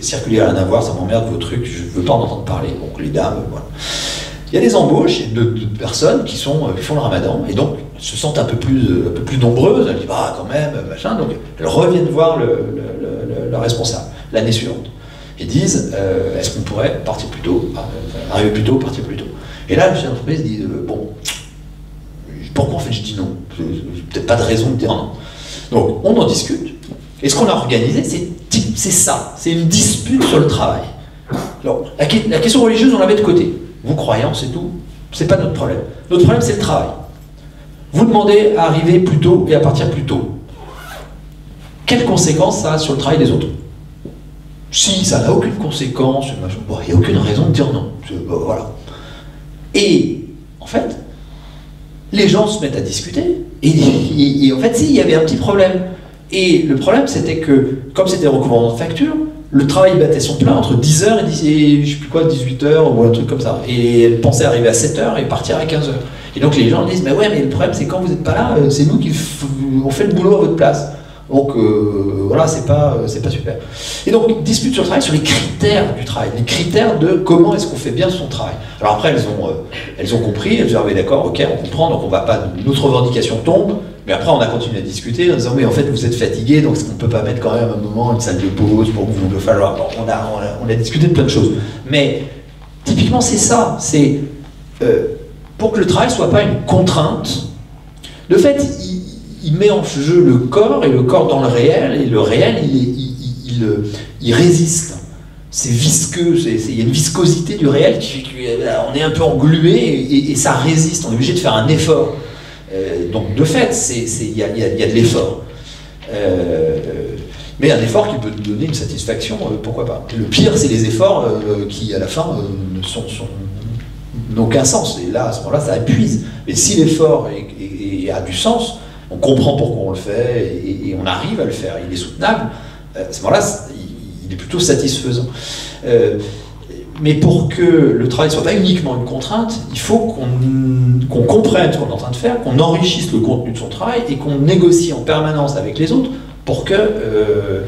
circuler rien à voir, ça m'emmerde vos trucs, je ne veux pas en entendre parler. Donc les dames, voilà. Il y a des embauches de, personnes qui, sont, qui font le ramadan, et donc se sentent un peu plus, un peu plus nombreuses, elles disent ah quand même, machin, donc elles reviennent voir le, responsable l'année suivante et disent euh, est-ce qu'on pourrait partir plus tôt, euh, arriver plus tôt, partir plus tôt? Et là, le chef d'entreprise dit euh, bon, pourquoi en fait je dis non? Peut-être pas de raison de dire non. Donc on en discute. Et ce qu'on a organisé, c'est ça, c'est une dispute sur le travail. La, question religieuse, on la met de côté. Vous croyants, c'est tout. C'est pas notre problème. Notre problème, c'est le travail. Vous demandez à arriver plus tôt et à partir plus tôt. Quelles conséquences ça a sur le travail des autres Si ça n'a aucune conséquence, il n'y a aucune raison de dire non. voilà. Et en fait, les gens se mettent à discuter. Et, en fait, si, il y avait un petit problème. Et le problème, c'était que, comme c'était recouvrement de facture, le travail battait son plein entre 10h et, je sais plus quoi, 18h ou un truc comme ça. Et elle pensait arriver à 7h et partir à 15h. Et donc les gens disent, mais ouais, mais le problème c'est quand vous n'êtes pas là, euh, c'est nous qui on fait le boulot à votre place. Donc euh, voilà, c'est pas, euh, c'est pas super. Et donc, dispute sur le travail, sur les critères du travail, les critères de comment est-ce qu'on fait bien son travail. Alors après, elles ont, elles ont compris, elles ont dit, ah d'accord, ok, on comprend, donc on va pas, notre revendication tombe, mais après on a continué à discuter en disant, mais en fait vous êtes fatigué, donc est-ce qu'on peut pas mettre quand même un moment une salle de pause pour vous le falloir. on, a, discuté de plein de choses. Mais typiquement, c'est ça, c'est pour que le travail ne soit pas une contrainte. De fait, il, met en jeu le corps et le corps dans le réel, et le réel, il, il, résiste. C'est visqueux, il y a une viscosité du réel qui on est un peu englué et, ça résiste, on est obligé de faire un effort. Euh, donc de fait, il y, a, de l'effort. Euh, mais un effort qui peut donner une satisfaction, euh, pourquoi pas. Le pire, c'est les efforts qui, à la fin, n'ont aucun sens. Et là, à ce moment-là, ça épuise. Mais si l'effort a du sens, on comprend pourquoi on le fait et, on arrive à le faire, il est soutenable, à ce moment-là, il, est plutôt satisfaisant. Mais pour que le travail ne soit pas uniquement une contrainte, il faut qu'on comprenne ce qu'on est en train de faire, qu'on enrichisse le contenu de son travail et qu'on négocie en permanence avec les autres pour que euh,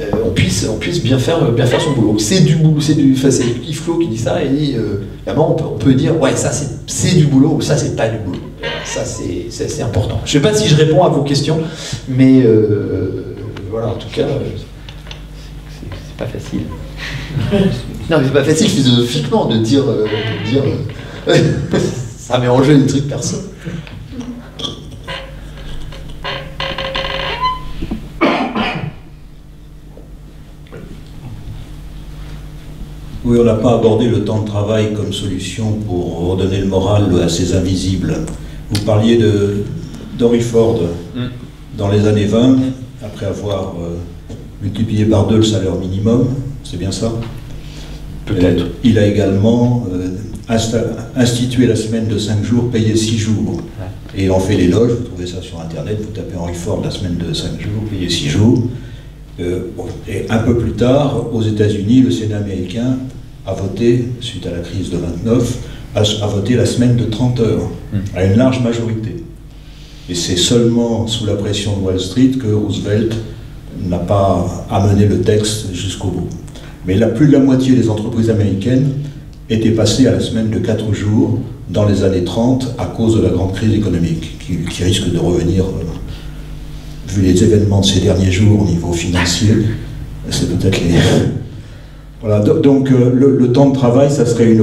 euh, on, puisse, bien faire, son boulot. C'est du boulot, c'est du. Enfin, c'est qui dit ça, et euh, évidemment, on peut, dire ouais, ça c'est- du boulot ou ça c'est pas du boulot. Ça c'est- important. Je sais pas si je réponds à vos questions, mais euh, voilà, en tout cas, c'est pas facile. Non, mais c'est pas facile philosophiquement de dire. euh, de dire euh, ça met en jeu des trucs perso. Oui, on n'a pas abordé le temps de travail comme solution pour redonner le moral à ces invisibles. Vous parliez de d'Henry Ford dans les années 20, après avoir euh, multiplié par deux le salaire minimum, c'est bien ça Peut-être. Euh, Il a également euh, institué la semaine de 5 jours payée 6 jours. Et il en fait l'éloge, vous trouvez ça sur Internet, vous tapez Henry Ford, la semaine de 5 jours payée 6 jours. Euh, et un peu plus tard, aux États-Unis, le Sénat américain a voté, suite à la crise de 29, a, a voté la semaine de 30 heures, à une large majorité. Et c'est seulement sous la pression de Wall Street que Roosevelt n'a pas amené le texte jusqu'au bout. Mais la plus de la moitié des entreprises américaines étaient passées à la semaine de 4 jours dans les années 30 à cause de la grande crise économique, qui, risque de revenir, euh, vu les événements de ces derniers jours au niveau financier, c'est peut-être les... Voilà, do- donc euh, le, temps de travail, ça serait une...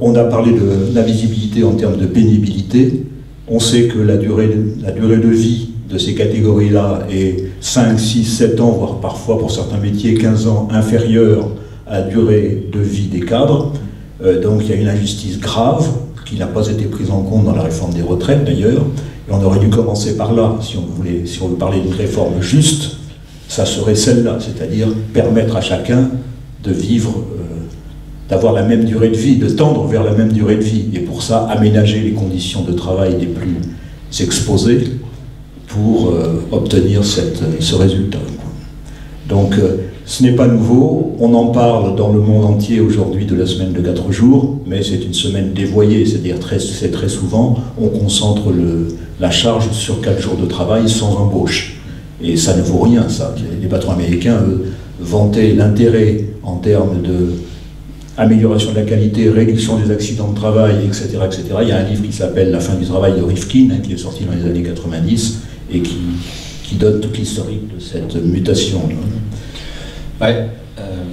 On a parlé de l'invisibilité en termes de pénibilité. On sait que la durée, la durée de vie de ces catégories-là est 5, 6, 7 ans, voire parfois pour certains métiers 15 ans inférieure à la durée de vie des cadres. Euh, donc il y a une injustice grave qui n'a pas été prise en compte dans la réforme des retraites d'ailleurs. Et on aurait dû commencer par là, si on voulait, si on veut parler d'une réforme juste, ça serait celle-là, c'est-à-dire permettre à chacun de vivre, euh, d'avoir la même durée de vie, de tendre vers la même durée de vie. Et pour ça, aménager les conditions de travail les plus exposées pour euh, obtenir cette- ce résultat. Donc, euh, ce n'est pas nouveau. On en parle dans le monde entier aujourd'hui de la semaine de 4 jours, mais c'est une semaine dévoyée, c'est-à-dire très, c'est très souvent, on concentre la charge sur 4 jours de travail sans embauche. Et ça ne vaut rien, ça. Les patrons américains, eux, vantaient l'intérêt en termes de amélioration de la qualité, réduction des accidents de travail, etc., etc. Il y a un livre qui s'appelle La fin du travail de Rifkin, hein, qui est sorti dans les années 90 et qui, qui donne toute l'historique de cette mutation. Ouais. euh,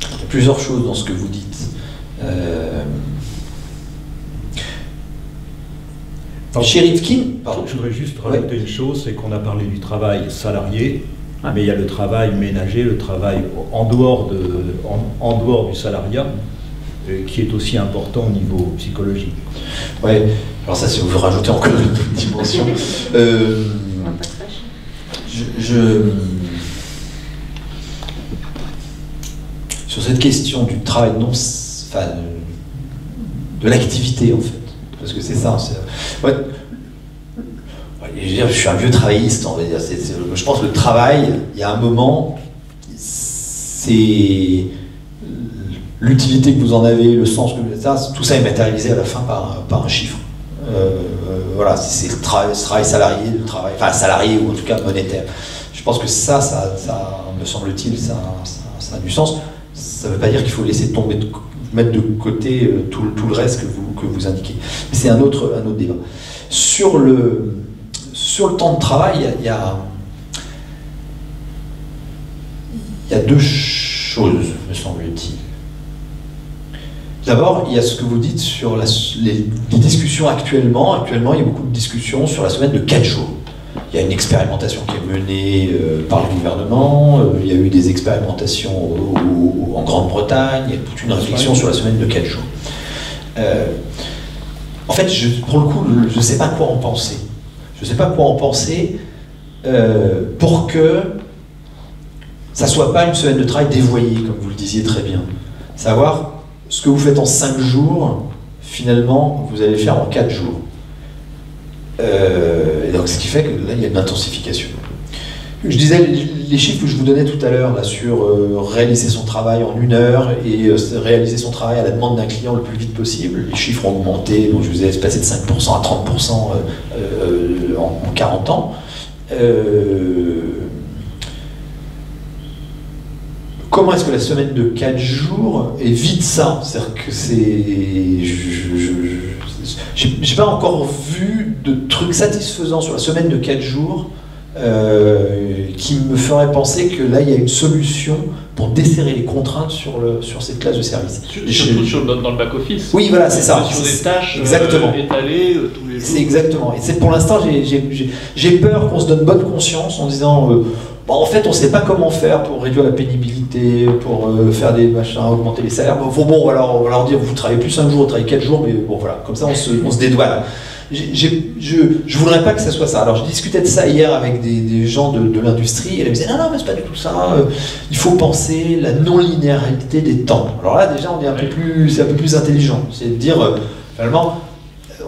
il y a plusieurs choses dans ce que vous dites. Euh, Rifkin, pardon. Je voudrais juste rajouter une chose, c'est qu'on a parlé du travail salarié, mais il y a le travail ménager, le travail en dehors, de, en, en dehors du salariat, qui est aussi important au niveau psychologique. Ouais. Alors ça, si vous rajoutez encore une dimension. Euh, je, je- Sur cette question du travail non... Enfin, de l'activité, en fait. Parce que c'est ça. ouais. Je, veux dire, je suis un vieux travailliste, on va dire. C'est- c'est- je pense que le travail, il y a un moment, c'est l'utilité que vous en avez, le sens que vous ça, tout ça est matérialisé à la fin par, par un chiffre. Euh, euh, voilà, c'est travail, salarié, travail, enfin salarié ou en tout cas monétaire. Je pense que ça, ça, me semble-t-il, ça, ça, a du sens. Ça ne veut pas dire qu'il faut laisser tomber, mettre de côté euh, tout, tout le reste que vous, que vous indiquez. C'est un autre, un autre débat. Sur le, sur le temps de travail, il y a- y y a deux choses, me semble-t-il. D'abord, il y a ce que vous dites sur les, discussions actuellement. Actuellement, il y a beaucoup de discussions sur la semaine de 4 jours. Il y a une expérimentation qui est menée euh, par le gouvernement. euh, il y a eu des expérimentations en Grande-Bretagne. Il y a toute une réflexion sur la semaine de 4 jours. Euh, en fait, pour le coup, je ne sais pas quoi en penser. Je ne sais pas quoi en penser pour que ça soit pas une semaine de travail dévoyée, comme vous le disiez très bien. Savoir ce que vous faites en 5 jours, finalement, vous allez le faire en 4 jours. Euh, et donc, ce qui fait que là, il y a une intensification. Je disais les chiffres que je vous donnais tout à l'heure sur euh, réaliser son travail en une heure et euh, réaliser son travail à la demande d'un client le plus vite possible. Les chiffres ont augmenté, donc je vous ai passé de 5% à 30% euh, euh, en, en 40 ans. Euh, comment est-ce que la semaine de 4 jours évite ça? C'est-à-dire que c'est. je- j'ai pas encore vu de trucs satisfaisants sur la semaine de 4 jours euh, qui me ferait penser que là, il y a une solution pour desserrer les contraintes sur, le, sur cette classe de service. Surtout sur, dans, dans le back-office. Oui, voilà, c'est ça. Sur des tâches euh, exactement. étalées euh, tous les jours. C'est exactement. Et c'est pour l'instant, j'ai peur qu'on se donne bonne conscience en disant, euh, Bon, en fait, on ne sait pas comment faire pour réduire la pénibilité, pour euh, faire des machins, augmenter les salaires. Bon, bon, alors, on va leur dire, vous travaillez plus 5 jours, vous travaillez 4 jours, mais bon, voilà, comme ça, on se, on se dédouane. Je ne voudrais pas que ça soit ça. Alors, je discutais de ça hier avec des, des gens de, de l'industrie, et ils me disaient, non, non, mais c'est pas du tout ça. euh, il faut penser la non-linéarité des temps. Alors là, déjà, on est un peu plus, c'est un peu plus intelligent. C'est de dire, euh, finalement,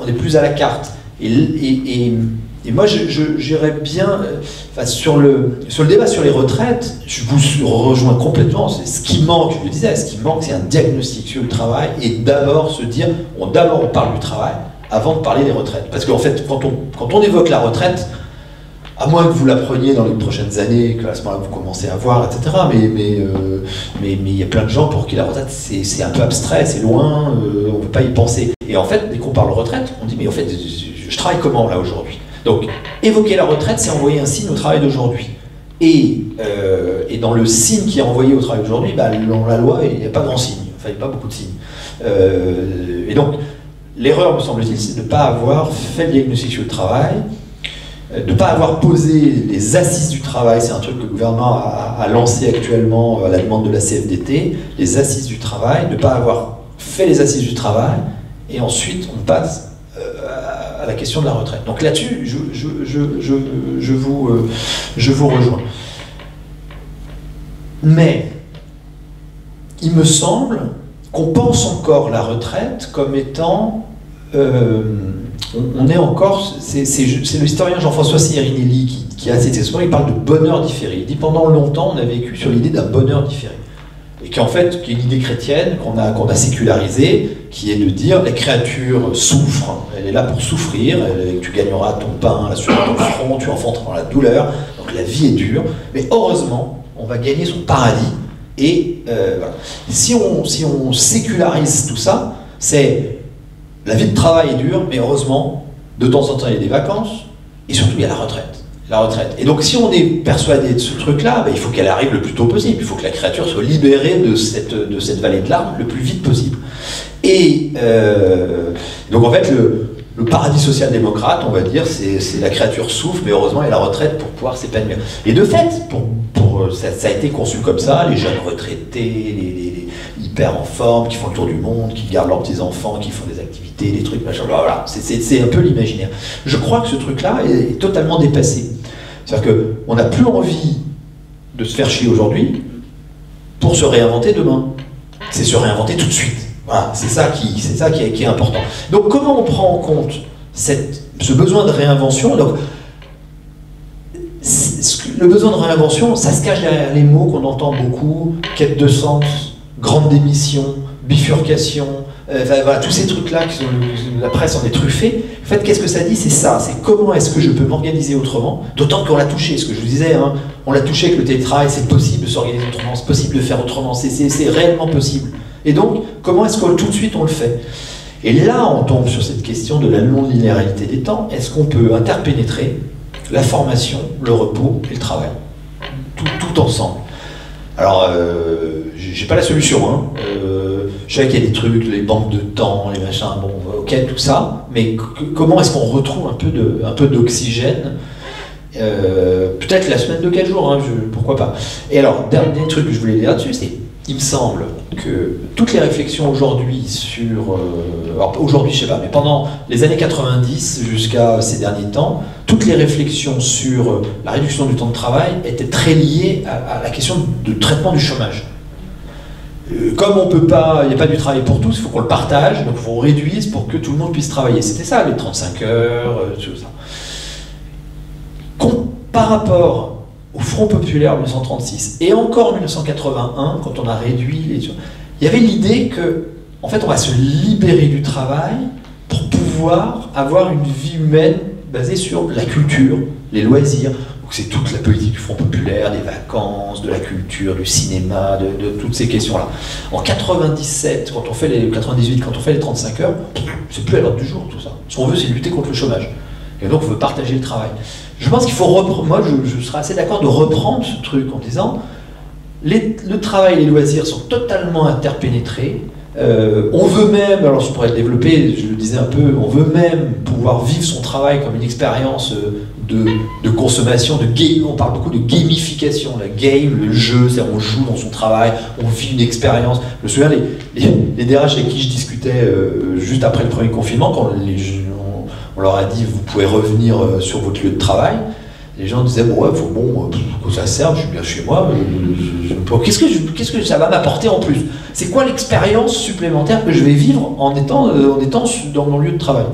on est plus à la carte. Et, et, et- et moi, j'irais bien, euh, sur, le, sur le débat sur les retraites, je vous rejoins complètement. Ce qui manque, je le disais, ce qui manque, c'est un diagnostic sur le travail et d'abord se dire, on, d'abord on parle du travail avant de parler des retraites. Parce qu'en fait, quand on, quand on évoque la retraite, à moins que vous la preniez dans les prochaines années, que à ce moment-là vous commencez à voir, etc. Mais euh, mais mais il y a plein de gens pour qui la retraite c'est un peu abstrait, c'est loin, euh, on ne peut pas y penser. Et en fait, dès qu'on parle retraite, on dit mais en fait, je travaille comment là aujourd'hui? Donc évoquer la retraite, c'est envoyer un signe au travail d'aujourd'hui. Et, euh, et dans le signe qui est envoyé au travail d'aujourd'hui, bah, dans la loi, il n'y a pas grand signe, enfin il n'y a pas beaucoup de signes. Euh, et donc l'erreur, me semble-t-il, c'est de ne pas avoir fait le diagnostic sur travail, euh, de ne pas avoir posé les assises du travail, c'est un truc que le gouvernement a, a lancé actuellement à la demande de la CFDT, les assises du travail, de ne pas avoir fait les assises du travail, et ensuite on passe la question de la retraite. Donc là-dessus, euh, je vous rejoins. Mais il me semble qu'on pense encore la retraite comme étant euh, on, est encore, c'est le historien Jean-François Sirinelli qui, qui a cette expression, il parle de bonheur différé. Il dit pendant longtemps on a vécu sur l'idée d'un bonheur différé. Et qui en fait, qui est une idée chrétienne qu'on a, sécularisée, qui est de dire la créature souffre, elle est là pour souffrir, tu gagneras ton pain sur ton front, tu enfanteras dans la douleur, donc la vie est dure, mais heureusement, on va gagner son paradis. Et euh, si on sécularise tout ça, c'est la vie de travail est dure, mais heureusement, de temps en temps, il y a des vacances, et surtout, il y a la retraite. La retraite. Et donc, si on est persuadé de ce truc-là, ben, il faut qu'elle arrive le plus tôt possible. Il faut que la créature soit libérée de cette, de cette vallée de larmes le plus vite possible. Et euh, donc, en fait, le, paradis social-démocrate, on va dire, c'est la créature souffre, mais heureusement, y a la retraite pour pouvoir s'épanouir. Et de fait, ça, a été conçu comme ça, les jeunes retraités, les, hyper en forme, qui font le tour du monde, qui gardent leurs petits-enfants, qui font des activités, des trucs, machin, voilà, c'est- un peu l'imaginaire. Je crois que ce truc-là est totalement dépassé. C'est-à-dire qu'on n'a plus envie de se faire chier aujourd'hui pour se réinventer demain. C'est se réinventer tout de suite. Voilà, c'est ça, qui, ça qui, est, important. Donc comment on prend en compte ce besoin de réinvention? Le besoin de réinvention, ça se cache derrière les mots qu'on entend beaucoup, quête de sens, grande démission, bifurcation, voilà, tous ces trucs-là, la presse en est truffée. En fait, qu'est-ce que ça dit? C'est ça, c'est comment est-ce que je peux m'organiser autrement, d'autant qu'on l'a touché, ce que je vous disais, hein, on l'a touché avec le télétravail, c'est possible de s'organiser autrement, c'est possible de faire autrement, c'est- réellement possible. Et donc, comment est-ce que tout de suite on le fait? Et là, on tombe sur cette question de la non-linéarité des temps. Est-ce qu'on peut interpénétrer la formation, le repos et le travail? Tout, ensemble alors, euh, j'ai pas la solution. Hein. Euh, je sais qu'il y a des trucs, les banques de temps, les machins, bon, ok, tout ça. Mais comment est-ce qu'on retrouve un peu d'oxygène Euh, Peut-être la semaine de 4 jours, hein, pourquoi pas. Et alors, dernier truc que je voulais dire là-dessus, c'est il me semble que toutes les réflexions aujourd'hui sur. euh, aujourd'hui, je sais pas, mais pendant les années 90 jusqu'à ces derniers temps, toutes les réflexions sur euh, la réduction du temps de travail étaient très liées à la question de traitement du chômage. Euh, Comme on peut pas, il n'y a pas du travail pour tous, il faut qu'on le partage, donc qu'on réduise pour que tout le monde puisse travailler. C'était ça, les 35 heures, euh, tout ça. Par rapport au Front populaire en 1936 et encore en 1981, quand on a réduit les... Il y avait l'idée que, en fait, on va se libérer du travail pour pouvoir avoir une vie humaine basée sur la culture, les loisirs. C'est toute la politique du Front populaire, des vacances, de la culture, du cinéma, de, toutes ces questions-là. En 97, quand on fait les 98, quand on fait les 35 heures, c'est plus à l'ordre du jour tout ça. Ce qu'on veut, c'est lutter contre le chômage. Et donc, on veut partager le travail. Je pense qu'il faut reprendre. Moi, je, serais assez d'accord de reprendre ce truc en disant le travail et les loisirs sont totalement interpénétrés. Euh, on veut même, alors je pourrais le développer, je le disais un peu, on veut même pouvoir vivre son travail comme une expérience euh, de, consommation, de game. On parle beaucoup de gamification, la game, le jeu, c'est-à-dire on joue dans son travail, on vit une expérience. Je me souviens, les, les, les DRH avec qui je discutais euh, juste après le premier confinement, quand on, leur a dit vous pouvez revenir euh, sur votre lieu de travail, les gens disaient bon ouais faut bon euh, que ça serve je suis bien chez moi qu'est-ce que qu'est-ce que ça va m'apporter en plus? C'est quoi l'expérience supplémentaire que je vais vivre en étant en étant dans mon lieu de travail?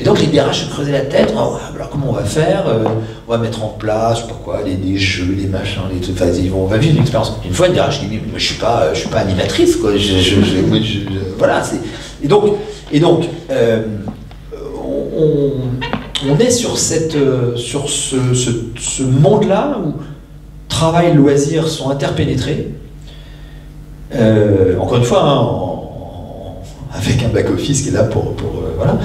Et donc les DRH se creusaient la tête. Ouais, alors comment on va faire Euh, on va mettre en place je sais pas quoi les, des jeux les machins les trucs. Ils vont- on va vivre une expérience. Une fois une DRH dit mais je suis pas suis pas animatrice quoi. Voilà et donc et donc euh, on, on- est sur, cette, euh, sur ce, ce- monde-là où travail loisirs sont interpénétrés. Encore une fois, hein, avec un back-office qui est là pour... pour, euh, voilà.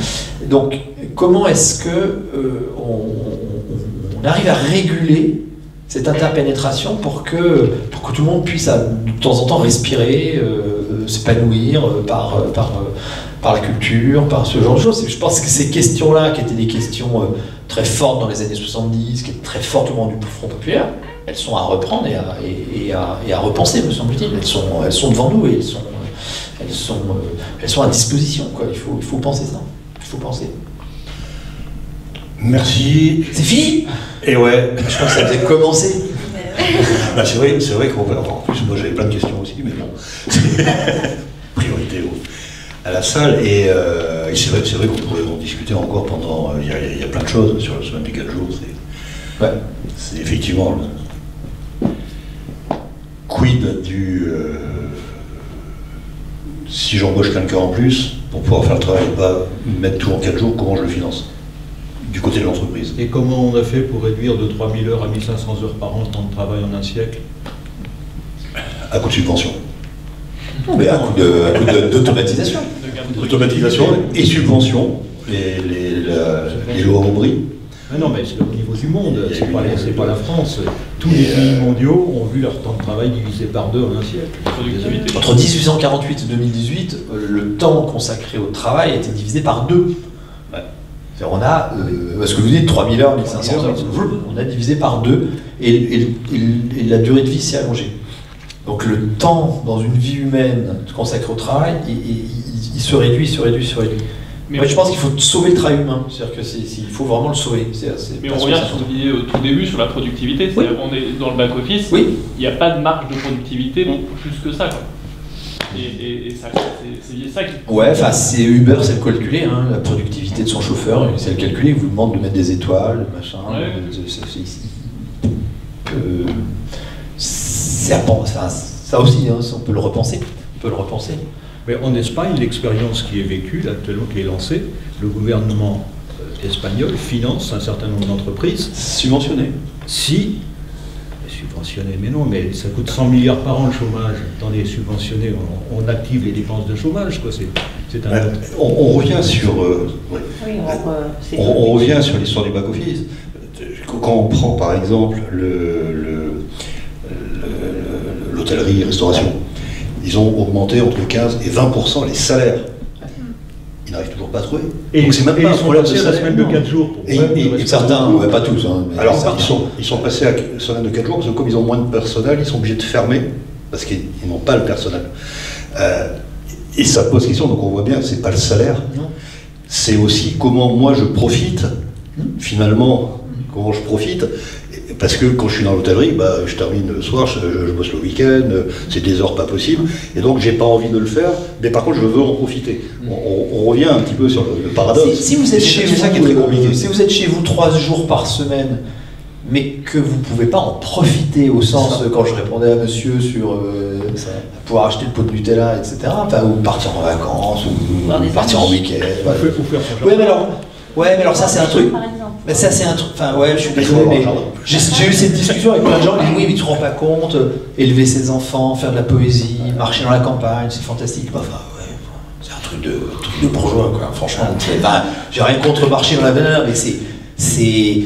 Donc, comment est-ce que euh, on, arrive à réguler cette interpénétration pour que, pour que tout le monde puisse de temps en temps respirer, euh, s'épanouir par, par, par la culture, par ce genre de choses? Je pense que ces questions-là, qui étaient des questions très fortes dans les années 70, qui étaient très moment du Front populaire, elles sont à reprendre et à, et, à, repenser, me semble-t-il. Elles sont, elles sont devant nous et elles sont, elles sont, euh, elles sont à disposition. Quoi. Il, faut, il faut penser ça. Il faut penser. Merci. C'est fini Et ouais, Je crois que ça devait commencer. bah, c'est vrai, c'est vrai qu'on va. En plus, moi j'avais plein de questions aussi, mais bon. Priorité à la salle. Et, euh, et c'est vrai, c'est vrai qu'on pourrait en discuter encore pendant. Il y, a, il y a plein de choses sur la semaine du 4 jours. C'est, Ouais. c'est effectivement. le- quid du. euh, si j'embauche quelqu'un en plus, pour pouvoir faire le travail et pas mettre tout en 4 jours, comment je le finance Du côté de l'entreprise. Et comment on a fait pour réduire de 3000 heures à 1500 heures par an le temps de travail en un siècle? À coup de subvention. Mais à coup d'automatisation. Automatisation et subvention, les, les, la- les lois. Ah non, mais c'est au niveau du monde, c'est pas, pas la France. Tous les Et, pays euh, mondiaux ont vu leur temps de travail divisé par deux en un siècle. Entre 1848 et 2018, euh, le temps consacré au travail a été divisé par deux. On a, euh, ce que vous dites, 3000 heures, 1500 heures, on a divisé par deux et, et- et- et la durée de vie s'est allongée. Donc le temps dans une vie humaine consacré au travail, il, il- il- il se réduit, il se réduit, il se réduit. Mais, je pense qu'il faut sauver le travail humain. C'est-à-dire que c'est- c'est- il faut vraiment le sauver. C'est- mais on revient sur ce que au tout début sur la productivité. Oui. C'est-à-dire qu'on est dans le back-office, Oui. il n'y a pas de marge de productivité plus que ça. quoi. Et, et- et ça, c'est ça qui. Ouais, enfin, c'est Uber, c'est le calculer, hein, la productivité de son chauffeur, c'est le calculer, il vous demande de mettre des étoiles, machin. Ouais. euh, euh, ça aussi, hein, on peut le repenser. On peut le repenser. Mais en Espagne, l'expérience qui est vécue, là, actuellement qui est lancée, le gouvernement euh, espagnol finance un certain nombre d'entreprises Subventionné. si, subventionné, mais non, mais ça coûte 100 milliards par an le chômage. Attendez, subventionné, on, on active les dépenses de chômage, quoi. C'est, c'est un Ouais, autre. On, on revient sur. euh, ouais. Oui, on, euh, c'est On, on revient sur l'histoire du back-office. Quand on prend par exemple le- le- le- l'hôtellerie et restauration, ils ont augmenté entre 15 et 20% les salaires. Ils n'arrivent toujours pas à trouver. Et, Donc c'est même et pas un ils sont problème de passés à la salaire. semaine de non. 4 jours. Pour Et- et- et Certains, ouais, pas tous. Hein, mais Alors, certains. ils sont, ils sont passés à une semaine de 4 jours parce que comme ils ont moins de personnel, ils sont obligés de fermer parce qu'ils ils n'ont pas le personnel. Euh, et ça pose question, donc on voit bien que c'est pas le salaire, c'est aussi comment moi je profite, finalement, comment je profite. Parce que quand je suis dans l'hôtellerie, bah, je termine le soir, je, bosse le week-end, c'est des heures pas possibles, et donc j'ai pas envie de le faire, mais par contre je veux en profiter. On, on- on revient un petit peu sur le, le paradoxe. Si, si vous êtes chez c'est vous, ça qui est très euh, compliqué. si vous êtes chez vous trois jours par semaine mais que vous ne pouvez pas en profiter au sens, quand je répondais à monsieur sur euh, pouvoir acheter le pot de Nutella, etc., enfin, ou partir en vacances, ou, partir en week-end. Ou voilà. faire- ou faire son Ouais, jardin. mais alors, ouais, mais alors ça c'est un truc. Mais ça c'est un truc. Enfin ouais, je suis désolé, mais j'ai eu cette discussion avec plein de gens qui disent oui, mais tu te rends pas compte, euh, élever ses enfants, faire de la poésie, marcher dans la campagne, c'est fantastique. Bah, Enfin ouais, c'est un truc de truc de bourgeois quoi. Franchement, enfin, j'ai rien contre marcher dans la valeur, mais c'est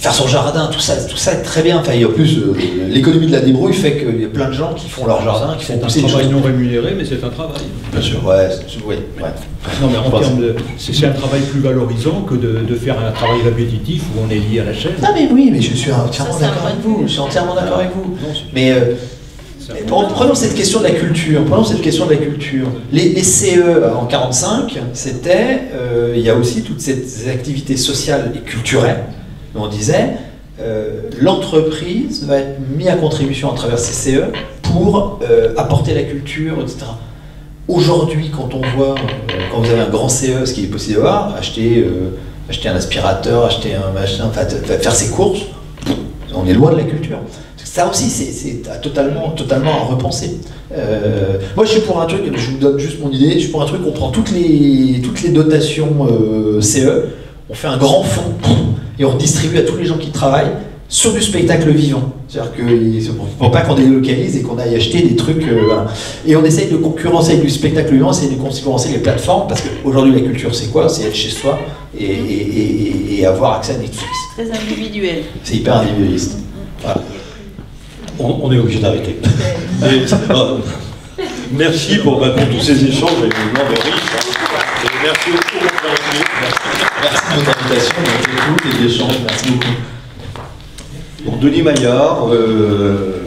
faire son jardin, tout ça, tout ça est très bien. Enfin, et en plus, euh, l'économie de la débrouille fait qu'il y a plein de gens qui font leur jardin, qui font C'est un pousser des travail non rémunéré, mais c'est un travail. Bien sûr, ouais, c'est- ouais, ouais. Non, mais en termes de. C'est un travail plus valorisant que de, de faire un travail répétitif où on est lié à la chaîne. Non mais oui, mais je suis entièrement d'accord avec vous. Je suis entièrement d'accord avec vous. Non, Mais euh, prenons cette question de la culture. Prenons cette question de la culture. Les, les CE en 45, c'était, euh, il y a aussi toutes ces activités sociales et culturelles. On disait, euh, l'entreprise va être mise à contribution à travers ces CE pour euh, apporter la culture, etc. Aujourd'hui, quand on voit, euh, quand vous avez un grand CE, ce qui est possible d'avoir, acheter, acheter un aspirateur, acheter un machin, faire ses courses, on est loin de la culture. Ça aussi, c'est- totalement, totalement à repenser. Moi, je suis pour un truc, je vous donne juste mon idée, je suis pour un truc, on prend toutes les, toutes les dotations CE, on fait un grand fonds et on distribue à tous les gens qui travaillent sur du spectacle vivant. C'est-à-dire qu'il ne faut pas qu'on délocalise et qu'on aille acheter des trucs. euh, voilà. Et on essaye de concurrencer avec du spectacle vivant, essayer de concurrencer les plateformes, parce qu'aujourd'hui, la culture, c'est quoi? C'est être chez soi et, et- et- et avoir accès à Netflix. Très individuel. C'est hyper individualiste. Voilà. On, on est obligé d'arrêter. Euh, merci pour, bah, pour tous ces échanges. Et merci beaucoup pour. Merci de votre invitation, de l'écoute et de. Merci beaucoup. Donc Denis Maillard, euh,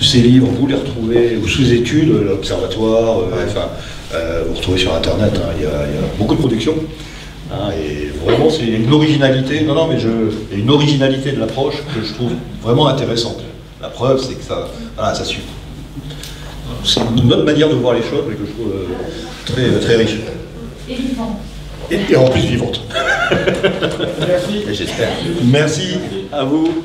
ses livres, vous les retrouvez aux sous-études, l'Observatoire, euh, enfin, euh, vous retrouvez sur Internet, hein, il y, a beaucoup de productions. hein, et vraiment, c'est une originalité, non, non, mais je, une originalité de l'approche que je trouve vraiment intéressante. La preuve, c'est que ça, voilà, ça suit. C'est une autre manière de voir les choses, mais que je trouve euh, très, très riche. Et. Et, et en plus vivante. J'espère. Merci à vous.